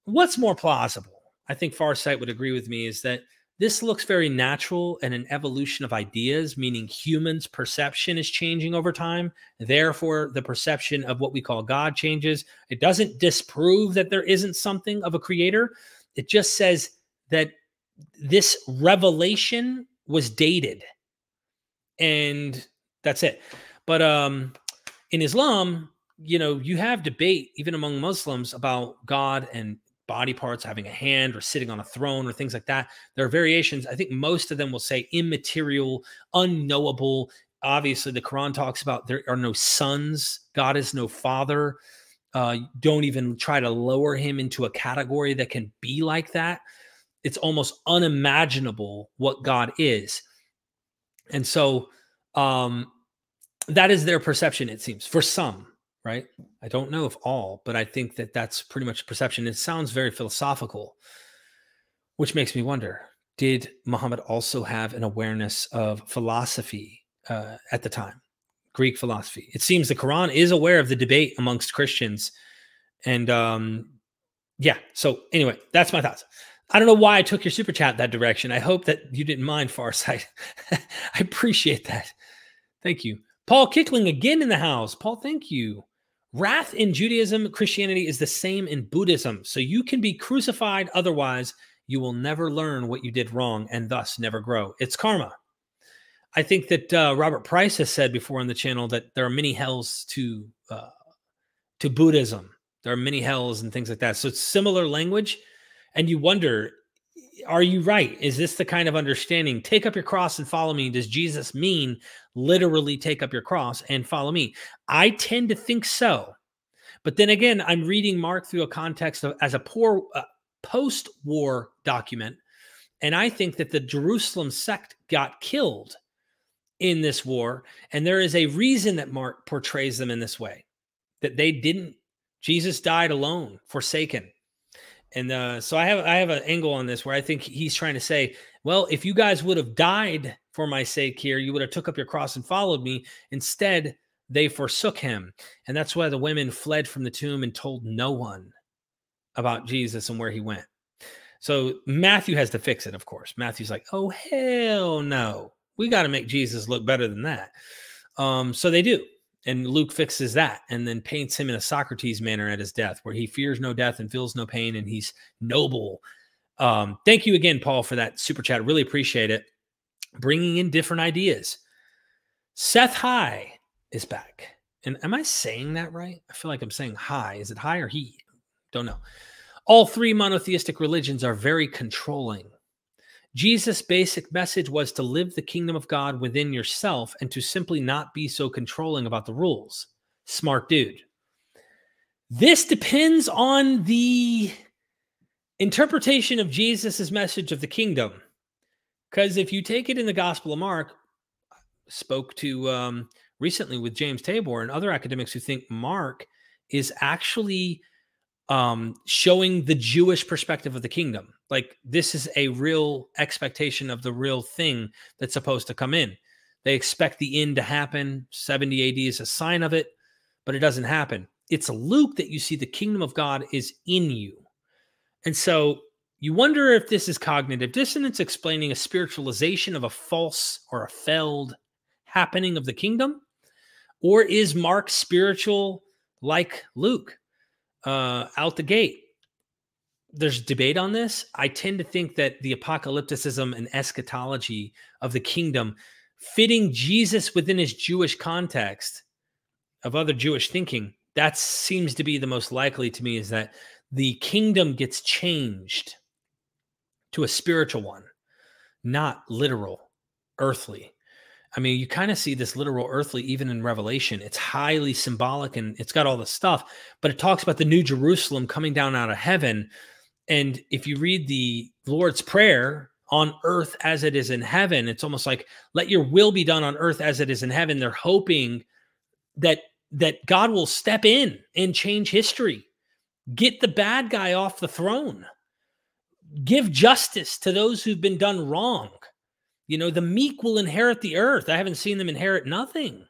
What's more plausible? I think Farsight would agree with me is that this looks very natural and an evolution of ideas, meaning humans' perception is changing over time. Therefore, the perception of what we call God changes. It doesn't disprove that there isn't something of a creator. It just says that this revelation was dated and that's it. But um, in Islam, you know, you have debate even among Muslims about God and body parts having a hand or sitting on a throne or things like that. There are variations. I think most of them will say immaterial, unknowable. Obviously, the Quran talks about there are no sons, God is no father. Uh, don't even try to lower him into a category that can be like that. It's almost unimaginable what God is. And so um, that is their perception, it seems, for some, right? I don't know if all, but I think that that's pretty much perception. It sounds very philosophical, which makes me wonder did Muhammad also have an awareness of philosophy uh, at the time? Greek philosophy. It seems the Quran is aware of the debate amongst Christians. And um, yeah, so anyway, that's my thoughts. I don't know why I took your super chat that direction. I hope that you didn't mind, Farsight. *laughs* I appreciate that. Thank you. Paul Kickling again in the house. Paul, thank you. Wrath in Judaism, Christianity is the same in Buddhism. So you can be crucified. Otherwise, you will never learn what you did wrong and thus never grow. It's karma. I think that uh, Robert Price has said before on the channel that there are many hells to uh, to Buddhism. There are many hells and things like that. So it's similar language and you wonder are you right? Is this the kind of understanding? Take up your cross and follow me. Does Jesus mean literally take up your cross and follow me? I tend to think so. But then again, I'm reading Mark through a context of as a poor uh, post-war document, and I think that the Jerusalem sect got killed in this war, and there is a reason that Mark portrays them in this way. That they didn't. Jesus died alone, forsaken and uh, so I have I have an angle on this where I think he's trying to say, well, if you guys would have died for my sake here, you would have took up your cross and followed me. Instead, they forsook him, and that's why the women fled from the tomb and told no one about Jesus and where he went. So Matthew has to fix it, of course. Matthew's like, oh hell no, we got to make Jesus look better than that. Um, so they do and Luke fixes that and then paints him in a Socrates manner at his death, where he fears no death and feels no pain, and he's noble. Um, thank you again, Paul, for that super chat. Really appreciate it. Bringing in different ideas. Seth High is back. And am I saying that right? I feel like I'm saying high. Is it high or he? Don't know. All three monotheistic religions are very controlling. Jesus' basic message was to live the kingdom of God within yourself and to simply not be so controlling about the rules. Smart dude. This depends on the interpretation of Jesus' message of the kingdom. Because if you take it in the Gospel of Mark, spoke to um, recently with James Tabor and other academics who think Mark is actually um, showing the Jewish perspective of the kingdom. Like this is a real expectation of the real thing that's supposed to come in. They expect the end to happen. 70 AD is a sign of it, but it doesn't happen. It's a Luke that you see the kingdom of God is in you. And so you wonder if this is cognitive dissonance explaining a spiritualization of a false or a failed happening of the kingdom? Or is Mark spiritual like Luke uh, out the gate? There's debate on this. I tend to think that the apocalypticism and eschatology of the kingdom, fitting Jesus within his Jewish context of other Jewish thinking, that seems to be the most likely to me is that the kingdom gets changed to a spiritual one, not literal, earthly. I mean, you kind of see this literal earthly even in Revelation. It's highly symbolic and it's got all the stuff, but it talks about the new Jerusalem coming down out of heaven and if you read the Lord's Prayer on earth as it is in heaven, it's almost like let your will be done on earth as it is in heaven. They're hoping that that God will step in and change history. Get the bad guy off the throne. Give justice to those who've been done wrong. You know, the meek will inherit the earth. I haven't seen them inherit nothing.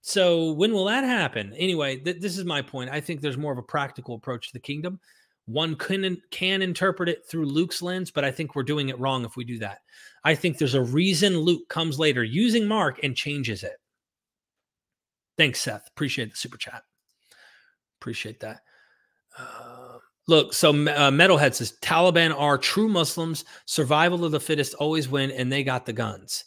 So when will that happen? Anyway, th- this is my point. I think there's more of a practical approach to the kingdom. One can can interpret it through Luke's lens, but I think we're doing it wrong if we do that. I think there's a reason Luke comes later using Mark and changes it. Thanks, Seth. Appreciate the super chat. Appreciate that. Uh, look, so uh, Metalhead says Taliban are true Muslims. Survival of the fittest always win, and they got the guns.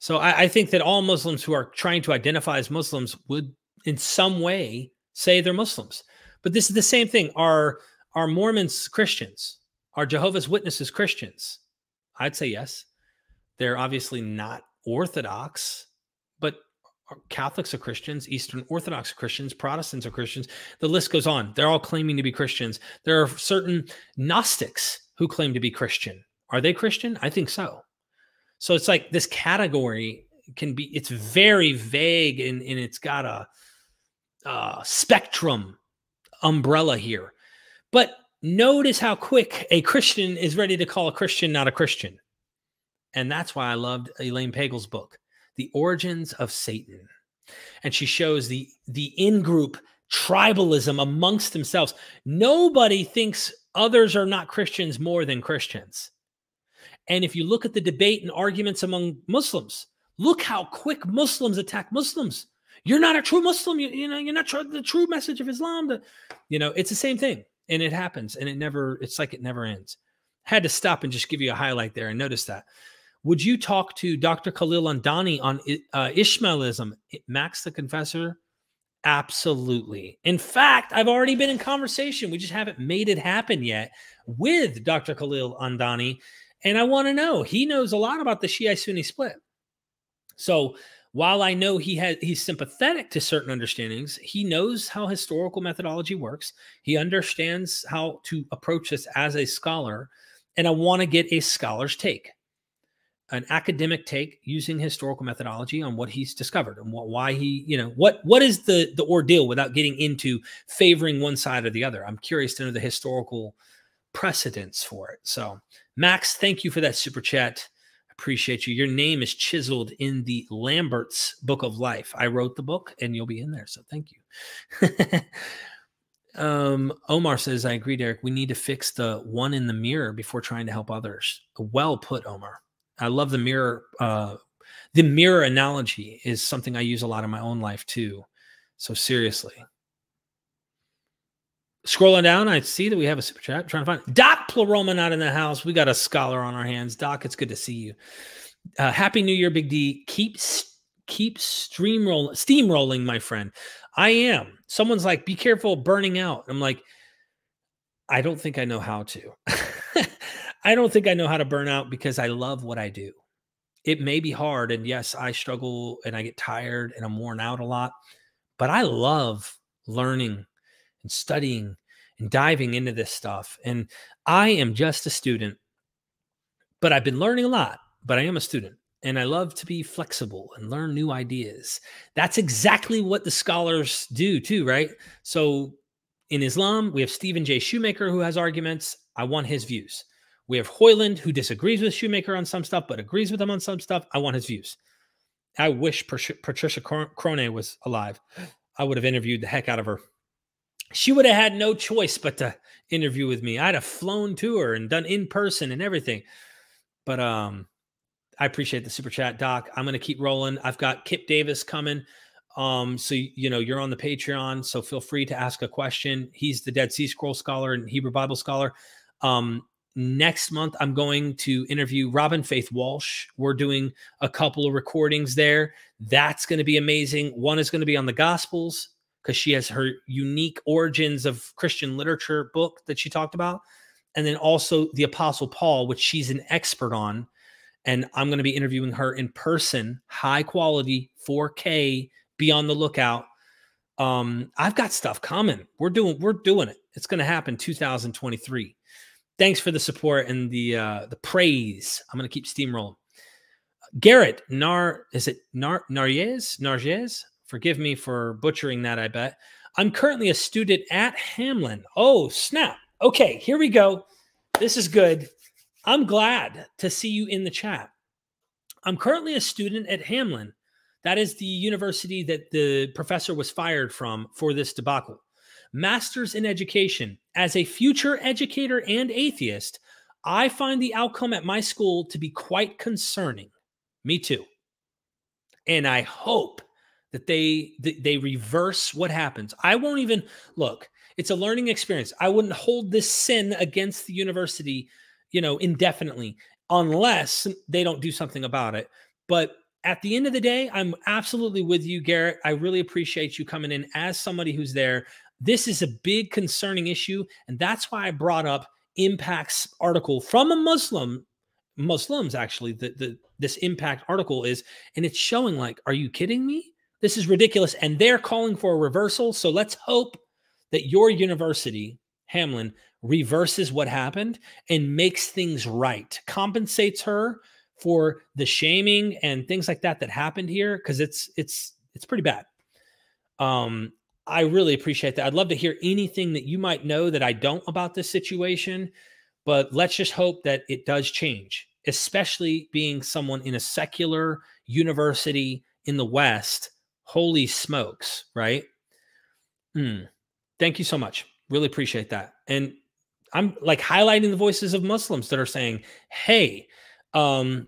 So I, I think that all Muslims who are trying to identify as Muslims would, in some way, say they're Muslims. But this is the same thing. Are are Mormons Christians? Are Jehovah's Witnesses Christians? I'd say yes. They're obviously not Orthodox, but Catholics are Christians, Eastern Orthodox Christians, Protestants are Christians. The list goes on. They're all claiming to be Christians. There are certain Gnostics who claim to be Christian. Are they Christian? I think so. So it's like this category can be, it's very vague and, and it's got a, a spectrum umbrella here. But notice how quick a Christian is ready to call a Christian not a Christian. And that's why I loved Elaine Pagels' book, The Origins of Satan. And she shows the the in-group tribalism amongst themselves. Nobody thinks others are not Christians more than Christians. And if you look at the debate and arguments among Muslims, look how quick Muslims attack Muslims. You're not a true Muslim. You, you know, you're not tr- the true message of Islam. The, you know, it's the same thing and it happens and it never it's like it never ends had to stop and just give you a highlight there and notice that would you talk to dr khalil andani on uh, ishmaelism max the confessor Absolutely. In fact, I've already been in conversation. We just haven't made it happen yet with Dr. Khalil Andani. And I want to know, he knows a lot about the Shia Sunni split. So while I know he has he's sympathetic to certain understandings, he knows how historical methodology works. He understands how to approach this as a scholar. And I want to get a scholar's take an academic take using historical methodology on what he's discovered and what, why he, you know, what what is the the ordeal without getting into favoring one side or the other. I'm curious to know the historical precedents for it. So, Max, thank you for that super chat. Appreciate you. Your name is chiseled in the Lambert's Book of Life. I wrote the book, and you'll be in there. So, thank you. *laughs* um, Omar says, "I agree, Derek. We need to fix the one in the mirror before trying to help others." Well put, Omar. I love the mirror. Uh, the mirror analogy is something I use a lot in my own life too. So seriously. Scrolling down, I see that we have a super chat. I'm trying to find Doc Pleroma not in the house. We got a scholar on our hands. Doc, it's good to see you. Uh, Happy New Year, Big D. Keep keep steamrolling, steamrolling, my friend. I am. Someone's like, be careful burning out. I'm like, I don't think I know how to. *laughs* I don't think I know how to burn out because I love what I do. It may be hard. And yes, I struggle and I get tired and I'm worn out a lot, but I love learning and studying and diving into this stuff. And I am just a student, but I've been learning a lot, but I am a student and I love to be flexible and learn new ideas. That's exactly what the scholars do too, right? So in Islam, we have Stephen J. Shoemaker who has arguments. I want his views. We have Hoyland, who disagrees with Shoemaker on some stuff, but agrees with him on some stuff. I want his views. I wish Patricia Crone was alive. I would have interviewed the heck out of her. She would have had no choice but to interview with me. I'd have flown to her and done in person and everything. But um, I appreciate the super chat, Doc. I'm gonna keep rolling. I've got Kip Davis coming. Um, so you know you're on the Patreon, so feel free to ask a question. He's the Dead Sea Scroll scholar and Hebrew Bible scholar. Um, Next month, I'm going to interview Robyn Faith Walsh. We're doing a couple of recordings there. That's going to be amazing. One is going to be on the Gospels because she has her unique origins of Christian literature book that she talked about. And then also the Apostle Paul, which she's an expert on. And I'm going to be interviewing her in person, high quality, 4K. Be on the lookout. Um, I've got stuff coming. We're doing, we're doing it. It's going to happen 2023 thanks for the support and the uh, the praise. I'm gonna keep steamrolling. Garrett Nar is it Nar Narjes Narjes? Forgive me for butchering that. I bet. I'm currently a student at Hamline. Oh snap! Okay, here we go. This is good. I'm glad to see you in the chat. I'm currently a student at Hamline. That is the university that the professor was fired from for this debacle. Masters in Education. As a future educator and atheist, I find the outcome at my school to be quite concerning. Me too. And I hope that they they reverse what happens. I won't even look. It's a learning experience. I wouldn't hold this sin against the university, you know, indefinitely unless they don't do something about it. But at the end of the day, I'm absolutely with you, Garrett. I really appreciate you coming in as somebody who's there. This is a big concerning issue. And that's why I brought up MPAC's article from a Muslim, Muslims actually, the, the this MPAC article is, and it's showing like, are you kidding me? This is ridiculous. And they're calling for a reversal. So let's hope that your university, Hamline, reverses what happened and makes things right, compensates her for the shaming and things like that that happened here because it's it's it's pretty bad. Um, I really appreciate that. I'd love to hear anything that you might know that I don't about this situation, but let's just hope that it does change, especially being someone in a secular university in the West. Holy smokes, right? Mm. Thank you so much. Really appreciate that. And I'm like highlighting the voices of Muslims that are saying, hey, um,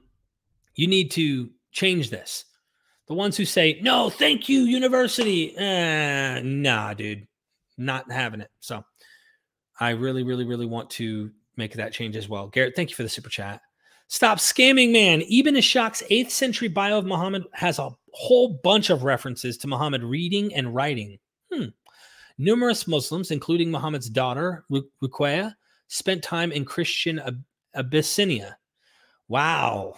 you need to change this. The ones who say, no, thank you, university. Eh, nah, dude, not having it. So I really, really, really want to make that change as well. Garrett, thank you for the super chat. Stop scamming, man. Ibn Ishaq's 8th century bio of Muhammad has a whole bunch of references to Muhammad reading and writing. Hmm. Numerous Muslims, including Muhammad's daughter, Ruqayya, spent time in Christian Abyssinia. Wow.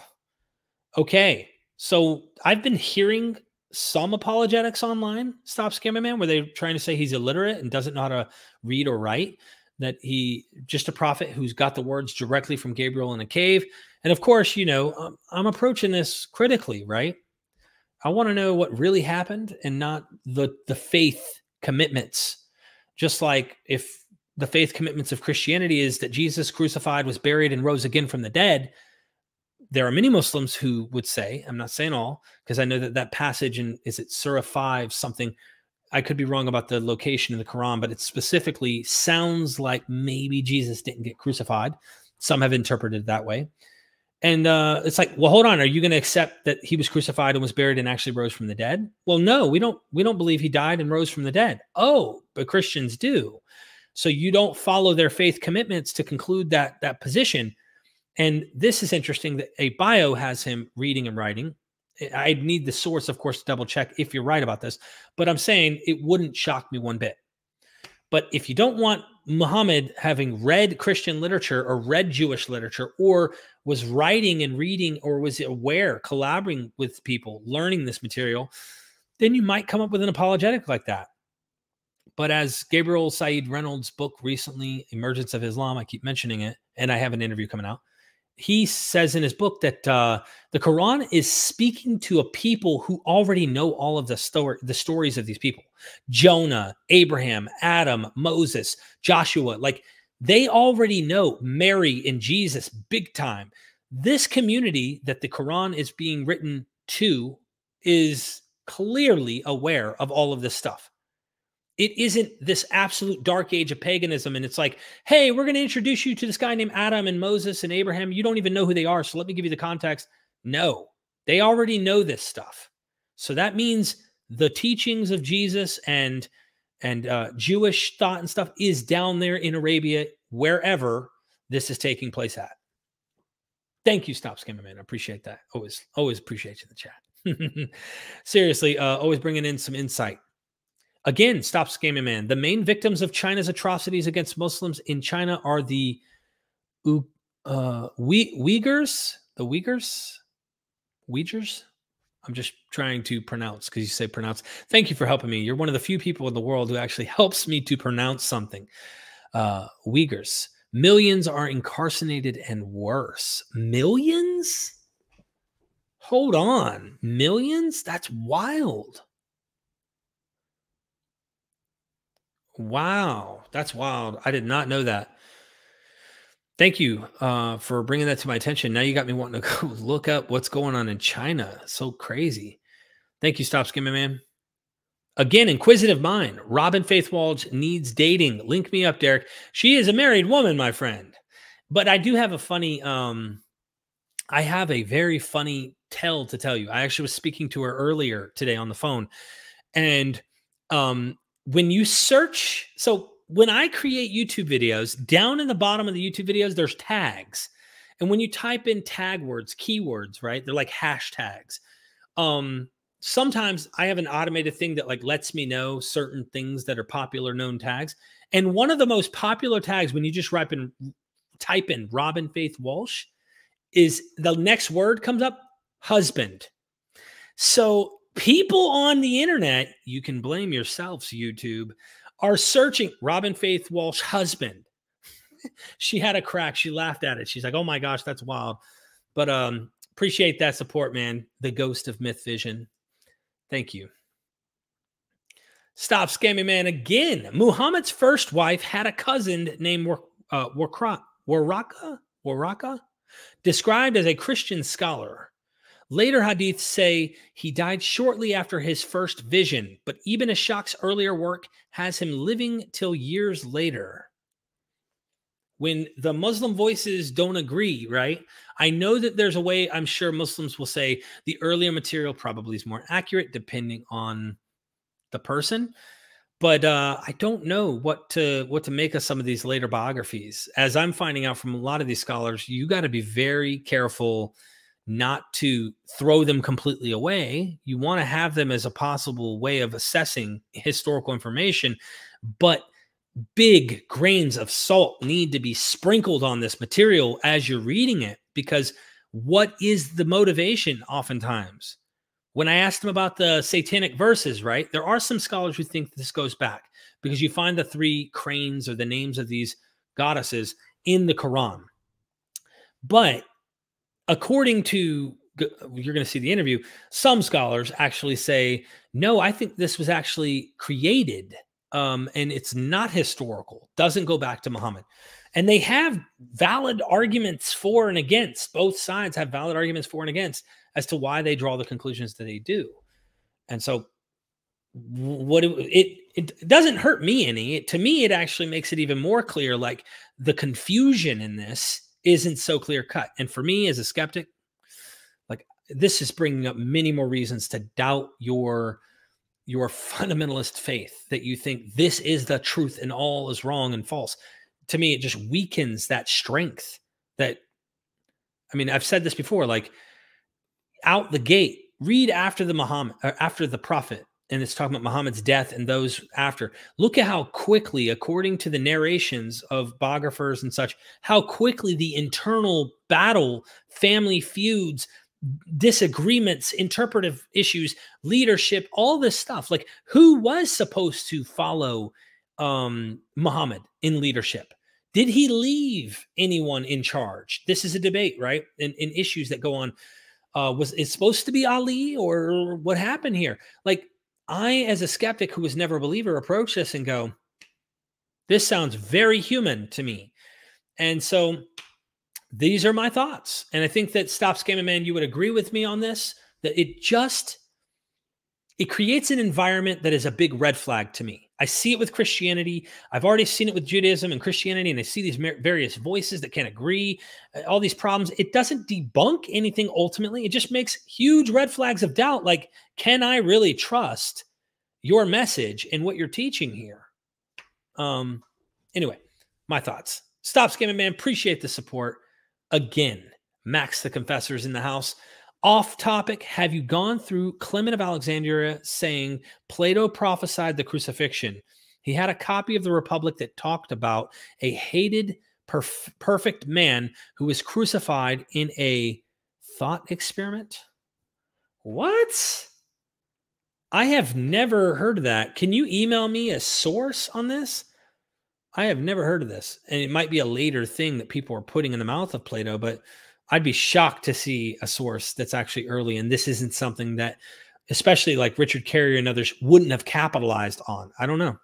Okay. So I've been hearing some apologetics online, Stop Scamming Man, where they're trying to say he's illiterate and doesn't know how to read or write, that he just a prophet who's got the words directly from Gabriel in a cave. And of course, you know, um, I'm approaching this critically, right? I want to know what really happened and not the the faith commitments. Just like if the faith commitments of Christianity is that Jesus crucified, was buried, and rose again from the dead, there are many Muslims who would say, I'm not saying all, because I know that that passage in is it Surah 5 something I could be wrong about the location in the Quran, but it specifically sounds like maybe Jesus didn't get crucified. Some have interpreted it that way. And uh, it's like, well, hold on. Are you going to accept that he was crucified and was buried and actually rose from the dead? Well, no, we don't. We don't believe he died and rose from the dead. Oh, but Christians do. So you don't follow their faith commitments to conclude that that position. And this is interesting that a bio has him reading and writing. I need the source, of course, to double check if you're right about this. But I'm saying it wouldn't shock me one bit. But if you don't want Muhammad having read Christian literature or read Jewish literature or was writing and reading or was aware, collaborating with people, learning this material, then you might come up with an apologetic like that. But as Gabriel Said Reynolds' book recently, Emergence of Islam, I keep mentioning it, and I have an interview coming out. He says in his book that uh, the Quran is speaking to a people who already know all of the story, the stories of these people: Jonah, Abraham, Adam, Moses, Joshua. Like they already know Mary and Jesus big time. This community that the Quran is being written to is clearly aware of all of this stuff. It isn't this absolute dark age of paganism. And it's like, hey, we're going to introduce you to this guy named Adam and Moses and Abraham. You don't even know who they are. So let me give you the context. No, they already know this stuff. So that means the teachings of Jesus and and uh, Jewish thought and stuff is down there in Arabia, wherever this is taking place at. Thank you, Stop Scamming Man. I appreciate that. Always, always appreciate you in the chat. *laughs* Seriously, uh, always bringing in some insight. Again, Stop Scamming Man. The main victims of China's atrocities against Muslims in China are the uh, Uyghurs, the Uyghurs, Uyghurs. I'm just trying to pronounce because you say pronounce. Thank you for helping me. You're one of the few people in the world who actually helps me to pronounce something. Uh, Uyghurs. Millions are incarcerated and worse. Millions? Hold on. Millions? That's wild. Wow. That's wild. I did not know that. Thank you uh, for bringing that to my attention. Now you got me wanting to *laughs* go look up what's going on in China. So crazy. Thank you, Stop Scamming Man. Again, inquisitive mind. Robyn Faith Walsh needs dating. Link me up, Derek. She is a married woman, my friend. But I do have a funny, um, I have a very funny tell to tell you. I actually was speaking to her earlier today on the phone. And um, when you search, so when I create YouTube videos, down in the bottom of the YouTube videos, there's tags. And when you type in tag words, keywords, right? They're like hashtags. Um, sometimes I have an automated thing that like lets me know certain things that are popular known tags. And one of the most popular tags when you just type in type in Robyn Faith Walsh is the next word comes up husband. So people on the internet, you can blame yourselves, YouTube, are searching Robyn Faith Walsh husband. *laughs* she had a crack. She laughed at it. She's like, "Oh my gosh, that's wild." But um appreciate that support, man. The ghost of myth vision. Thank you. Stop scamming, man. Again, Muhammad's first wife had a cousin named uh, Waraqa, Waraqa, described as a Christian scholar. Later hadiths say he died shortly after his first vision, but Ibn Ishaq's earlier work has him living till years later. When the Muslim voices don't agree, right? I know that there's a way, I'm sure Muslims will say the earlier material probably is more accurate depending on the person. But uh, I don't know what to what to make of some of these later biographies. As I'm finding out from a lot of these scholars, you got to be very careful not to throw them completely away. You want to have them as a possible way of assessing historical information, but big grains of salt need to be sprinkled on this material as you're reading it because what is the motivation oftentimes? When I asked them about the satanic verses, right? There are some scholars who think this goes back because you find the three cranes or the names of these goddesses in the Quran. But according to you're going to see the interview, some scholars actually say, no, I think this was actually created um, and it's not historical, doesn't go back to Muhammad. And they have valid arguments for and against. Both sides have valid arguments for and against as to why they draw the conclusions that they do. And so, what it it, doesn't hurt me any. It, to me, it actually makes it even more clear. Like the confusion in this isn't so clear cut. And for me, as a skeptic, like this is bringing up many more reasons to doubt your your *laughs* fundamentalist faith that you think this is the truth and all is wrong and false to me it just weakens that strength that i mean i've said this before like out the gate read after the muhammad uh, after the prophet and it's talking about muhammad's death and those after look at how quickly according to the narrations of biographers and such how quickly the internal battle family feuds disagreements, interpretive issues, leadership, all this stuff. Like who was supposed to follow um Muhammad in leadership? Did he leave anyone in charge? This is a debate, right? In, in issues that go on. Uh, was it supposed to be Ali or what happened here? Like I, as a skeptic who was never a believer, approach this and go, this sounds very human to me. And so these are my thoughts. And I think that Stop Scamming Man, you would agree with me on this, that it just it creates an environment that is a big red flag to me. I see it with Christianity. I've already seen it with Judaism and Christianity, and I see these various voices that can't agree, uh, all these problems. It doesn't debunk anything ultimately. It just makes huge red flags of doubt. Like, can I really trust your message and what you're teaching here? Um, anyway, my thoughts. Stop scamming, man. Appreciate the support. Again, Max the Confessor's in the house. Off topic, have you gone through Clement of Alexandria saying Plato prophesied the crucifixion? He had a copy of the Republic that talked about a hated, perf- perfect man who was crucified in a thought experiment. What? I have never heard of that. Can you email me a source on this? I have never heard of this. And it might be a later thing that people are putting in the mouth of Plato, but I'd be shocked to see a source that's actually early. And this isn't something that, especially like Richard Carrier and others, wouldn't have capitalized on. I don't know.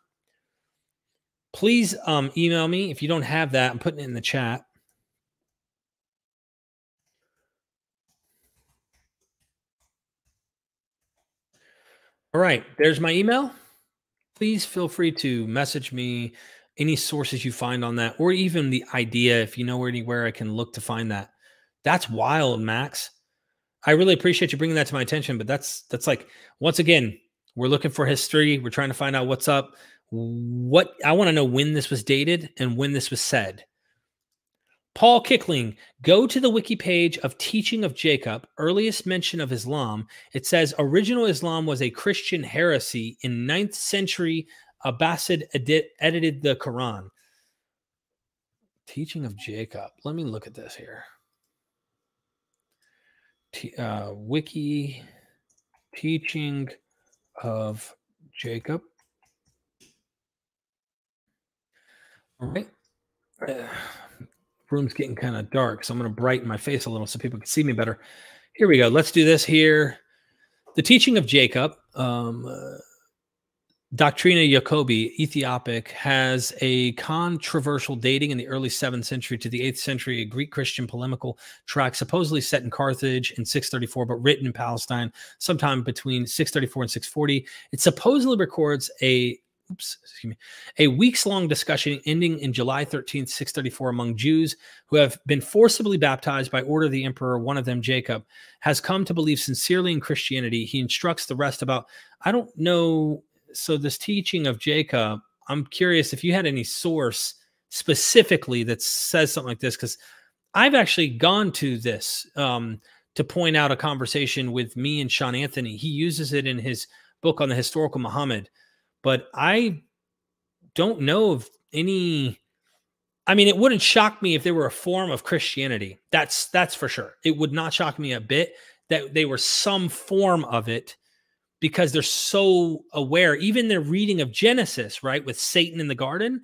Please um, email me if you don't have that. I'm putting it in the chat. All right, there's my email. Please feel free to message me any sources you find on that, or even the idea, if you know anywhere I can look to find that. That's wild, Max. I really appreciate you bringing that to my attention, but that's that's like once again, we're looking for history. We're trying to find out what's up. What I want to know when this was dated and when this was said. Paul Kickling, go to the wiki page of Teaching of Jacob, earliest mention of Islam. It says original Islam was a Christian heresy in 9th century Abbasid edit, edited the Quran. Teaching of Jacob. Let me look at this here. T, uh, wiki teaching of Jacob. All right. Uh, *sighs* room's getting kind of dark, so I'm going to brighten my face a little so people can see me better. Here we go. Let's do this here. The teaching of Jacob. Um, uh, Doctrina Jacobi, Ethiopic, has a controversial dating in the early 7th century to the 8th century, a Greek Christian polemical tract supposedly set in Carthage in 634, but written in Palestine sometime between 634 and 640. It supposedly records a oops, excuse me, a weeks long discussion ending in July 13th, 634, among Jews who have been forcibly baptized by order of the emperor, one of them, Jacob, has come to believe sincerely in Christianity. He instructs the rest about, I don't know so this teaching of Jacob, I'm curious if you had any source specifically that says something like this, because I've actually gone to this um, to point out a conversation with me and Sean Anthony. He uses it in his book on the historical Muhammad, but I don't know of any. I mean, it wouldn't shock me if there were a form of Christianity. That's that's for sure. It would not shock me a bit that they were some form of it because they're so aware. Even their reading of Genesis, right, with Satan in the garden,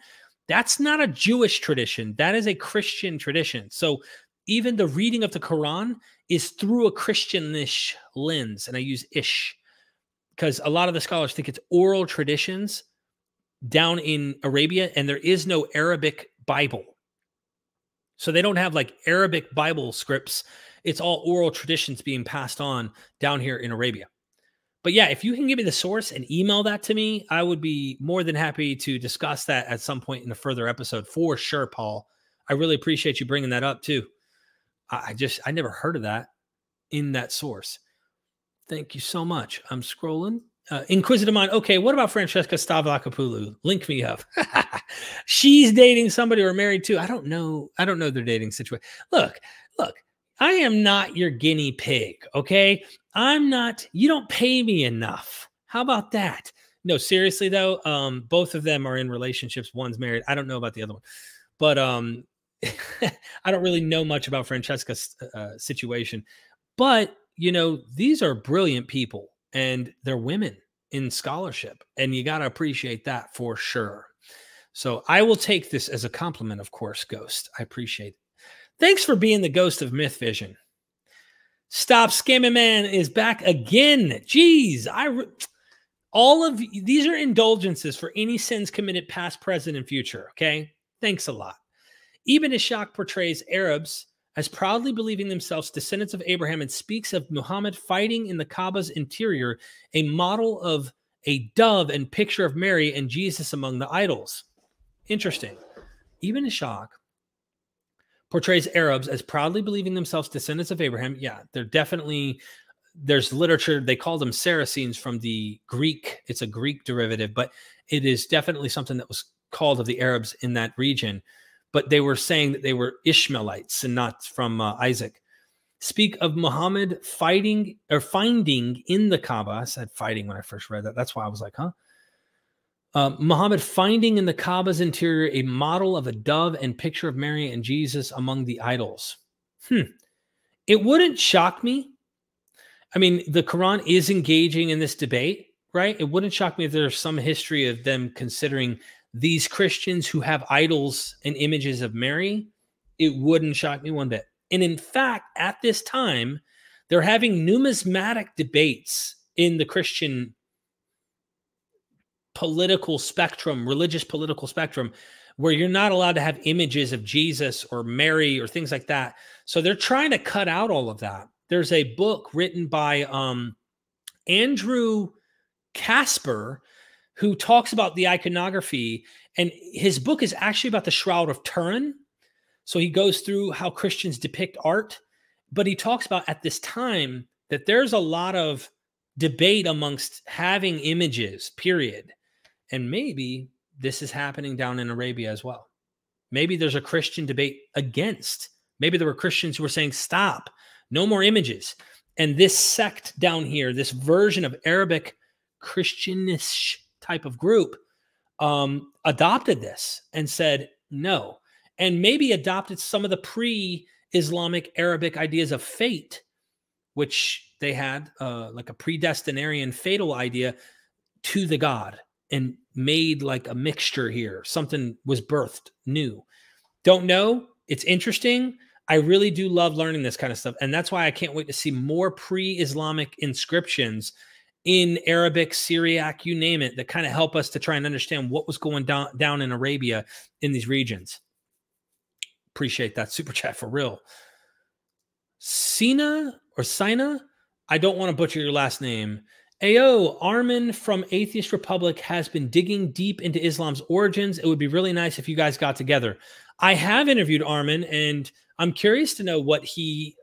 that's not a Jewish tradition. That is a Christian tradition. So even the reading of the Quran is through a Christianish lens. And I use ish because a lot of the scholars think it's oral traditions down in Arabia, and there is no Arabic Bible. So they don't have like Arabic Bible scripts. It's all oral traditions being passed on down here in Arabia. But yeah, if you can give me the source and email that to me, I would be more than happy to discuss that at some point in a further episode for sure, Paul. I really appreciate you bringing that up too. I just I never heard of that in that source. Thank you so much. I'm scrolling. Uh, Inquisitive Mind. Okay, what about Francesca Stavrakopoulou? Link me up. *laughs* She's dating somebody or married to. I don't know. I don't know their dating situation. Look, look. I am not your guinea pig. Okay, I'm not. You don't pay me enough. How about that? No, seriously though. Um, both of them are in relationships. One's married. I don't know about the other one, but um, *laughs* I don't really know much about Francesca's uh, situation, but you know, these are brilliant people and they're women in scholarship, and you got to appreciate that for sure. So I will take this as a compliment, of course, Ghost. I appreciate it. Thanks for being the ghost of Myth Vision. Stop Scamming Man is back again. Jeez, I all of these are indulgences for any sins committed past, present, and future. Okay, thanks a lot. Ibn Ishaq portrays Arabs as proudly believing themselves descendants of Abraham and speaks of Muhammad fighting in the Kaaba's interior, a model of a dove and picture of Mary and Jesus among the idols. Interesting. Ibn Ishaq portrays Arabs as proudly believing themselves descendants of Abraham. Yeah, they're definitely there's literature they call them Saracens from the Greek. It's a Greek derivative, but it is definitely something that was called of the Arabs in that region but they were saying that they were Ishmaelites and not from uh, Isaac. Speak of Muhammad fighting or finding in the Kaaba. I said fighting when I first read that. That's why I was like, huh? Uh, Muhammad finding in the Kaaba's interior a model of a dove and picture of Mary and Jesus among the idols. Hmm. It wouldn't shock me. I mean, the Quran is engaging in this debate, right? It wouldn't shock me if there's some history of them considering these Christians who have idols and images of Mary, it wouldn't shock me one bit. And in fact, at this time, they're having numismatic debates in the Christian political spectrum, religious political spectrum, where you're not allowed to have images of Jesus or Mary or things like that. So they're trying to cut out all of that. There's a book written by um, Andrew Casper who talks about the iconography. And his book is actually about the Shroud of Turin. So he goes through how Christians depict art, but he talks about at this time that there's a lot of debate amongst having images, period. And maybe this is happening down in Arabia as well. Maybe there's a Christian debate against. Maybe there were Christians who were saying, stop, no more images. And this sect down here, this version of Arabic Christianish type of group um, adopted this and said no, and maybe adopted some of the pre Islamic Arabic ideas of fate, which they had uh, like a predestinarian fatal idea to the God and made like a mixture here. Something was birthed new. Don't know. It's interesting. I really do love learning this kind of stuff. And that's why I can't wait to see more pre Islamic inscriptions in Arabic, Syriac, you name it, that kind of help us to try and understand what was going down down in Arabia in these regions. Appreciate that super chat for real. Sina or Sina, I don't want to butcher your last name. Ayo, Armin from Atheist Republic has been digging deep into Islam's origins. It would be really nice if you guys got together. I have interviewed Armin, and I'm curious to know what he.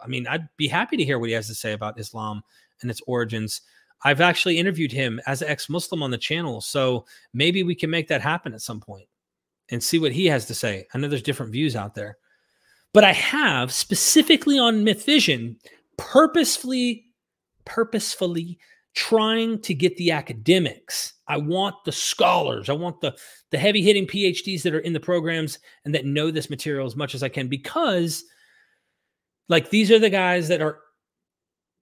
I mean, I'd be happy to hear what he has to say about Islam and its origins. I've actually interviewed him as an ex-Muslim on the channel, so maybe we can make that happen at some point and see what he has to say. I know there's different views out there, but I have specifically on Myth Vision purposefully, purposefully trying to get the academics. I want the scholars. I want the the heavy hitting PhDs that are in the programs and that know this material as much as I can because like these are the guys that are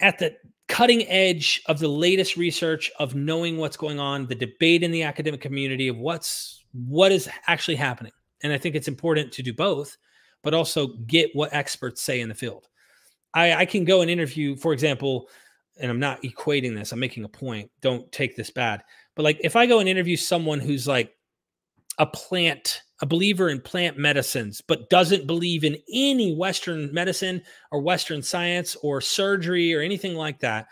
at the cutting edge of the latest research of knowing what's going on, the debate in the academic community of what's what is actually happening. And I think it's important to do both, but also get what experts say in the field. I, I can go and interview, for example, and I'm not equating this, I'm making a point. Don't take this bad. But like if I go and interview someone who's like a plant, a believer in plant medicines, but doesn't believe in any Western medicine or Western science or surgery or anything like that,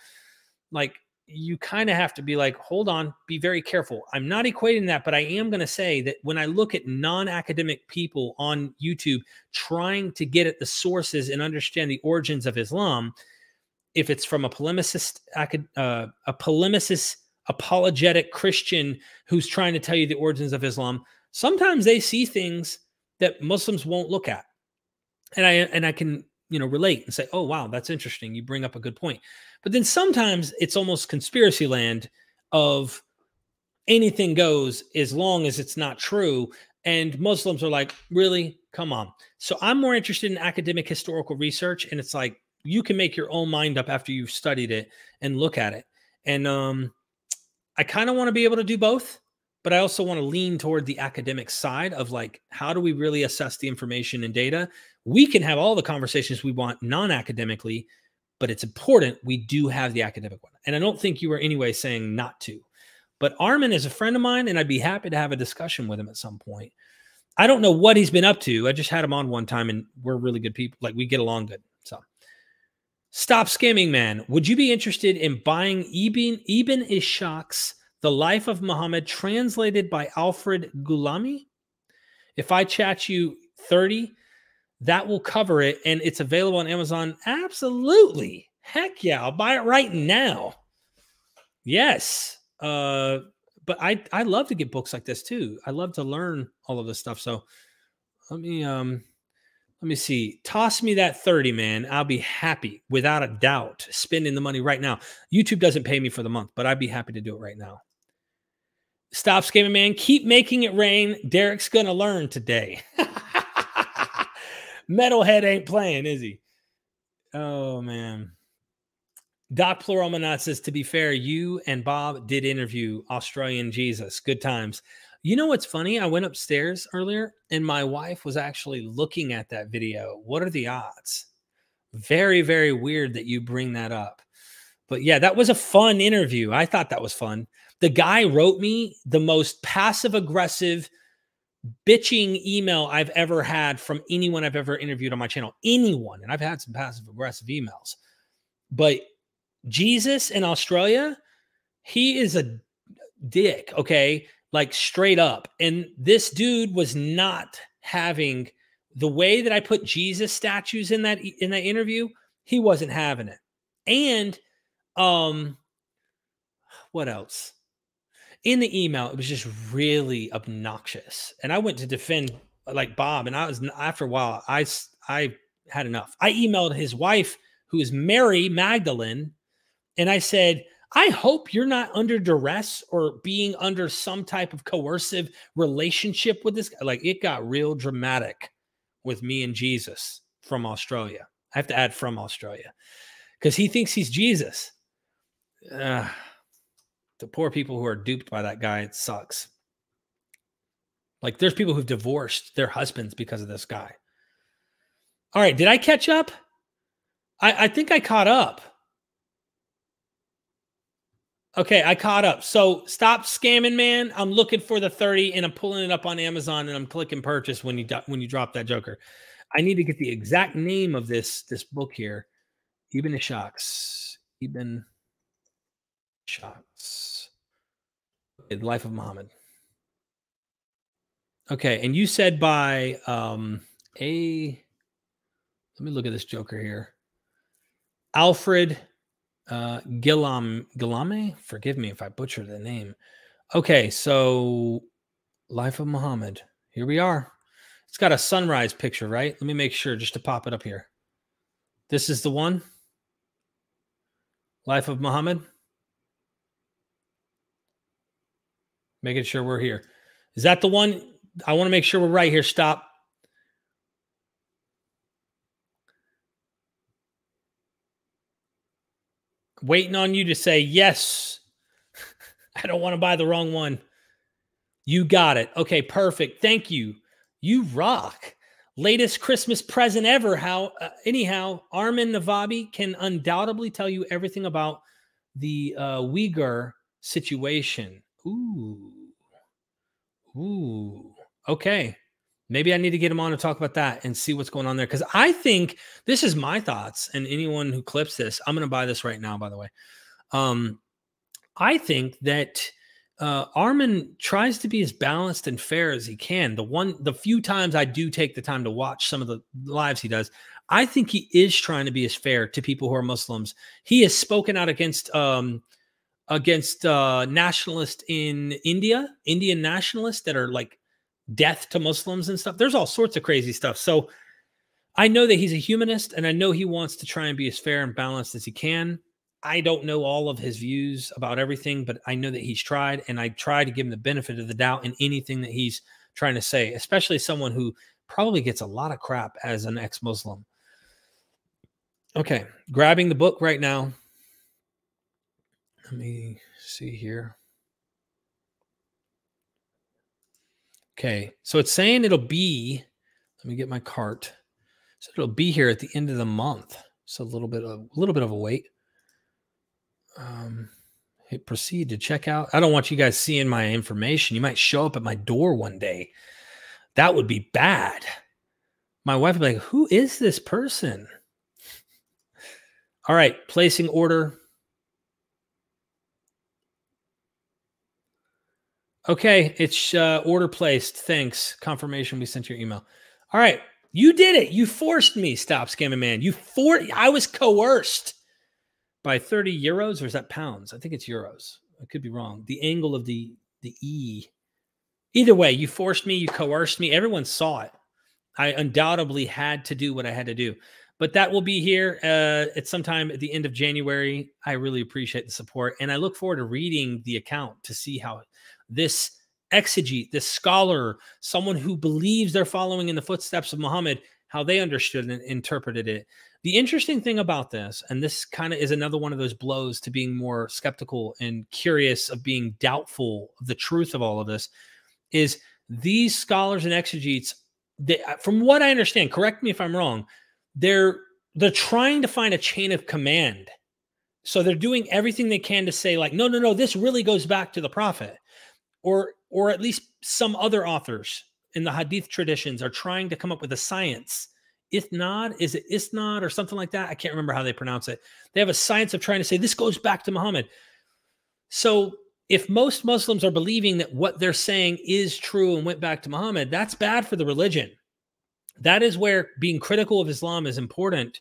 like you kind of have to be like, hold on, be very careful. I'm not equating that, but I am going to say that when I look at non academic people on YouTube trying to get at the sources and understand the origins of Islam, if it's from a polemicist, uh, a polemicist, apologetic Christian who's trying to tell you the origins of Islam, sometimes they see things that Muslims won't look at. And I and I can, you know, relate and say, "Oh, wow, that's interesting. You bring up a good point." But then sometimes it's almost conspiracy land of anything goes as long as it's not true. And Muslims are like, really? Come on. So I'm more interested in academic historical research. And it's like, you can make your own mind up after you've studied it and look at it. And um, I kind of want to be able to do both, but I also want to lean toward the academic side of like, how do we really assess the information and data? We can have all the conversations we want non academically, but it's important we do have the academic one. And I don't think you were anyway saying not to. But Armin is a friend of mine, and I'd be happy to have a discussion with him at some point. I don't know what he's been up to. I just had him on one time, and we're really good people. Like we get along good. Stop scamming, man. Would you be interested in buying Ibn, Ibn Ishaq's The Life of Muhammad translated by Alfred Gulami? If I chat you 30, that will cover it and it's available on Amazon. Absolutely. Heck yeah. I'll buy it right now. Yes. Uh, but I, I love to get books like this too. I love to learn all of this stuff. So let me um let me see. Toss me that 30, man. I'll be happy without a doubt spending the money right now. YouTube doesn't pay me for the month, but I'd be happy to do it right now. Stop scamming, man. Keep making it rain. Derek's going to learn today. *laughs* Metalhead ain't playing, is he? Oh, man. Doc Pluralmanat says, to be fair, you and Bob did interview Australian Jesus. Good times. You know what's funny? I went upstairs earlier and my wife was actually looking at that video. What are the odds? Very, very weird that you bring that up. But yeah, that was a fun interview. I thought that was fun. The guy wrote me the most passive aggressive, bitching email I've ever had from anyone I've ever interviewed on my channel. Anyone. And I've had some passive aggressive emails. But Jesus in Australia, he is a dick. Okay like straight up. And this dude was not having the way that I put Jesus statues in that in that interview, he wasn't having it. And um what else? In the email, it was just really obnoxious. And I went to defend like Bob and I was after a while I I had enough. I emailed his wife who is Mary Magdalene and I said, I hope you're not under duress or being under some type of coercive relationship with this guy. Like it got real dramatic with me and Jesus from Australia. I have to add from Australia because he thinks he's Jesus. Uh, the poor people who are duped by that guy, it sucks. Like there's people who've divorced their husbands because of this guy. All right, did I catch up? I, I think I caught up. Okay, I caught up. So stop scamming, man. I'm looking for the 30 and I'm pulling it up on Amazon and I'm clicking purchase when you when you drop that Joker. I need to get the exact name of this this book here. Ibn Ishaq's Ibn Ishaq's The Life of Muhammad. Okay, and you said by um a let me look at this Joker here. Alfred uh, Gillam Gilame, forgive me if I butcher the name. Okay, so Life of Muhammad. Here we are. It's got a sunrise picture, right? Let me make sure just to pop it up here. This is the one. Life of Muhammad. Making sure we're here. Is that the one? I want to make sure we're right here. Stop. Waiting on you to say yes. I don't want to buy the wrong one. You got it. Okay, perfect. Thank you. You rock. Latest Christmas present ever. How uh, anyhow, Armin Navabi can undoubtedly tell you everything about the uh, Uyghur situation. Ooh. Ooh. Okay. Maybe I need to get him on to talk about that and see what's going on there. Because I think this is my thoughts, and anyone who clips this, I'm going to buy this right now, by the way. Um, I think that uh, Armin tries to be as balanced and fair as he can. The one, the few times I do take the time to watch some of the lives he does, I think he is trying to be as fair to people who are Muslims. He has spoken out against um, against uh, nationalists in India, Indian nationalists that are like death to Muslims and stuff. There's all sorts of crazy stuff. So I know that he's a humanist, and I know he wants to try and be as fair and balanced as he can. I don't know all of his views about everything, but I know that he's tried, and I try to give him the benefit of the doubt in anything that he's trying to say, especially someone who probably gets a lot of crap as an ex Muslim. Okay, grabbing the book right now. Let me see here. Okay, so it's saying it'll be, let me get my cart. So it'll be here at the end of the month. So a little bit of a little bit of a wait um, hit proceed to check out. I don't want you guys seeing my information. You might show up at my door one day. That would be bad. My wife would be like, Who is this person? All right, placing order. Okay, it's uh, order placed. Thanks. Confirmation we sent your email. All right, you did it. You forced me. Stop scamming, man. You for I was coerced by 30 euros or is that pounds? I think it's euros. I could be wrong. The angle of the the E. Either way, you forced me, you coerced me. Everyone saw it. I undoubtedly had to do what I had to do. But that will be here uh, at sometime at the end of January. I really appreciate the support. And I look forward to reading the account to see how this exegete, this scholar, someone who believes they're following in the footsteps of Muhammad, how they understood and interpreted it. The interesting thing about this, and this kind of is another one of those blows to being more skeptical and curious of being doubtful of the truth of all of this, is these scholars and exegetes, they, uh, from what I understand, correct me if I'm wrong, they're they're trying to find a chain of command. So they're doing everything they can to say, like, no, no, no, this really goes back to the prophet. Or or at least some other authors in the hadith traditions are trying to come up with a science Ithnad, is it Isnad or something like that? I can't remember how they pronounce it. They have a science of trying to say this goes back to Muhammad. So if most Muslims are believing that what they're saying is true and went back to Muhammad, that's bad for the religion. That is where being critical of Islam is important.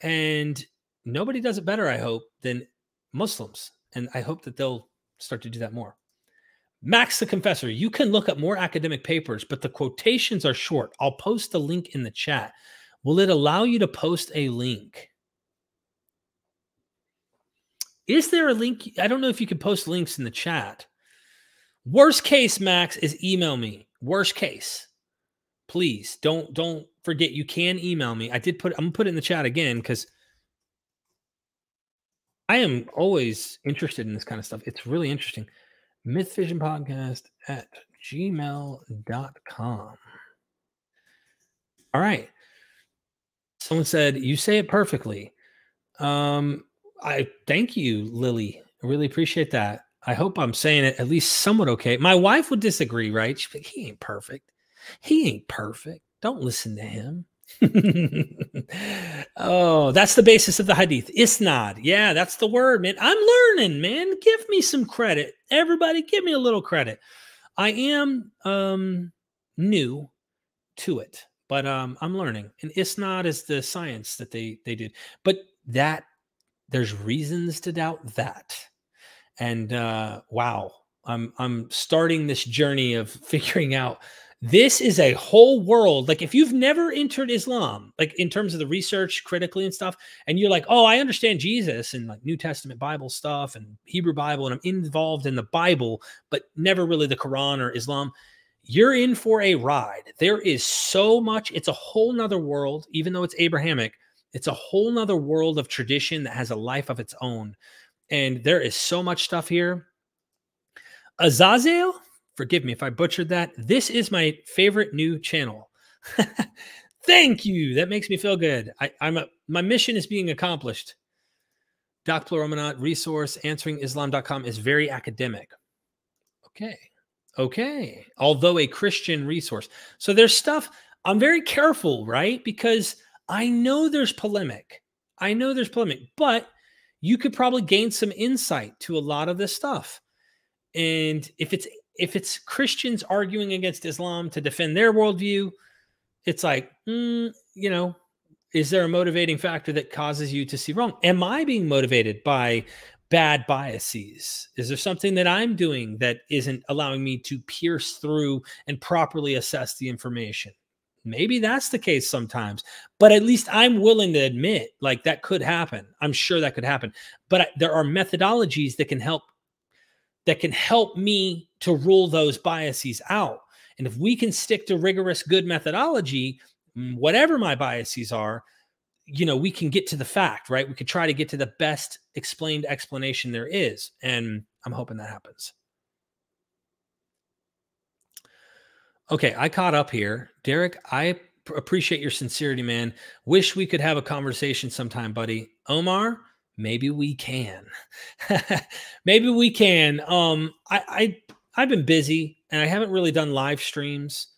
And nobody does it better, I hope, than Muslims. And I hope that they'll start to do that more. Max the Confessor, you can look up more academic papers, but the quotations are short. I'll post the link in the chat. Will it allow you to post a link? Is there a link? I don't know if you can post links in the chat. Worst case, Max, is email me. Worst case. Please don't don't forget you can email me. I did put I'm gonna put it in the chat again because I am always interested in this kind of stuff. It's really interesting mythvisionpodcast at gmail.com. All right. Someone said, You say it perfectly. Um, I thank you, Lily. I really appreciate that. I hope I'm saying it at least somewhat okay. My wife would disagree, right? She'd like, He ain't perfect. He ain't perfect. Don't listen to him. *laughs* oh, that's the basis of the hadith. Isnad. Yeah, that's the word, man. I'm learning, man. Give me some credit. Everybody, give me a little credit. I am um new to it, but um I'm learning. And Isnad is the science that they they did. But that there's reasons to doubt that. And uh wow, I'm I'm starting this journey of *laughs* figuring out This is a whole world. Like if you've never entered Islam, like in terms of the research critically and stuff, and you're like, oh, I understand Jesus and like New Testament Bible stuff and Hebrew Bible, and I'm involved in the Bible, but never really the Quran or Islam. You're in for a ride. There is so much. It's a whole nother world, even though it's Abrahamic. It's a whole nother world of tradition that has a life of its own. And there is so much stuff here. Azazel, forgive me if I butchered that. This is my favorite new channel. *laughs* Thank you. That makes me feel good. I, am a, my mission is being accomplished. Doc Pluralmanat resource answeringislam.com is very academic. Okay. Okay. Although a Christian resource. So there's stuff I'm very careful, right? Because I know there's polemic. I know there's polemic, but you could probably gain some insight to a lot of this stuff. And if it's if it's Christians arguing against Islam to defend their worldview, it's like, mm, you know, is there a motivating factor that causes you to see wrong? Am I being motivated by bad biases? Is there something that I'm doing that isn't allowing me to pierce through and properly assess the information? Maybe that's the case sometimes, but at least I'm willing to admit like that could happen. I'm sure that could happen. But there are methodologies that can help that can help me to rule those biases out. And if we can stick to rigorous good methodology, mm, whatever my biases are, you know, we can get to the fact, right? We could try to get to the best explained explanation there is. And I'm hoping that happens. Okay, I caught up here. Derek, I appreciate your sincerity, man. Wish we could have a conversation sometime, buddy. Omar, maybe we can. *laughs* maybe we can. Um, I, I I've been busy and I haven't really done live streams.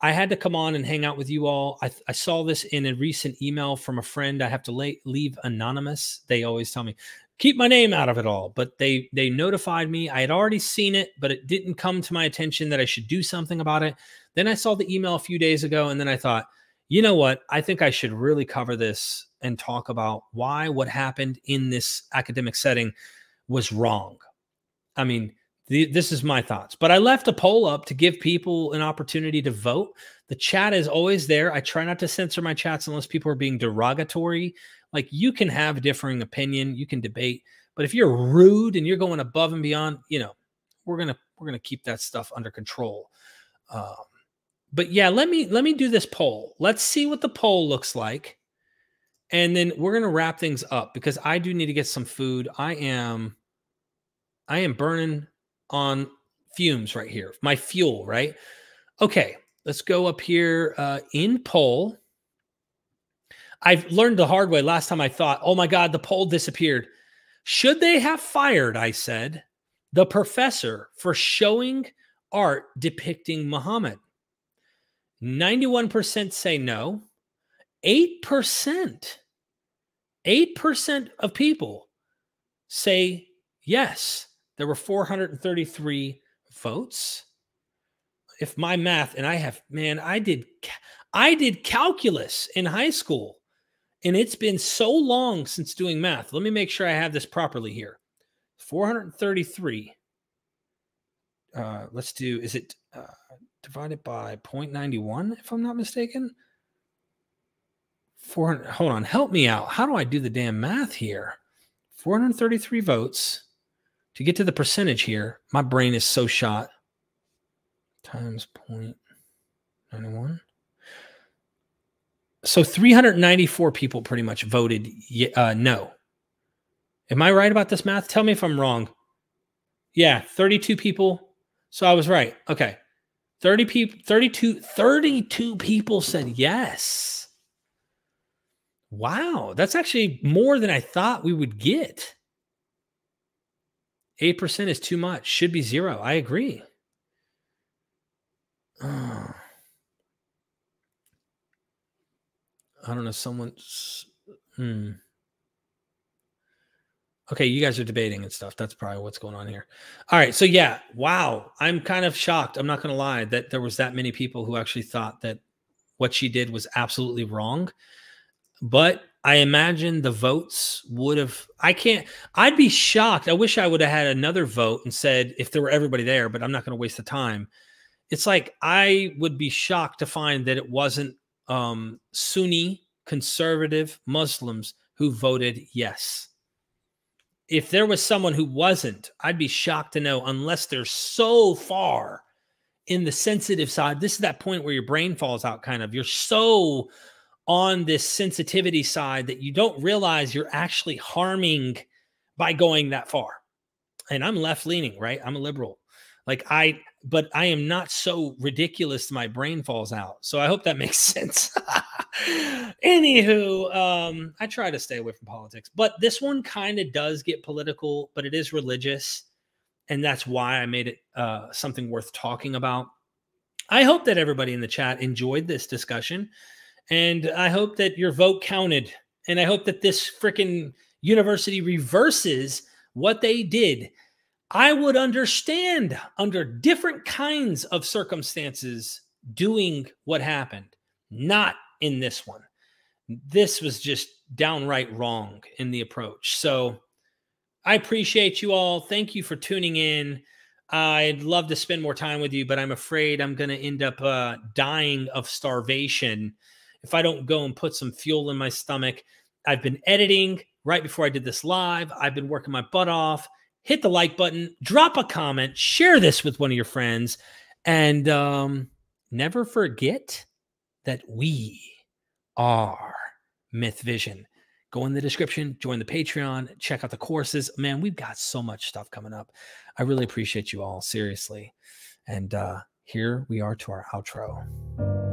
I had to come on and hang out with you all. I, I saw this in a recent email from a friend. I have to leave anonymous. They always tell me, keep my name out of it all. But they they notified me. I had already seen it, but it didn't come to my attention that I should do something about it. Then I saw the email a few days ago, and then I thought, you know what? I think I should really cover this and talk about why what happened in this academic setting was wrong. I mean, the, this is my thoughts, but I left a poll up to give people an opportunity to vote. The chat is always there. I try not to censor my chats unless people are being derogatory like you can have a differing opinion, you can debate, but if you're rude and you're going above and beyond, you know, we're gonna we're gonna keep that stuff under control. Um, but yeah, let me let me do this poll. Let's see what the poll looks like, and then we're gonna wrap things up because I do need to get some food. I am I am burning on fumes right here. My fuel, right? Okay, let's go up here uh, in poll. I've learned the hard way. Last time I thought, oh my God, the poll disappeared. Should they have fired, I said, the professor for showing art depicting Muhammad? 91% say no. 8%, 8% of people say yes. There were 433 votes. If my math, and I have, man, I did, I did calculus in high school and it's been so long since doing math. Let me make sure I have this properly here. 433. Uh, let's do, is it uh, divided by 0.91, if I'm not mistaken? 400, hold on, help me out. How do I do the damn math here? 433 votes. To get to the percentage here, my brain is so shot. Times 0.91 so 394 people pretty much voted uh, no. Am I right about this math? Tell me if I'm wrong. Yeah, 32 people. So I was right. Okay. 30 people 32 32 people said yes. Wow, that's actually more than I thought we would get. 8% is too much. Should be 0. I agree. Oh. I don't know. Someone's. Hmm. Okay, you guys are debating and stuff. That's probably what's going on here. All right. So, yeah, wow. I'm kind of shocked. I'm not going to lie that there was that many people who actually thought that what she did was absolutely wrong. But I imagine the votes would have. I can't. I'd be shocked. I wish I would have had another vote and said if there were everybody there, but I'm not going to waste the time it's like I would be shocked to find that it wasn't um, Sunni conservative Muslims who voted yes. If there was someone who wasn't, I'd be shocked to know, unless they're so far in the sensitive side. This is that point where your brain falls out, kind of. You're so on this sensitivity side that you don't realize you're actually harming by going that far. And I'm left leaning, right? I'm a liberal. Like I, but I am not so ridiculous my brain falls out. So I hope that *laughs* makes sense. Anywho, um, I try to stay away from politics, but this one kind of does get political, but it is religious. And that's why I made it uh, something worth talking about. I hope that everybody in the chat enjoyed this discussion. And I hope that your vote counted. And I hope that this freaking university reverses what they did I would understand under different kinds of circumstances doing what happened, not in this one. This was just downright wrong in the approach. So I appreciate you all. Thank you for tuning in. I'd love to spend more time with you, but I'm afraid I'm going to end up uh, dying of starvation if I don't go and put some fuel in my stomach. I've been editing right before I did this live. I've been working my butt off hit the like button, drop a comment, share this with one of your friends, and um, never forget that we are MythVision. Go in the description, join the Patreon, check out the courses. Man, we've got so much stuff coming up. I really appreciate you all, seriously. And uh, here we are to our outro.